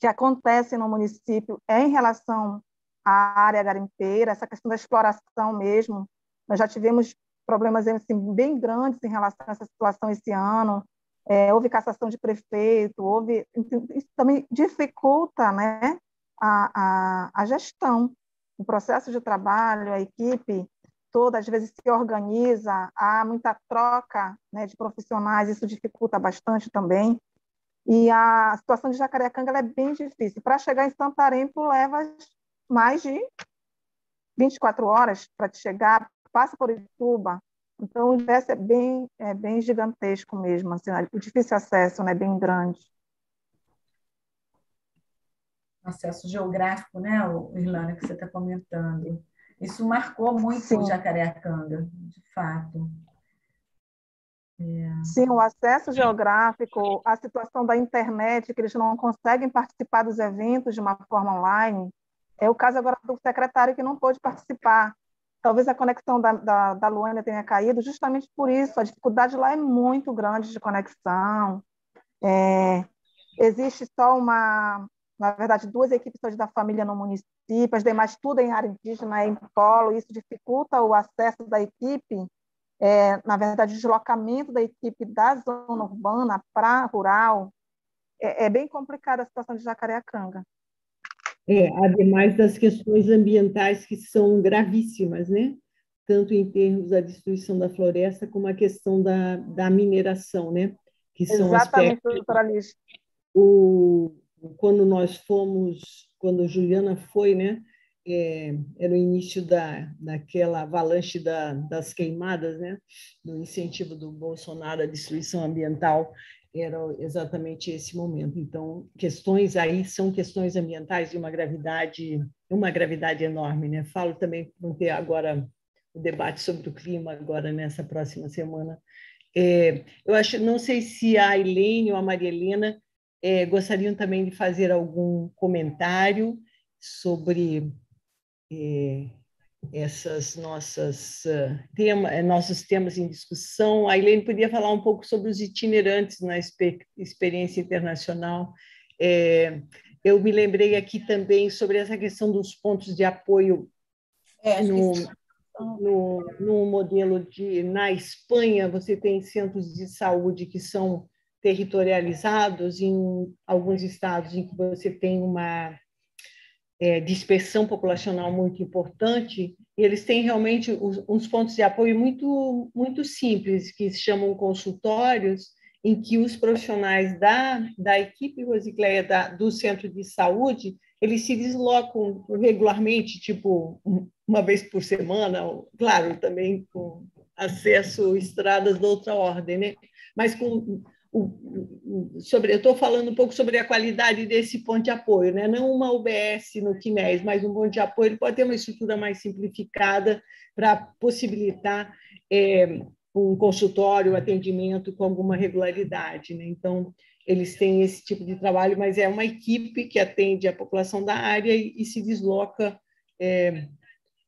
que acontecem no município é em relação à área garimpeira, essa questão da exploração mesmo. Nós já tivemos problemas assim, bem grandes em relação a essa situação esse ano. É, houve cassação de prefeito, houve isso também dificulta, né, a, a, a gestão, o processo de trabalho, a equipe toda às vezes se organiza, há muita troca né, de profissionais, isso dificulta bastante também. E a situação de Jacareacanga é bem difícil. Para chegar em Santarém, tu levas mais de 24 horas para te chegar, passa por Ituba. Então, o universo é bem, é bem gigantesco mesmo, assim, o difícil acesso, né, bem grande. Acesso geográfico, né, Irlanda, que você está comentando. Isso marcou muito Sim. o Jacareacanga, de fato. É. Sim, o acesso geográfico, a situação da internet, que eles não conseguem participar dos eventos de uma forma online. É o caso agora do secretário que não pôde participar. Talvez a conexão da, da, da Luana tenha caído justamente por isso. A dificuldade lá é muito grande de conexão. É, existe só uma, na verdade, duas equipes da família no município, as demais tudo em área indígena, em polo. Isso dificulta o acesso da equipe é, na verdade, o deslocamento da equipe da zona urbana para rural, é, é, bem complicada a situação de Jacareacanga. É, ademais das questões ambientais que são gravíssimas, né? Tanto em termos da destruição da floresta, como a questão da, da mineração, né? Que são Exatamente, doutora Liz. O, quando nós fomos, quando Juliana foi, né? é, era o início da, daquela avalanche da, das queimadas, né? do incentivo do Bolsonaro à destruição ambiental, era exatamente esse momento. Então, questões aí são questões ambientais de uma gravidade, uma gravidade enorme. Né? Falo também, vamos ter agora o debate sobre o clima agora nessa próxima semana. É, eu acho, não sei se a Helene ou a Maria Helena é, gostariam também de fazer algum comentário sobre é, essas nossas uh, tema, nossos temas em discussão. A Helene podia falar um pouco sobre os itinerantes na experiência internacional. É, eu me lembrei aqui também sobre essa questão dos pontos de apoio é, no, no, no modelo de na Espanha você tem centros de saúde que são territorializados em alguns estados em que você tem uma é, dispersão populacional muito importante, e eles têm realmente uns pontos de apoio muito, muito simples, que se chamam consultórios, em que os profissionais da, da equipe Rosicléia da, do centro de saúde, eles se deslocam regularmente, tipo uma vez por semana, claro, também com acesso estradas de outra ordem, né? mas com sobre, eu estou falando um pouco sobre a qualidade desse ponto de apoio, né? não uma UBS no Quinés, mas um ponto de apoio, ele pode ter uma estrutura mais simplificada para possibilitar é, um consultório, atendimento com alguma regularidade. Né? Então, eles têm esse tipo de trabalho, mas é uma equipe que atende a população da área e, e se desloca é,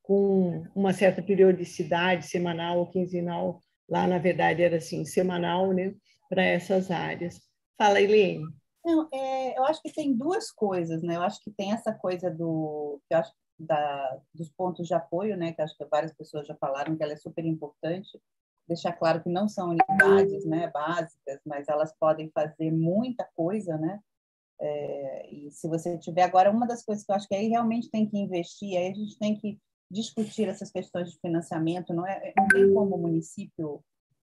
com uma certa periodicidade, semanal ou quinzenal. Lá, na verdade, era assim, semanal, né? Para essas áreas. Fala, Helene. Não, é, eu acho que tem duas coisas, né? Eu acho que tem essa coisa do, eu acho da, dos pontos de apoio, né? Que acho que várias pessoas já falaram que ela é super importante. Deixar claro que não são unidades, né? Básicas, mas elas podem fazer muita coisa, né? É, e se você tiver agora uma das coisas que eu acho que aí realmente tem que investir, aí a gente tem que discutir essas questões de financiamento, não é? Não como o município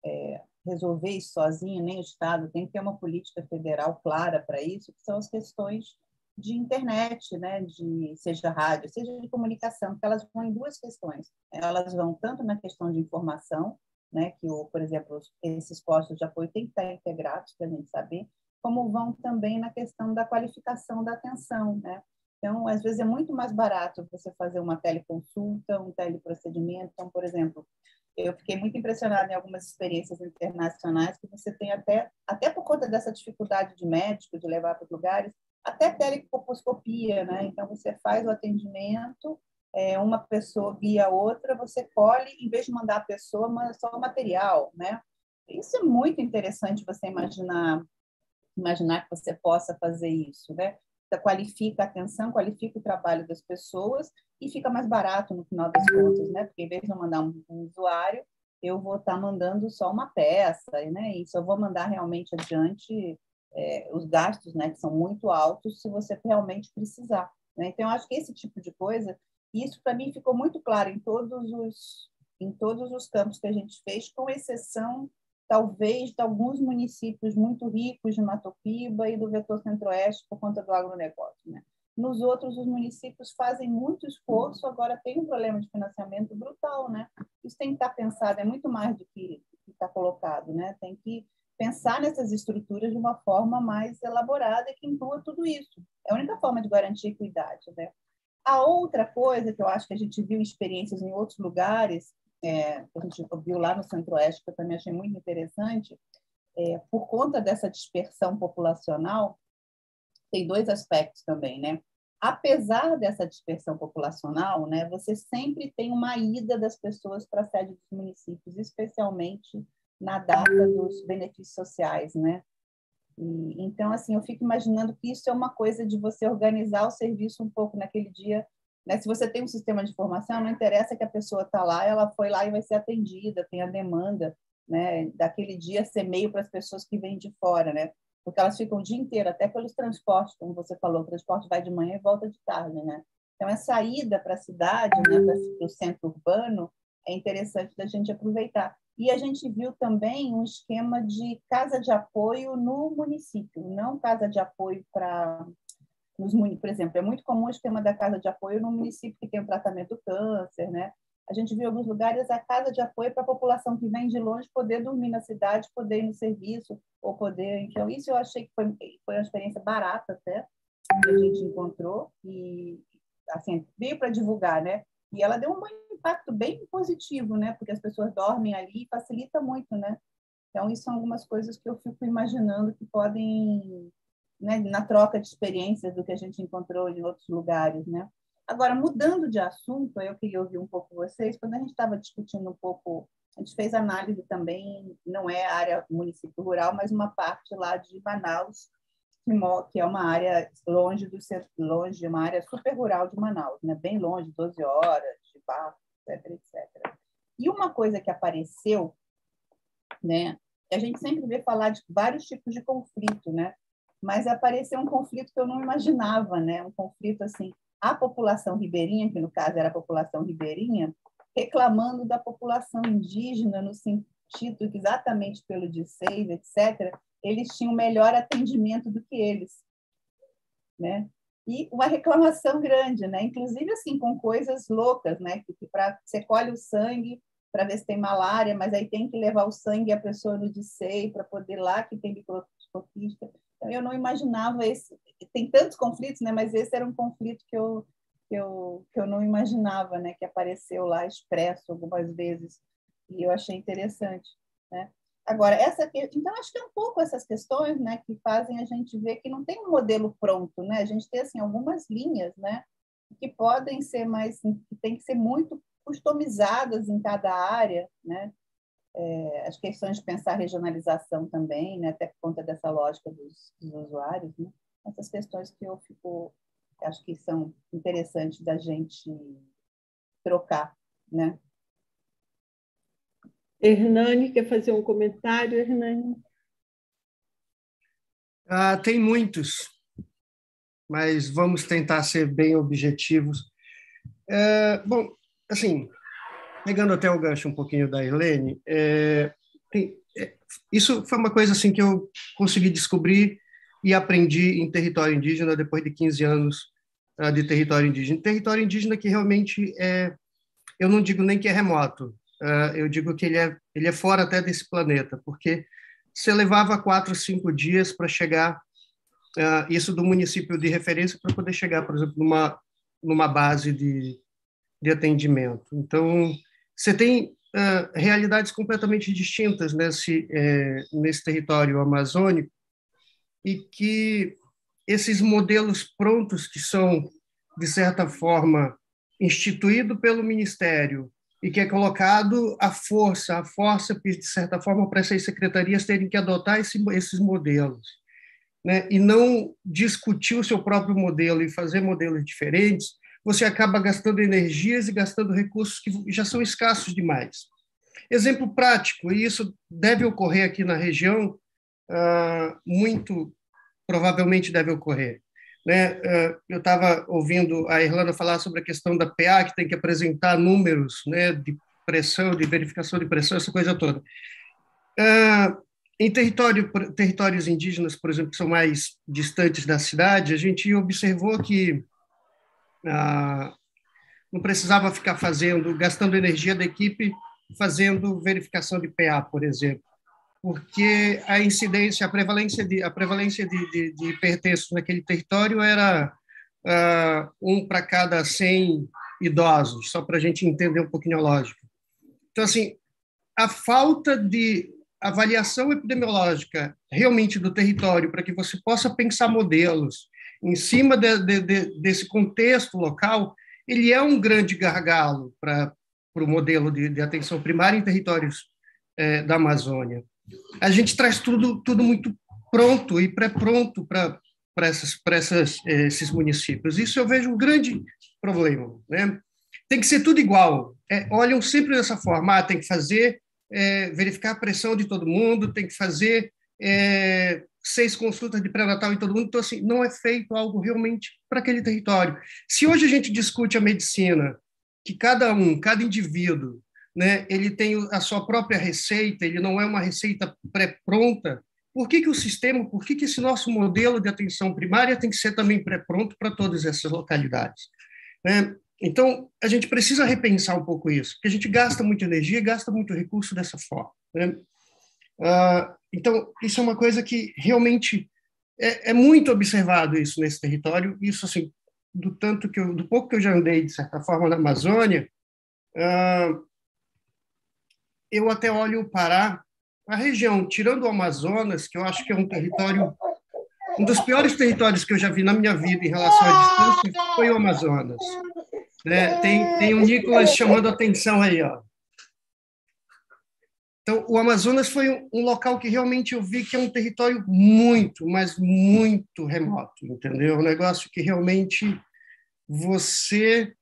é, resolver isso sozinho, nem o Estado, tem que ter uma política federal clara para isso, que são as questões de internet, né, de seja rádio, seja de comunicação, porque elas vão em duas questões. Elas vão tanto na questão de informação, né, que o, por exemplo, esses postos de apoio têm que estar integrados para a gente saber, como vão também na questão da qualificação da atenção, né? Então, às vezes é muito mais barato você fazer uma teleconsulta, um teleprocedimento. Então, por exemplo, eu fiquei muito impressionada em algumas experiências internacionais que você tem até, até por conta dessa dificuldade de médico de levar para lugares, até telecoposcopia, né? Então você faz o atendimento, é, uma pessoa via outra, você colhe, em vez de mandar a pessoa, manda só o material, né? Isso é muito interessante você imaginar, imaginar que você possa fazer isso, né? Qualifica a atenção, qualifica o trabalho das pessoas e fica mais barato no final das contas, né? Porque em vez de eu mandar um, um usuário, eu vou estar tá mandando só uma peça, né? E só vou mandar realmente adiante é, os gastos, né? Que são muito altos se você realmente precisar. Né? Então, eu acho que esse tipo de coisa, isso para mim ficou muito claro em todos os em todos os campos que a gente fez, com exceção talvez de alguns municípios muito ricos de Matopiba e do vetor centro-oeste por conta do agronegócio, né? Nos outros, os municípios fazem muito esforço, agora tem um problema de financiamento brutal, né? Isso tem que estar pensado, é muito mais do que está colocado, né? Tem que pensar nessas estruturas de uma forma mais elaborada que inclua tudo isso. É a única forma de garantir equidade, né? A outra coisa que eu acho que a gente viu experiências em outros lugares, é, a gente viu lá no Centro-Oeste, que eu também achei muito interessante, é, por conta dessa dispersão populacional, tem dois aspectos também, né? Apesar dessa dispersão populacional, né, você sempre tem uma ida das pessoas para a sede dos municípios, especialmente na data dos benefícios sociais, né? E, então, assim, eu fico imaginando que isso é uma coisa de você organizar o serviço um pouco naquele dia. Né? Se você tem um sistema de informação, não interessa que a pessoa está lá, ela foi lá e vai ser atendida, tem a demanda, né? Daquele dia ser meio para as pessoas que vêm de fora, né? porque elas ficam o dia inteiro, até pelos transportes, como você falou, o transporte vai de manhã e volta de tarde, né? Então, essa ida para a cidade, né, para o centro urbano, é interessante da gente aproveitar. E a gente viu também um esquema de casa de apoio no município, não casa de apoio para nos por exemplo, é muito comum o esquema da casa de apoio no município que tem o tratamento do câncer, né? A gente viu em alguns lugares a casa de apoio para a população que vem de longe poder dormir na cidade, poder ir no serviço, ou poder. Então, isso eu achei que foi, foi uma experiência barata até, que a gente encontrou, e assim, veio para divulgar, né? E ela deu um impacto bem positivo, né? Porque as pessoas dormem ali e facilita muito, né? Então, isso são algumas coisas que eu fico imaginando que podem, né, na troca de experiências do que a gente encontrou em outros lugares, né? Agora, mudando de assunto, eu queria ouvir um pouco vocês, quando a gente estava discutindo um pouco, a gente fez análise também, não é área município rural, mas uma parte lá de Manaus, que é uma área longe do centro, longe, uma área super rural de Manaus, né? bem longe, 12 horas de barco, etc, etc. E uma coisa que apareceu, né, a gente sempre vê falar de vários tipos de conflito, né? Mas apareceu um conflito que eu não imaginava, né? Um conflito assim, a população ribeirinha, que no caso era a população ribeirinha, reclamando da população indígena no sentido que exatamente pelo DICEIS, etc., eles tinham melhor atendimento do que eles, né? E uma reclamação grande, né? Inclusive assim com coisas loucas, né? Que, para você colhe o sangue para ver se tem malária, mas aí tem que levar o sangue a pessoa no DICEI para poder lá que tem microscopista. Eu não imaginava esse. Tem tantos conflitos, né? Mas esse era um conflito que eu, que eu, que eu não imaginava, né? Que apareceu lá expresso algumas vezes. E eu achei interessante, né? Agora, essa então acho que é um pouco essas questões, né, que fazem a gente ver que não tem um modelo pronto, né? A gente tem assim algumas linhas, né, que podem ser mais, que tem que ser muito customizadas em cada área, né? É, as questões de pensar regionalização também, né, até por conta dessa lógica dos, dos usuários, né, essas questões que eu fico, acho que são interessantes da gente trocar, né? Hernani, quer fazer um comentário, Hernani? Ah, tem muitos, mas vamos tentar ser bem objetivos. É, bom, assim, pegando até o gancho um pouquinho da Helene, é, tem, é, isso foi uma coisa assim que eu consegui descobrir e aprendi em território indígena depois de 15 anos uh, de território indígena. Território indígena que realmente é, eu não digo nem que é remoto, uh, eu digo que ele é, ele é fora até desse planeta, porque você levava quatro, cinco dias para chegar, uh, isso do município de referência, para poder chegar, por exemplo, numa, numa base de, de atendimento. Então, você tem uh, realidades completamente distintas nesse, é, nesse território amazônico e que esses modelos prontos que são, de certa forma, instituídos pelo Ministério e que é colocado a força, a força, de certa forma, para essas secretarias terem que adotar esse, esses modelos, né? e não discutir o seu próprio modelo e fazer modelos diferentes, você acaba gastando energias e gastando recursos que já são escassos demais. Exemplo prático, e isso deve ocorrer aqui na região, uh, muito provavelmente deve ocorrer. Né? Uh, eu estava ouvindo a Irlanda falar sobre a questão da PA, que tem que apresentar números né, de pressão, de verificação de pressão, essa coisa toda. Uh, em território, territórios indígenas, por exemplo, que são mais distantes da cidade, a gente observou que ah, não precisava ficar fazendo, gastando energia da equipe fazendo verificação de PA, por exemplo, porque a incidência, a prevalência de, a prevalência de, de, de hipertensos naquele território era uh, um para cada 100 idosos, só para a gente entender um pouquinho a lógica. Então, assim, a falta de avaliação epidemiológica realmente do território, para que você possa pensar modelos em cima de, de, de, desse contexto local, ele é um grande gargalo para o modelo de, de, atenção primária em territórios é, da Amazônia. A gente traz tudo, tudo muito pronto e pré-pronto para essas, essas, é, esses municípios. Isso eu vejo um grande problema. Né? Tem que ser tudo igual. É, olham sempre dessa forma. Ah, tem que fazer, é, verificar a pressão de todo mundo, tem que fazer é, seis consultas de pré-natal em todo mundo. Então, assim, não é feito algo realmente para aquele território. Se hoje a gente discute a medicina que cada um, cada indivíduo, né, ele tem a sua própria receita, ele não é uma receita pré-pronta. Por que, que o sistema, por que, que esse nosso modelo de atenção primária tem que ser também pré-pronto para todas essas localidades? Né? Então, a gente precisa repensar um pouco isso, porque a gente gasta muita energia, gasta muito recurso dessa forma. Né? Ah, então, isso é uma coisa que realmente é, é, muito observado isso nesse território. Isso, assim, do tanto que eu, do pouco que eu já andei de certa forma na Amazônia, uh, eu até olho o Pará, a região, tirando o Amazonas, que eu acho que é um território, um dos piores territórios que eu já vi na minha vida em relação à distância, foi o Amazonas. Né? Tem, tem o Nicolas chamando atenção aí, ó. Então, o Amazonas foi um, local que realmente eu vi que é um território muito, mas muito remoto, entendeu? Um negócio que realmente você,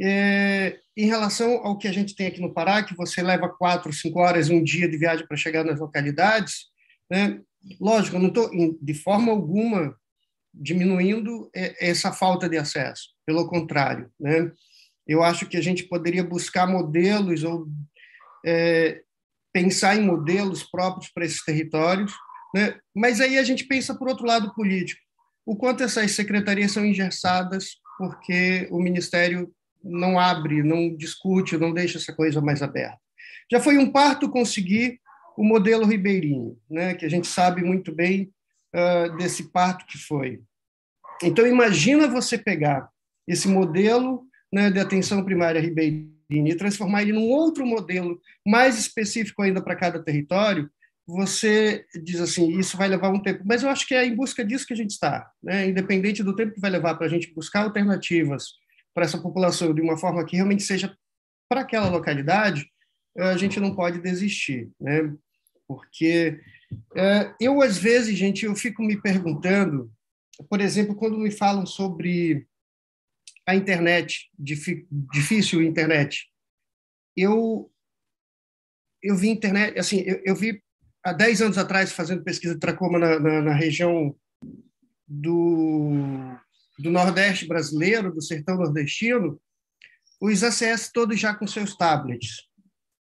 é, em relação ao que a gente tem aqui no Pará, que você leva quatro, cinco horas, um dia de viagem para chegar nas localidades, né? lógico, eu não estou de forma alguma diminuindo essa falta de acesso, pelo contrário, né? Eu acho que a gente poderia buscar modelos ou é, pensar em modelos próprios para esses territórios, né? Mas aí a gente pensa por outro lado político, o quanto essas secretarias são engessadas porque o Ministério não abre, não discute, não deixa essa coisa mais aberta. Já foi um parto conseguir o modelo ribeirinho, né, que a gente sabe muito bem uh, desse parto que foi. Então, imagina você pegar esse modelo né, de atenção primária ribeirinha e transformar ele num outro modelo mais específico ainda para cada território, você diz assim, isso vai levar um tempo, mas eu acho que é em busca disso que a gente está, né? independente do tempo que vai levar para a gente buscar alternativas para essa população de uma forma que realmente seja para aquela localidade, a gente não pode desistir, né? Porque é, eu às vezes, gente, eu fico me perguntando, por exemplo, quando me falam sobre a internet, difícil internet, eu eu vi internet, assim, eu, eu vi há 10 anos atrás, fazendo pesquisa de tracoma na, na, na região do, do Nordeste brasileiro, do sertão nordestino, os ACS todos já com seus tablets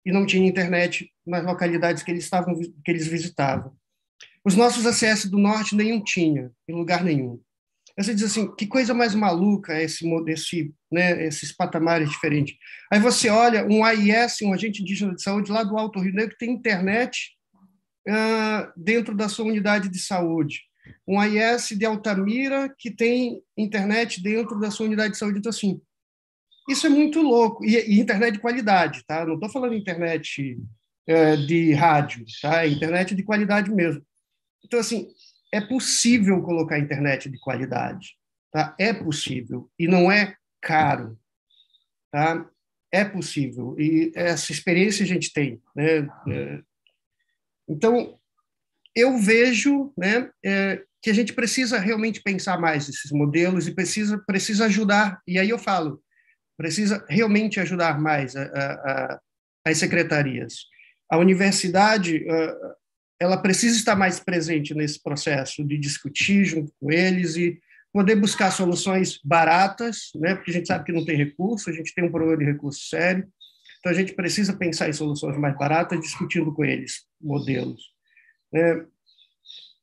e não tinha internet nas localidades que eles estavam que eles visitavam. Os nossos ACS do norte nenhum tinha, em lugar nenhum. Aí você diz assim, que coisa mais maluca esse, esse, né, esses patamares diferentes. Aí você olha um AIS, um agente indígena de saúde lá do Alto Rio Negro, que tem internet dentro da sua unidade de saúde. Um AIS de Altamira que tem internet dentro da sua unidade de saúde. Então, assim, Isso é muito louco. E, e internet de qualidade, tá? Não estou falando internet é, de rádio, tá? É internet de qualidade mesmo. Então, assim, é possível colocar internet de qualidade, tá? É possível. E não é caro, tá? É possível. E essa experiência a gente tem, né? É, então, eu vejo né, é, que a gente precisa realmente pensar mais esses modelos e precisa, precisa ajudar. E aí eu falo, precisa realmente ajudar mais a, a, a, as secretarias. A universidade ela precisa estar mais presente nesse processo de discutir junto com eles e poder buscar soluções baratas, né? porque a gente sabe que não tem recurso, a gente tem um problema de recurso sério, então a gente precisa pensar em soluções mais baratas, discutindo com eles modelos.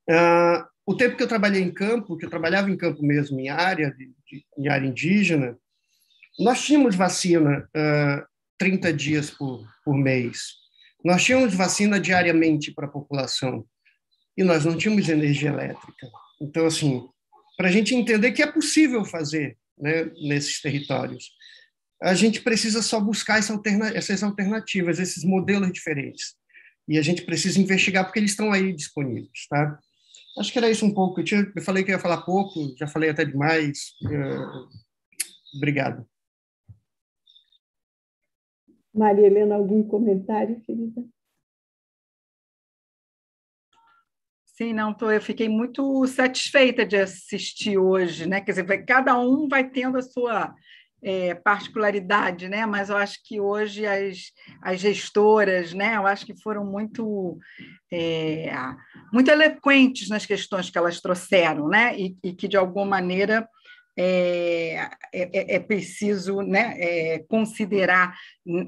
Ah, o tempo que eu trabalhei em campo, que eu trabalhava em campo mesmo, em área, de, de, em área indígena, nós tínhamos vacina uh, 30 dias por, por mês. Nós tínhamos vacina diariamente para a população. E nós não tínhamos energia elétrica. Então, assim, para a gente entender que é possível fazer né, nesses territórios, a gente precisa só buscar essa alterna essas alternativas, esses modelos diferentes. E a gente precisa investigar porque eles estão aí disponíveis, tá? Acho que era isso um pouco. Eu, tinha, eu falei que ia falar pouco, já falei até demais. Uh, obrigado. Maria Helena, algum comentário, querida? Sim, não, tô, eu fiquei muito satisfeita de assistir hoje, né? Quer dizer, cada um vai tendo a sua é, particularidade, né? Mas eu acho que hoje as, as gestoras, né? Eu acho que foram muito é, muito eloquentes nas questões que elas trouxeram, né? E, e que de alguma maneira é, é, é, é preciso né, é, considerar,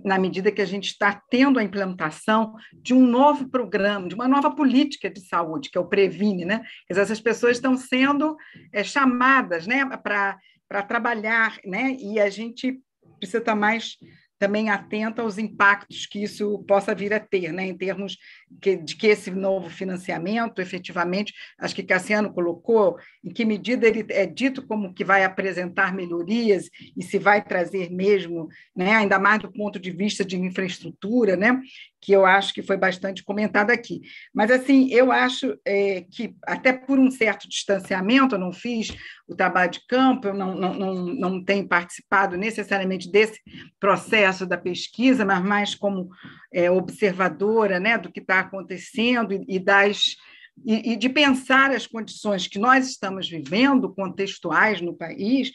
na medida que a gente está tendo a implementação de um novo programa, de uma nova política de saúde, que é o Previne. Né? Essas pessoas estão sendo é, chamadas né, para trabalhar, né? e a gente precisa estar mais também atenta aos impactos que isso possa vir a ter, né, em termos que, de que esse novo financiamento, efetivamente, acho que Cassiano colocou, em que medida ele é dito como que vai apresentar melhorias e se vai trazer mesmo, né, ainda mais do ponto de vista de infraestrutura, né, que eu acho que foi bastante comentado aqui. Mas, assim, eu acho é, que, até por um certo distanciamento, eu não fiz o trabalho de campo, eu não, não, não, não tenho participado necessariamente desse processo da pesquisa, mas mais como é, observadora né, do que está acontecendo e, e das e, e, de pensar as condições que nós estamos vivendo, contextuais no país,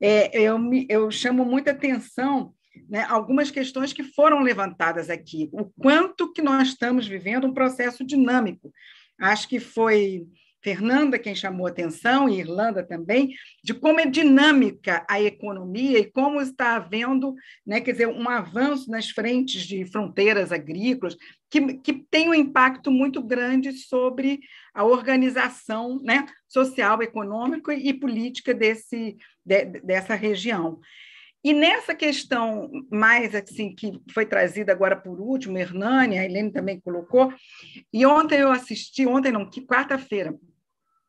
é, eu, me, eu chamo muita atenção né, algumas questões que foram levantadas aqui. O quanto que nós estamos vivendo um processo dinâmico. Acho que foi Fernanda quem chamou atenção, e Irlanda também, de como é dinâmica a economia e como está havendo, né, quer dizer, um avanço nas frentes de fronteiras agrícolas que, que tem um impacto muito grande sobre a organização né, social, econômica e política desse, de, dessa região. E nessa questão mais assim que foi trazida agora por último, Hernani, a Helene também colocou, e ontem eu assisti, ontem não, que quarta-feira,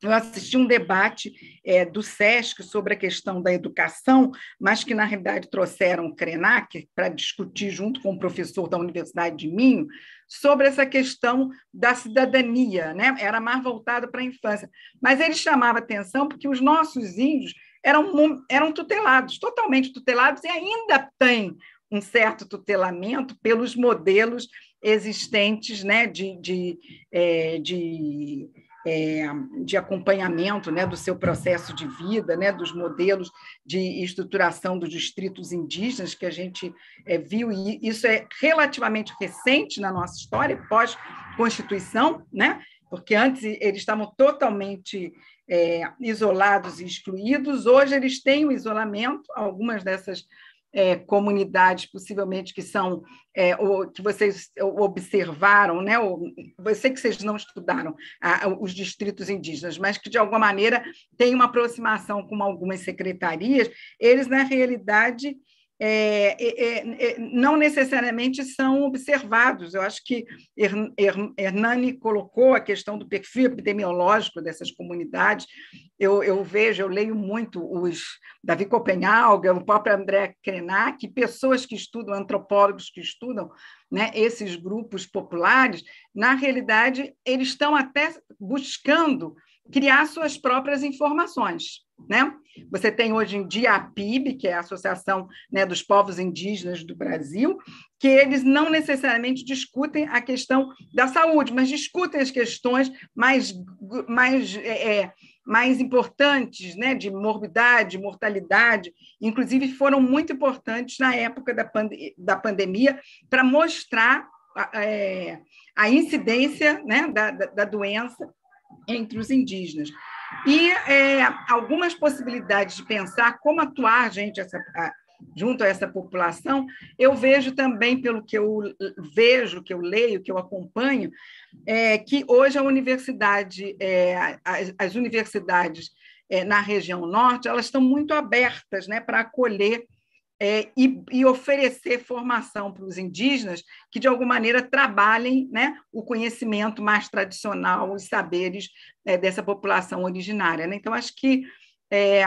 eu assisti um debate é, do SESC sobre a questão da educação, mas que, na realidade, trouxeram o Krenak para discutir, junto com o professor da Universidade de Minho, sobre essa questão da cidadania, né? era mais voltado para a infância. Mas ele chamava atenção porque os nossos índios eram, eram tutelados, totalmente tutelados, e ainda têm um certo tutelamento pelos modelos existentes né, de, de, é, de, é, de acompanhamento né, do seu processo de vida, né, dos modelos de estruturação dos distritos indígenas que a gente é, viu, e isso é relativamente recente na nossa história, pós-Constituição, né, porque antes eles estavam totalmente é, isolados e excluídos. Hoje eles têm o isolamento, algumas dessas é, comunidades, possivelmente que são é, que vocês observaram, né? O, eu sei que vocês não estudaram a, os distritos indígenas, mas que de alguma maneira têm uma aproximação com algumas secretarias. Eles na realidade é, é, é, não necessariamente são observados. Eu acho que Hernani colocou a questão do perfil epidemiológico dessas comunidades. Eu, eu vejo, eu leio muito os Davi Copenhague, o próprio André Krenak, pessoas que estudam, antropólogos que estudam né, esses grupos populares, na realidade, eles estão até buscando criar suas próprias informações. Né? Você tem hoje em dia a PIB, que é a Associação né, dos Povos Indígenas do Brasil, que eles não necessariamente discutem a questão da saúde, mas discutem as questões mais, mais, é, é mais importantes né, de morbidade, mortalidade, inclusive foram muito importantes na época da, da pandemia para mostrar é, a incidência né, da, da doença entre os indígenas. E é, algumas possibilidades de pensar como atuar gente, essa, junto a essa população, eu vejo também, pelo que eu vejo, que eu leio, que eu acompanho, é, que hoje a universidade, é, as, as, universidades é, na região norte, elas estão muito abertas né, para acolher é, e, e, oferecer formação para os indígenas que, de alguma maneira, trabalhem né, o conhecimento mais tradicional, os saberes é, dessa população originária. Né? Então, acho que é,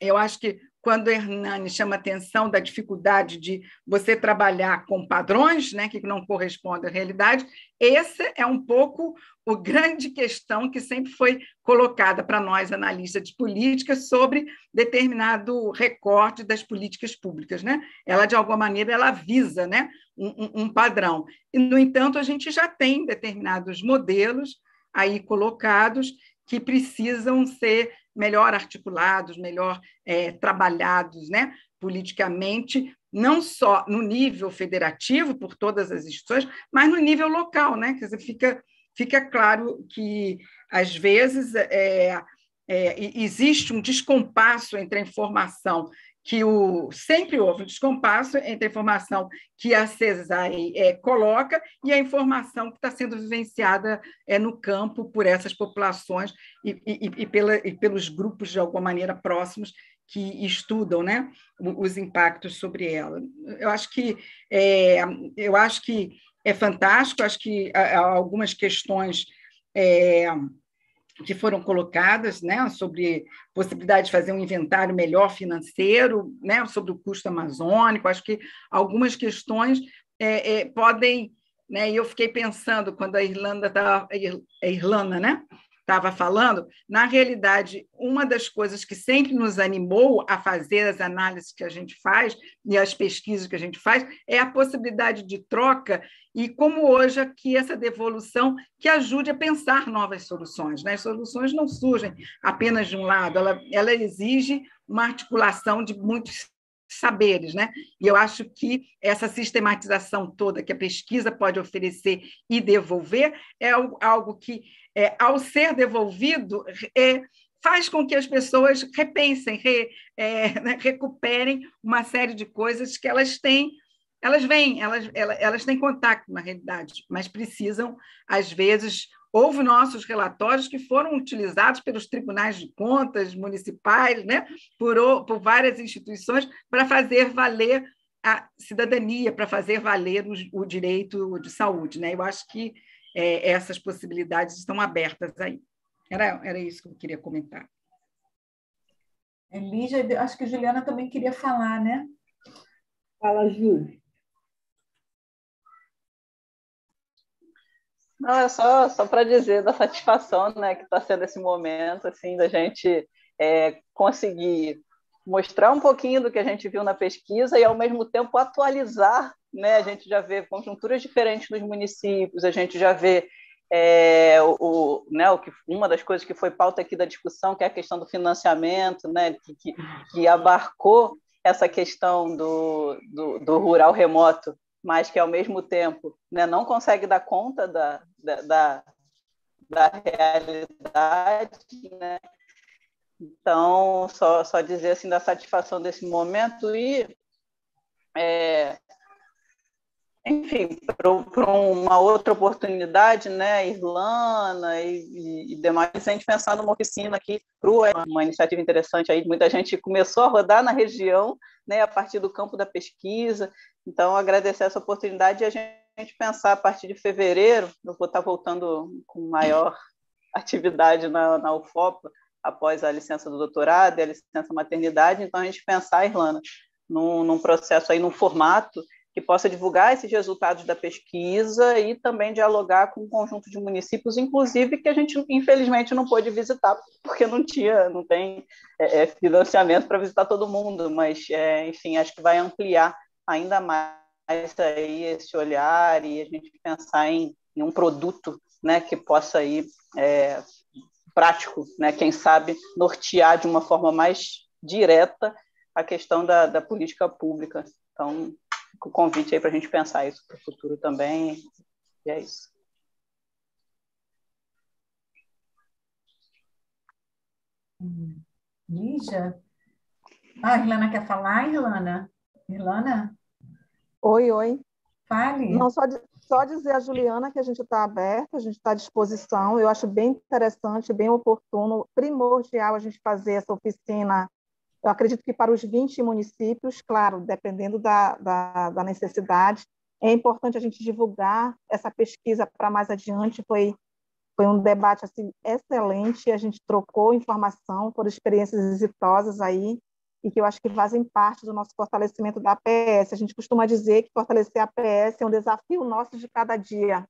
eu acho que quando Hernani chama atenção da dificuldade de você trabalhar com padrões né, que não correspondem à realidade, essa é um pouco a grande questão que sempre foi colocada para nós, analistas de política, sobre determinado recorte das políticas públicas. Né? Ela, de alguma maneira, ela visa né, um, um padrão. E, no entanto, a gente já tem determinados modelos aí colocados que precisam ser melhor articulados, melhor é, trabalhados né, politicamente, não só no nível federativo, por todas as instituições, mas no nível local. Né? Quer dizer, fica, fica claro que, às vezes, é, é, existe um descompasso entre a informação que o, sempre houve um descompasso entre a informação que a CESAI é, coloca e a informação que está sendo vivenciada é, no campo por essas populações e, e, e, pela, e pelos grupos, de alguma maneira, próximos que estudam né, os impactos sobre ela. Eu acho que é, eu acho que é fantástico, acho que algumas questões é, que foram colocadas, né, sobre possibilidade de fazer um inventário melhor financeiro, né, sobre o custo amazônico. Acho que algumas questões é, é, podem, né, e eu fiquei pensando quando a Irlanda estava, a Irlanda, né, estava falando, na realidade, uma das coisas que sempre nos animou a fazer as análises que a gente faz e as pesquisas que a gente faz é a possibilidade de troca e como hoje aqui essa devolução que ajude a pensar novas soluções. Né? As soluções não surgem apenas de um lado, ela, ela exige uma articulação de muitos saberes, né? E eu acho que essa sistematização toda que a pesquisa pode oferecer e devolver é algo que é, ao ser devolvido, é, faz com que as pessoas repensem, re, é, né, recuperem uma série de coisas que elas têm, elas vêm, elas, elas, elas têm contato na realidade, mas precisam, às vezes, houve nossos relatórios que foram utilizados pelos tribunais de contas municipais, né, por, por várias instituições, para fazer valer a cidadania, para fazer valer o, o direito de saúde. Né? Eu acho que é, essas possibilidades estão abertas aí. Era, era isso que eu queria comentar. Elígia, acho que a Juliana também queria falar, né? Fala, Júlia. Não, é só, só para dizer da satisfação né, que está sendo esse momento, assim, da gente é, conseguir mostrar um pouquinho do que a gente viu na pesquisa e, ao mesmo tempo, atualizar né? A gente já vê conjunturas diferentes nos municípios, a gente já vê é, o, né, o que, uma das coisas que foi pauta aqui da discussão, que é a questão do financiamento, né, que, que, que abarcou essa questão do, do, do, rural remoto, mas que, ao mesmo tempo, né, não consegue dar conta da, da, da, da realidade. Né? Então, só, só dizer assim, da satisfação desse momento e é, enfim, para uma outra oportunidade, né, Irlanda e, e, demais, a gente pensar numa oficina aqui, crua, uma iniciativa interessante aí, muita gente começou a rodar na região, né, a partir do campo da pesquisa, então agradecer essa oportunidade e a gente pensar a partir de fevereiro, eu vou estar voltando com maior atividade na, na UFOPA, após a licença do doutorado e a licença maternidade, então a gente pensar Irlanda num, num processo aí, num formato que possa divulgar esses resultados da pesquisa e também dialogar com um conjunto de municípios, inclusive que a gente infelizmente não pôde visitar porque não tinha, não tem é, é financiamento para visitar todo mundo, mas é, enfim acho que vai ampliar ainda mais aí esse olhar e a gente pensar em, em um produto, né, que possa ir é, prático, né, quem sabe nortear de uma forma mais direta a questão da, da política pública. Então, o convite aí para a gente pensar isso para o futuro também. E é isso. Lígia? Ah, a Irlana quer falar, Irlana? Irlana? Oi, oi. Fale. Não, só, só dizer a Juliana que a gente está aberto, a gente está à disposição. Eu acho bem interessante, bem oportuno, primordial a gente fazer essa oficina eu acredito que para os 20 municípios, claro, dependendo da, da, da necessidade, é importante a gente divulgar essa pesquisa para mais adiante. Foi, foi um debate assim, excelente, a gente trocou informação por experiências exitosas aí, e que eu acho que fazem parte do nosso fortalecimento da APS. A gente costuma dizer que fortalecer a APS é um desafio nosso de cada dia.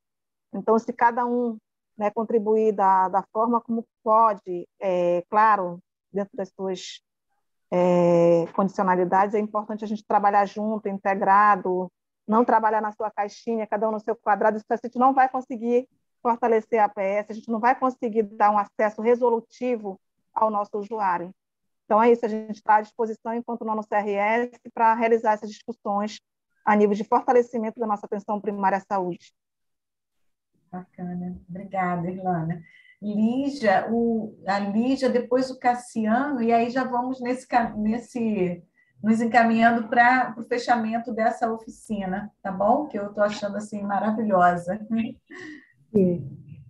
Então, se cada um né, contribuir da, da forma como pode, é, claro, dentro das suas é, condicionalidades, é importante a gente trabalhar junto, integrado, não trabalhar na sua caixinha, cada um no seu quadrado, isso a gente não vai conseguir fortalecer a APS, a gente não vai conseguir dar um acesso resolutivo ao nosso usuário. Então, é isso, a gente está à disposição, enquanto no CRS, para realizar essas discussões a nível de fortalecimento da nossa atenção primária à saúde. Bacana. Obrigada, Irlana. Lígia, o, a Lígia, depois o Cassiano, e aí já vamos nesse, nesse nos encaminhando para o fechamento dessa oficina, tá bom? Que eu estou achando assim maravilhosa.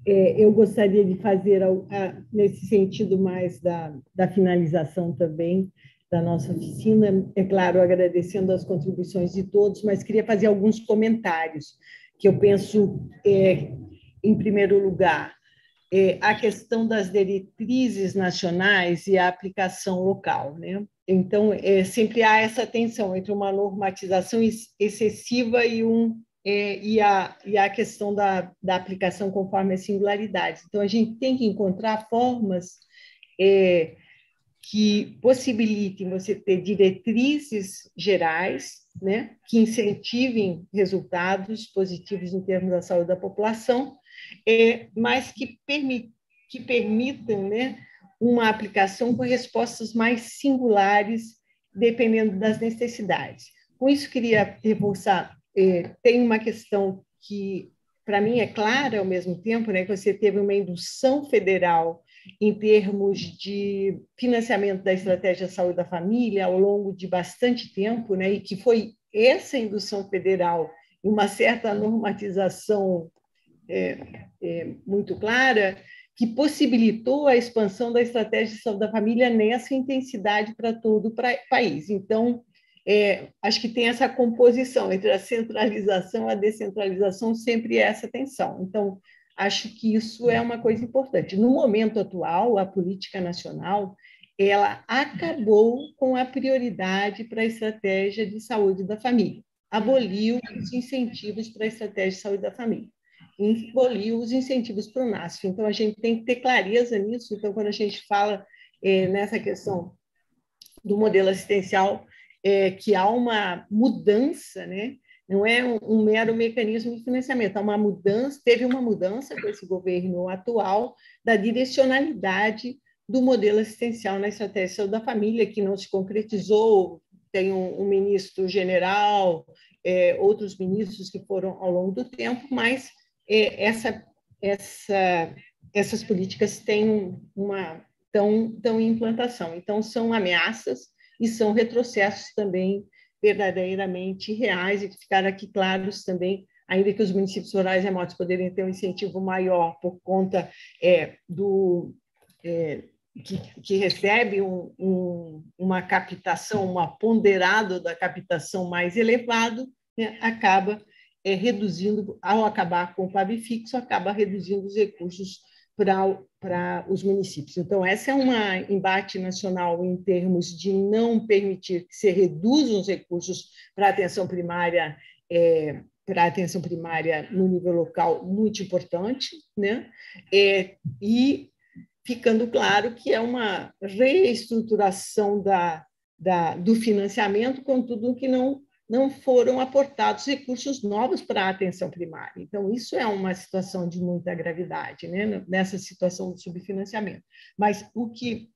É, eu gostaria de fazer, nesse sentido mais da, da finalização também da nossa oficina, é claro, agradecendo as contribuições de todos, mas queria fazer alguns comentários que eu penso, é, em primeiro lugar, a questão das diretrizes nacionais e a aplicação local. Né? Então, é, sempre há essa tensão entre uma normatização excessiva e, um, é, e, a, e a questão da, da aplicação conforme as singularidades. Então, a gente tem que encontrar formas é, que possibilitem você ter diretrizes gerais, né, que incentivem resultados positivos em termos da saúde da população, é, mas que, permit, que permitam né, uma aplicação com respostas mais singulares, dependendo das necessidades. Com isso, queria reforçar, é, tem uma questão que, para mim, é clara ao mesmo tempo, né, que você teve uma indução federal em termos de financiamento da estratégia saúde da família ao longo de bastante tempo, né, e que foi essa indução federal e uma certa normatização é, é, muito clara, que possibilitou a expansão da estratégia de saúde da família nessa intensidade para todo o país. Então, é, acho que tem essa composição entre a centralização e a descentralização, sempre essa tensão. Então, acho que isso é uma coisa importante. No momento atual, a política nacional ela acabou com a prioridade para a estratégia de saúde da família, aboliu os incentivos para a estratégia de saúde da família abolir os incentivos para o NASF. Então, a gente tem que ter clareza nisso. Então, quando a gente fala é, nessa questão do modelo assistencial, é, que há uma mudança, né? não é um, um, mero mecanismo de financiamento, há uma mudança, teve uma mudança com esse governo atual da direcionalidade do modelo assistencial na estratégia da família, que não se concretizou, tem um, um ministro general, é, outros ministros que foram ao longo do tempo, mas essa, essa, essas políticas têm uma tão, tão em implantação. Então, são ameaças e são retrocessos também verdadeiramente reais e que ficaram aqui claros também, ainda que os municípios rurais remotos poderiam ter um incentivo maior por conta é, do é, que, que, recebe um, um, uma captação, um ponderado da captação mais elevado, né, acaba é, reduzindo, ao acabar com o PAB fixo, acaba reduzindo os recursos para os municípios. Então, essa é uma embate nacional em termos de não permitir que se reduzam os recursos para a atenção primária, é, para atenção primária no nível local, muito importante, né? É, e ficando claro que é uma reestruturação da, da, do financiamento, contudo que não não foram aportados recursos novos para a atenção primária. Então, isso é uma situação de muita gravidade, né? nessa situação de subfinanciamento. Mas o que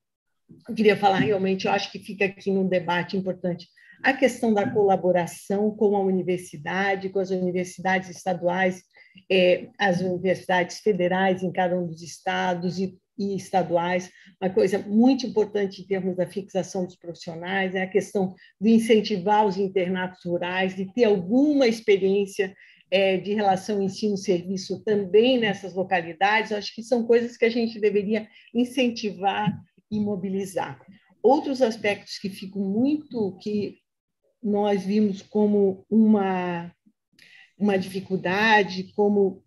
eu queria falar realmente, eu acho que fica aqui num debate importante, a questão da colaboração com a universidade, com as universidades estaduais, é, as universidades federais em cada um dos estados e e estaduais. Uma coisa muito importante em termos da fixação dos profissionais é a questão de incentivar os internatos rurais, de ter alguma experiência é, de relação ensino-serviço também nessas localidades. Acho que são coisas que a gente deveria incentivar e mobilizar. Outros aspectos que ficam muito, que nós vimos como uma, uma dificuldade, como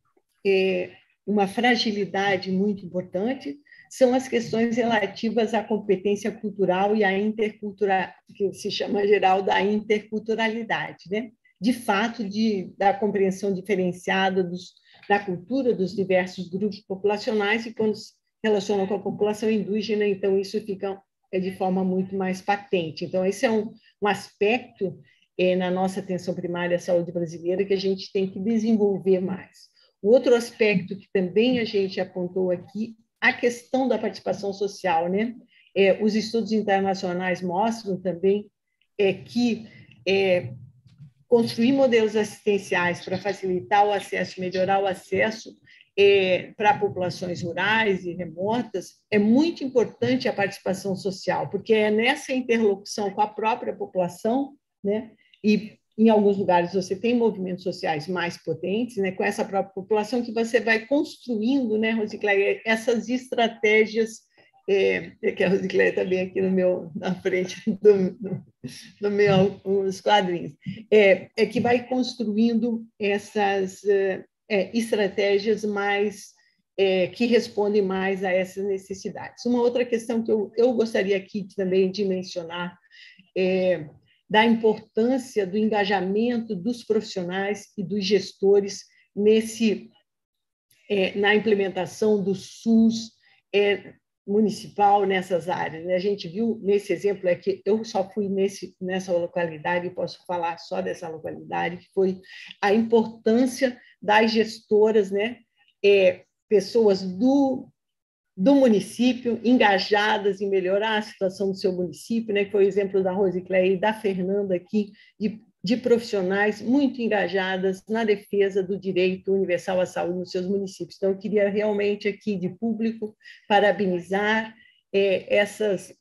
é, uma fragilidade muito importante são as questões relativas à competência cultural e à intercultural, que se chama geral da interculturalidade, né? De fato, de, da compreensão diferenciada dos, da cultura dos diversos grupos populacionais e quando se relacionam com a população indígena, então isso fica é, de forma muito mais patente. Então, esse é um, um aspecto é, na nossa atenção primária à saúde brasileira que a gente tem que desenvolver mais. O outro aspecto que também a gente apontou aqui, a questão da participação social, né? É, os estudos internacionais mostram também é, que é, construir modelos assistenciais para facilitar o acesso, melhorar o acesso é, para populações rurais e remotas, é muito importante a participação social, porque é nessa interlocução com a própria população, né, e em alguns lugares você tem movimentos sociais mais potentes, né, com essa própria população, que você vai construindo, né, Rosicléia, essas estratégias, é, é que a Rosicléia está bem aqui no meu, na frente do, do, do meu, os quadrinhos, é, é que vai construindo essas é, é estratégias mais é, que respondem mais a essas necessidades. Uma outra questão que eu, eu gostaria aqui também de mencionar é da importância do engajamento dos profissionais e dos gestores nesse é, na implementação do SUS é, municipal nessas áreas. Né? A gente viu nesse exemplo é que eu só fui nesse nessa localidade posso falar só dessa localidade que foi a importância das gestoras, né? É, pessoas do do município, engajadas em melhorar a situação do seu município, né, que foi o exemplo da Rosicléia e da Fernanda aqui, de, de profissionais muito engajadas na defesa do direito universal à saúde nos seus municípios. Então, eu queria realmente aqui, de público, parabenizar é, essas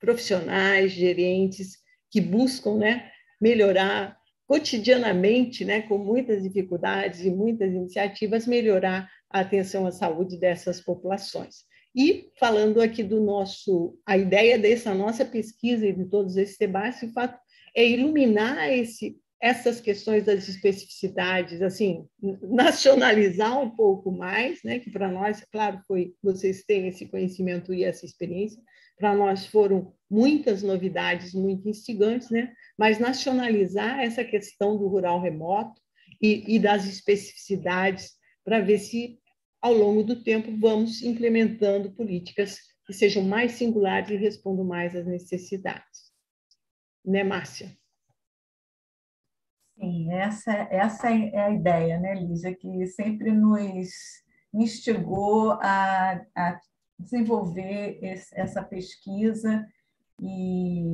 profissionais, gerentes, que buscam né, melhorar cotidianamente, né, com muitas dificuldades e muitas iniciativas, melhorar a atenção à saúde dessas populações. E falando aqui do nosso, a ideia dessa nossa pesquisa e de todos esses debates, de fato, é iluminar esse, essas questões das especificidades, assim, nacionalizar um pouco mais, né? Que para nós, claro, foi vocês têm esse conhecimento e essa experiência, para nós foram muitas novidades muito instigantes, né? Mas nacionalizar essa questão do rural remoto e, e das especificidades para ver se ao longo do tempo, vamos implementando políticas que sejam mais singulares e respondam mais às necessidades. Né, Márcia? Sim, essa, essa é a ideia, né, Lígia, que sempre nos instigou a, a desenvolver esse, essa pesquisa e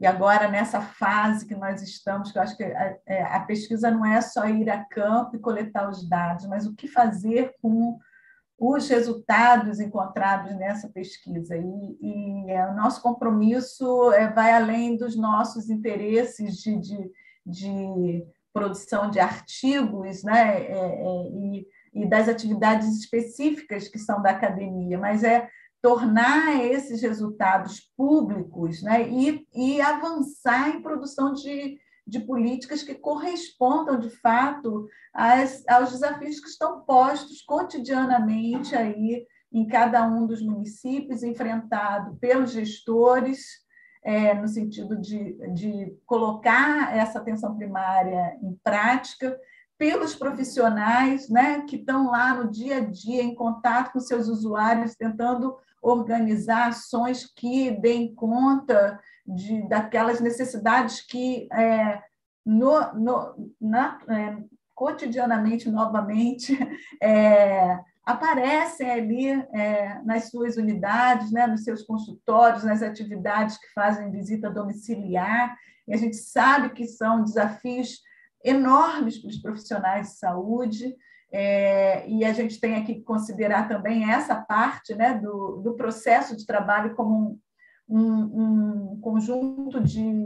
e agora, nessa fase que nós estamos, que eu acho que a, é, a, pesquisa não é só ir a campo e coletar os dados, mas o que fazer com os resultados encontrados nessa pesquisa. E, e é, o nosso compromisso é, vai além dos nossos interesses de, de, de produção de artigos né? É, é, e, e das atividades específicas que são da academia, mas é tornar esses resultados públicos né? e, e avançar em produção de, de políticas que correspondam, de fato, às, aos desafios que estão postos cotidianamente aí em cada um dos municípios, enfrentado pelos gestores, é, no sentido de, de colocar essa atenção primária em prática, pelos profissionais né, que estão lá no dia a dia, em contato com seus usuários, tentando organizar ações que deem conta de, daquelas necessidades que é, no, no, na, é, cotidianamente, novamente, é, aparecem ali é, nas suas unidades, né, nos seus consultórios, nas atividades que fazem visita domiciliar, e a gente sabe que são desafios enormes para os profissionais de saúde, é, e a gente tem aqui que considerar também essa parte né, do, do processo de trabalho como um, um, um conjunto de,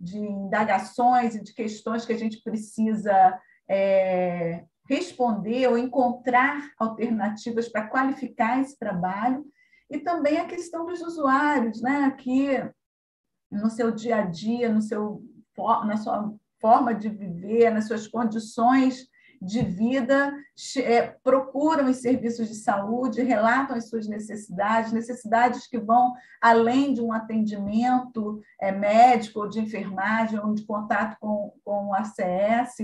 de indagações e de questões que a gente precisa é, responder ou encontrar alternativas para qualificar esse trabalho, e também a questão dos usuários, né, que no seu dia a dia, no seu, na sua forma de viver, nas suas condições de vida, é, procuram os serviços de saúde, relatam as suas necessidades, necessidades que vão além de um atendimento é, médico ou de enfermagem ou de contato com, com o ACS,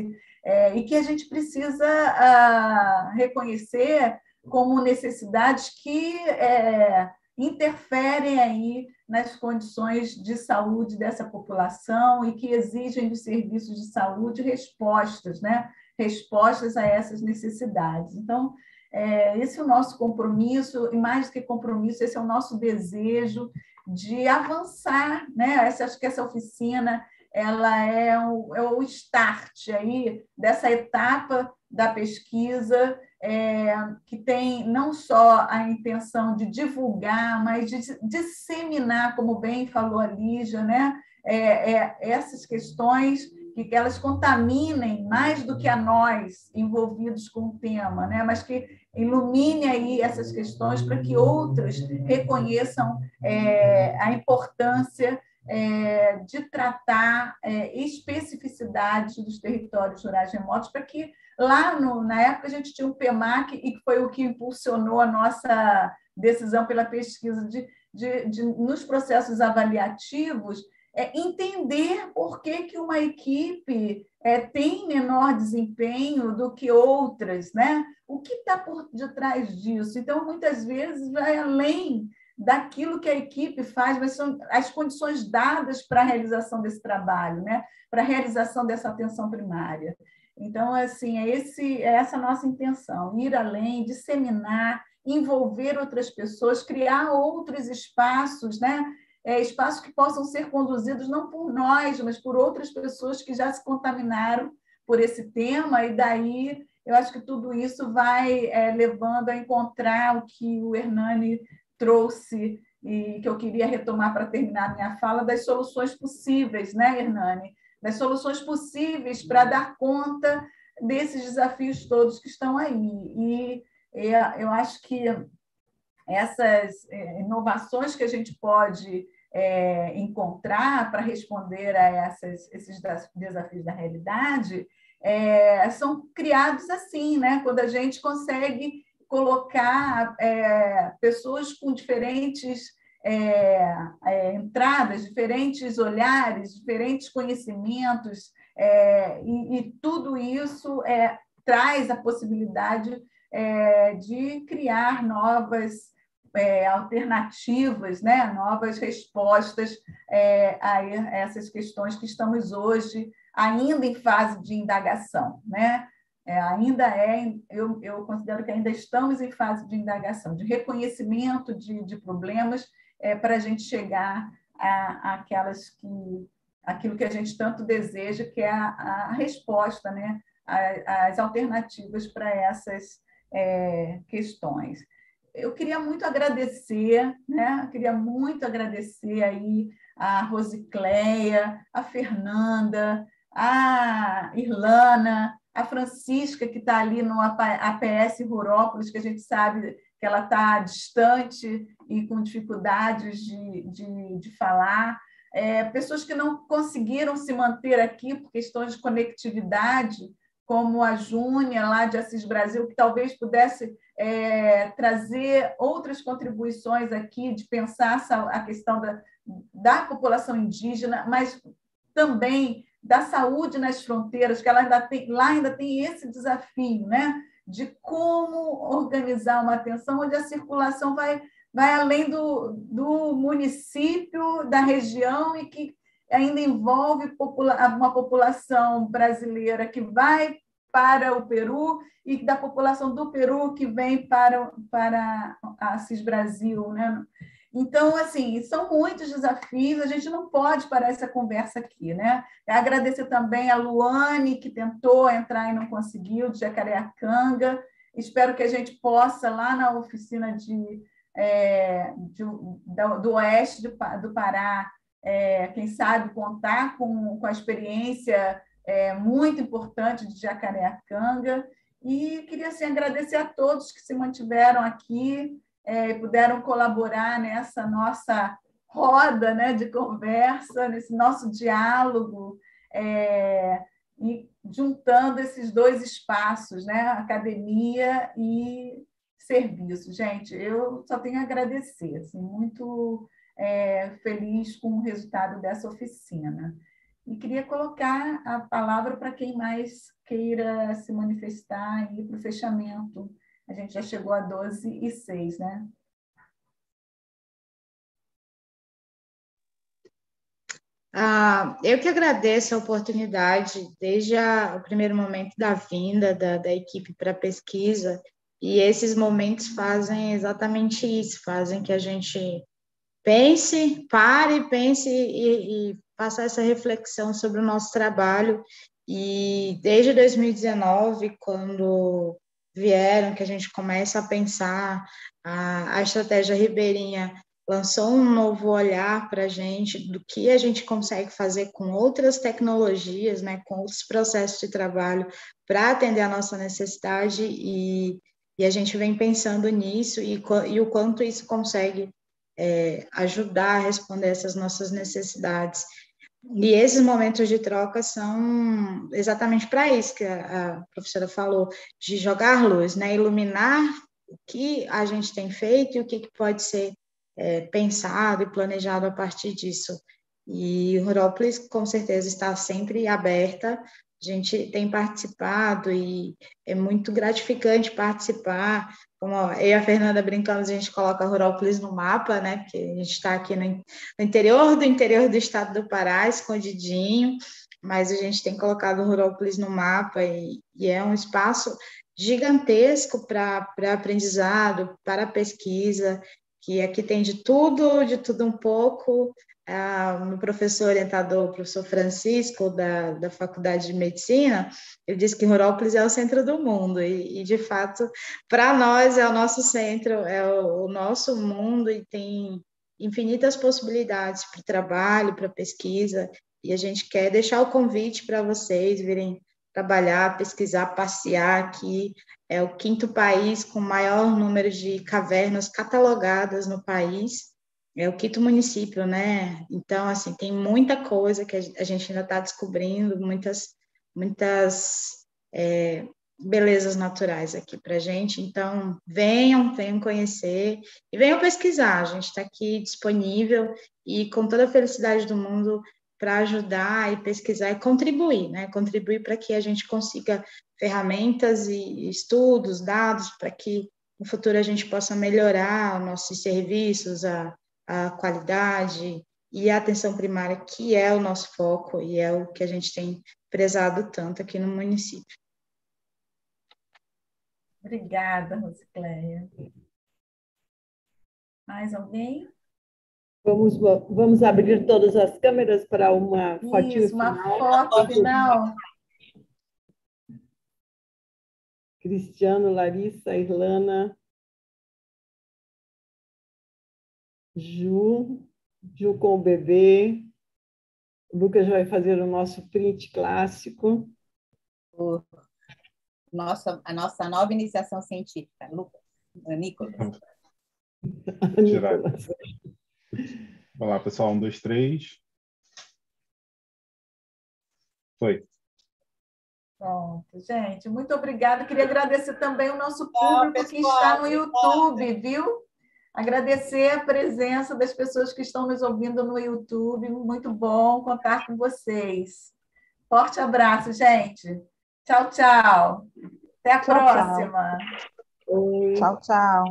é, e que a gente precisa a, ah, reconhecer como necessidades que é, interferem aí nas condições de saúde dessa população e que exigem dos serviços de saúde respostas, né? Respostas a essas necessidades. Então, é, esse é o nosso compromisso, e mais do que compromisso, esse é o nosso desejo de avançar. Né? Essa, acho que essa oficina ela é o, é o start aí dessa etapa da pesquisa é, que tem não só a intenção de divulgar, mas de disseminar, como bem falou a Lígia, né? É, é, essas questões que elas contaminem mais do que a nós envolvidos com o tema, né? mas que ilumine aí essas questões para que outros reconheçam é, a importância é, de tratar é, especificidades dos territórios rurais remotos, para que lá no, na época a gente tinha o PEMAC, e que foi o que impulsionou a nossa decisão pela pesquisa de, de, de nos processos avaliativos, é, entender por que, que uma equipe é, tem menor desempenho do que outras, né? O que está por detrás disso? Então, muitas vezes, vai além daquilo que a equipe faz, mas são as condições dadas para a realização desse trabalho, né? para a realização dessa atenção primária. Então, assim, é, esse, é essa nossa intenção, ir além, disseminar, envolver outras pessoas, criar outros espaços, né? É, espaços que possam ser conduzidos não por nós, mas por outras pessoas que já se contaminaram por esse tema, e daí eu acho que tudo isso vai é, levando a encontrar o que o Hernani trouxe e que eu queria retomar para terminar minha fala, das soluções possíveis, né, Hernani? Das soluções possíveis para dar conta desses desafios todos que estão aí. E eu acho que essas é, inovações que a gente pode é, encontrar para responder a essas, esses desafios da realidade é, são criados assim, né? quando a gente consegue colocar é, pessoas com diferentes entradas, diferentes olhares, diferentes conhecimentos, e, e, tudo isso traz a possibilidade é, de criar novas alternativas, né? novas respostas a essas questões que estamos hoje ainda em fase de indagação. Né? É, ainda é, eu, eu considero que ainda estamos em fase de indagação, de reconhecimento de, de problemas é, para a gente chegar a, aquelas que, aquilo que a gente tanto deseja, que é a, a resposta, né? as alternativas para essas é, questões. Eu queria muito agradecer, né? Queria muito agradecer aí a Rosicléia, a Fernanda, a Irlana, a Francisca, que está ali no APS Rurópolis, que a gente sabe que ela está distante e com dificuldades de, de, de falar. É, pessoas que não conseguiram se manter aqui por questões de conectividade, como a Júnia, lá de Assis Brasil, que talvez pudesse é, trazer outras contribuições aqui, de pensar a questão da, da população indígena, mas também da saúde nas fronteiras, que ela ainda tem, lá ainda tem esse desafio, né? de como organizar uma atenção onde a circulação vai, vai além do, do município, da região e que ainda envolve popula uma população brasileira que vai para o Peru e da população do Peru que vem para, para a CIS Brasil. Né? Então, assim, são muitos desafios, a gente não pode parar essa conversa aqui, né? Agradecer também a Luane, que tentou entrar e não conseguiu, de Jacareacanga. Espero que a gente possa, lá na oficina de, é, de do, do, oeste do, do Pará, é, quem sabe contar com, com a experiência é, muito importante de Jacareacanga. E queria assim, agradecer a todos que se mantiveram aqui, é, puderam colaborar nessa nossa roda né, de conversa, nesse nosso diálogo, é, e juntando esses dois espaços, né, academia e serviço. Gente, eu só tenho a agradecer, assim, muito é, feliz com o resultado dessa oficina. E queria colocar a palavra para quem mais queira se manifestar aí para o fechamento a gente já chegou a 12 e 6, né? Ah, eu que agradeço a oportunidade, desde a, o primeiro momento da vinda da, da equipe para a pesquisa, e esses momentos fazem exatamente isso, fazem que a gente pense, pare, pense e, e faça essa reflexão sobre o nosso trabalho. E desde 2019, quando vieram, que a gente começa a pensar, a, a estratégia ribeirinha lançou um novo olhar para a gente do que a gente consegue fazer com outras tecnologias, né, com outros processos de trabalho para atender a nossa necessidade e, e a gente vem pensando nisso e, e o quanto isso consegue é, ajudar a responder essas nossas necessidades. E esses momentos de troca são exatamente para isso que a, a, professora falou, de jogar luz, né? iluminar o que a gente tem feito e o que, que pode ser é, pensado e planejado a partir disso. E Rurópolis, com certeza, está sempre aberta. A gente tem participado e é muito gratificante participar como eu e a Fernanda brincamos, a gente coloca Rurópolis no mapa, né? Porque a gente está aqui no, interior do interior do estado do Pará, escondidinho, mas a gente tem colocado Rurópolis no mapa e, e é um espaço gigantesco para aprendizado, para pesquisa, que aqui tem de tudo, de tudo um pouco, ah, meu professor orientador, o professor Francisco, da, da Faculdade de Medicina, ele disse que Rurópolis é o centro do mundo, e, e de fato, para nós é o nosso centro, é o, o nosso mundo, e tem infinitas possibilidades para o trabalho, para pesquisa, e a gente quer deixar o convite para vocês virem trabalhar, pesquisar, passear aqui. É o quinto país com maior número de cavernas catalogadas no país é o quinto município, né? Então, assim, tem muita coisa que a gente ainda está descobrindo, muitas, muitas é, belezas naturais aqui para gente. Então, venham, venham conhecer e venham pesquisar. A gente está aqui disponível e com toda a felicidade do mundo para ajudar e pesquisar e contribuir, né? Contribuir para que a gente consiga ferramentas e estudos, dados, para que no futuro a gente possa melhorar os nossos serviços, a a qualidade e a atenção primária, que é o nosso foco e é o que a gente tem prezado tanto aqui no município. Obrigada, Rosicléia. Mais alguém? Vamos, vamos abrir todas as câmeras para uma foto Isso, uma foto final. Cristiano, Larissa, Irlana, Ju, Ju com o bebê. O Lucas vai fazer o nosso print clássico. O nossa, a nossa nova iniciação científica, Lucas, Nicolas. Nicolas. Vamos lá, pessoal. Um, dois, três. Foi. Pronto, gente, muito obrigada. Queria agradecer também o nosso público que está no YouTube, viu? Agradecer a presença das pessoas que estão nos ouvindo no YouTube. Muito bom contar com vocês. Forte abraço, gente. Tchau, tchau. Até a tchau, próxima. Tchau, tchau.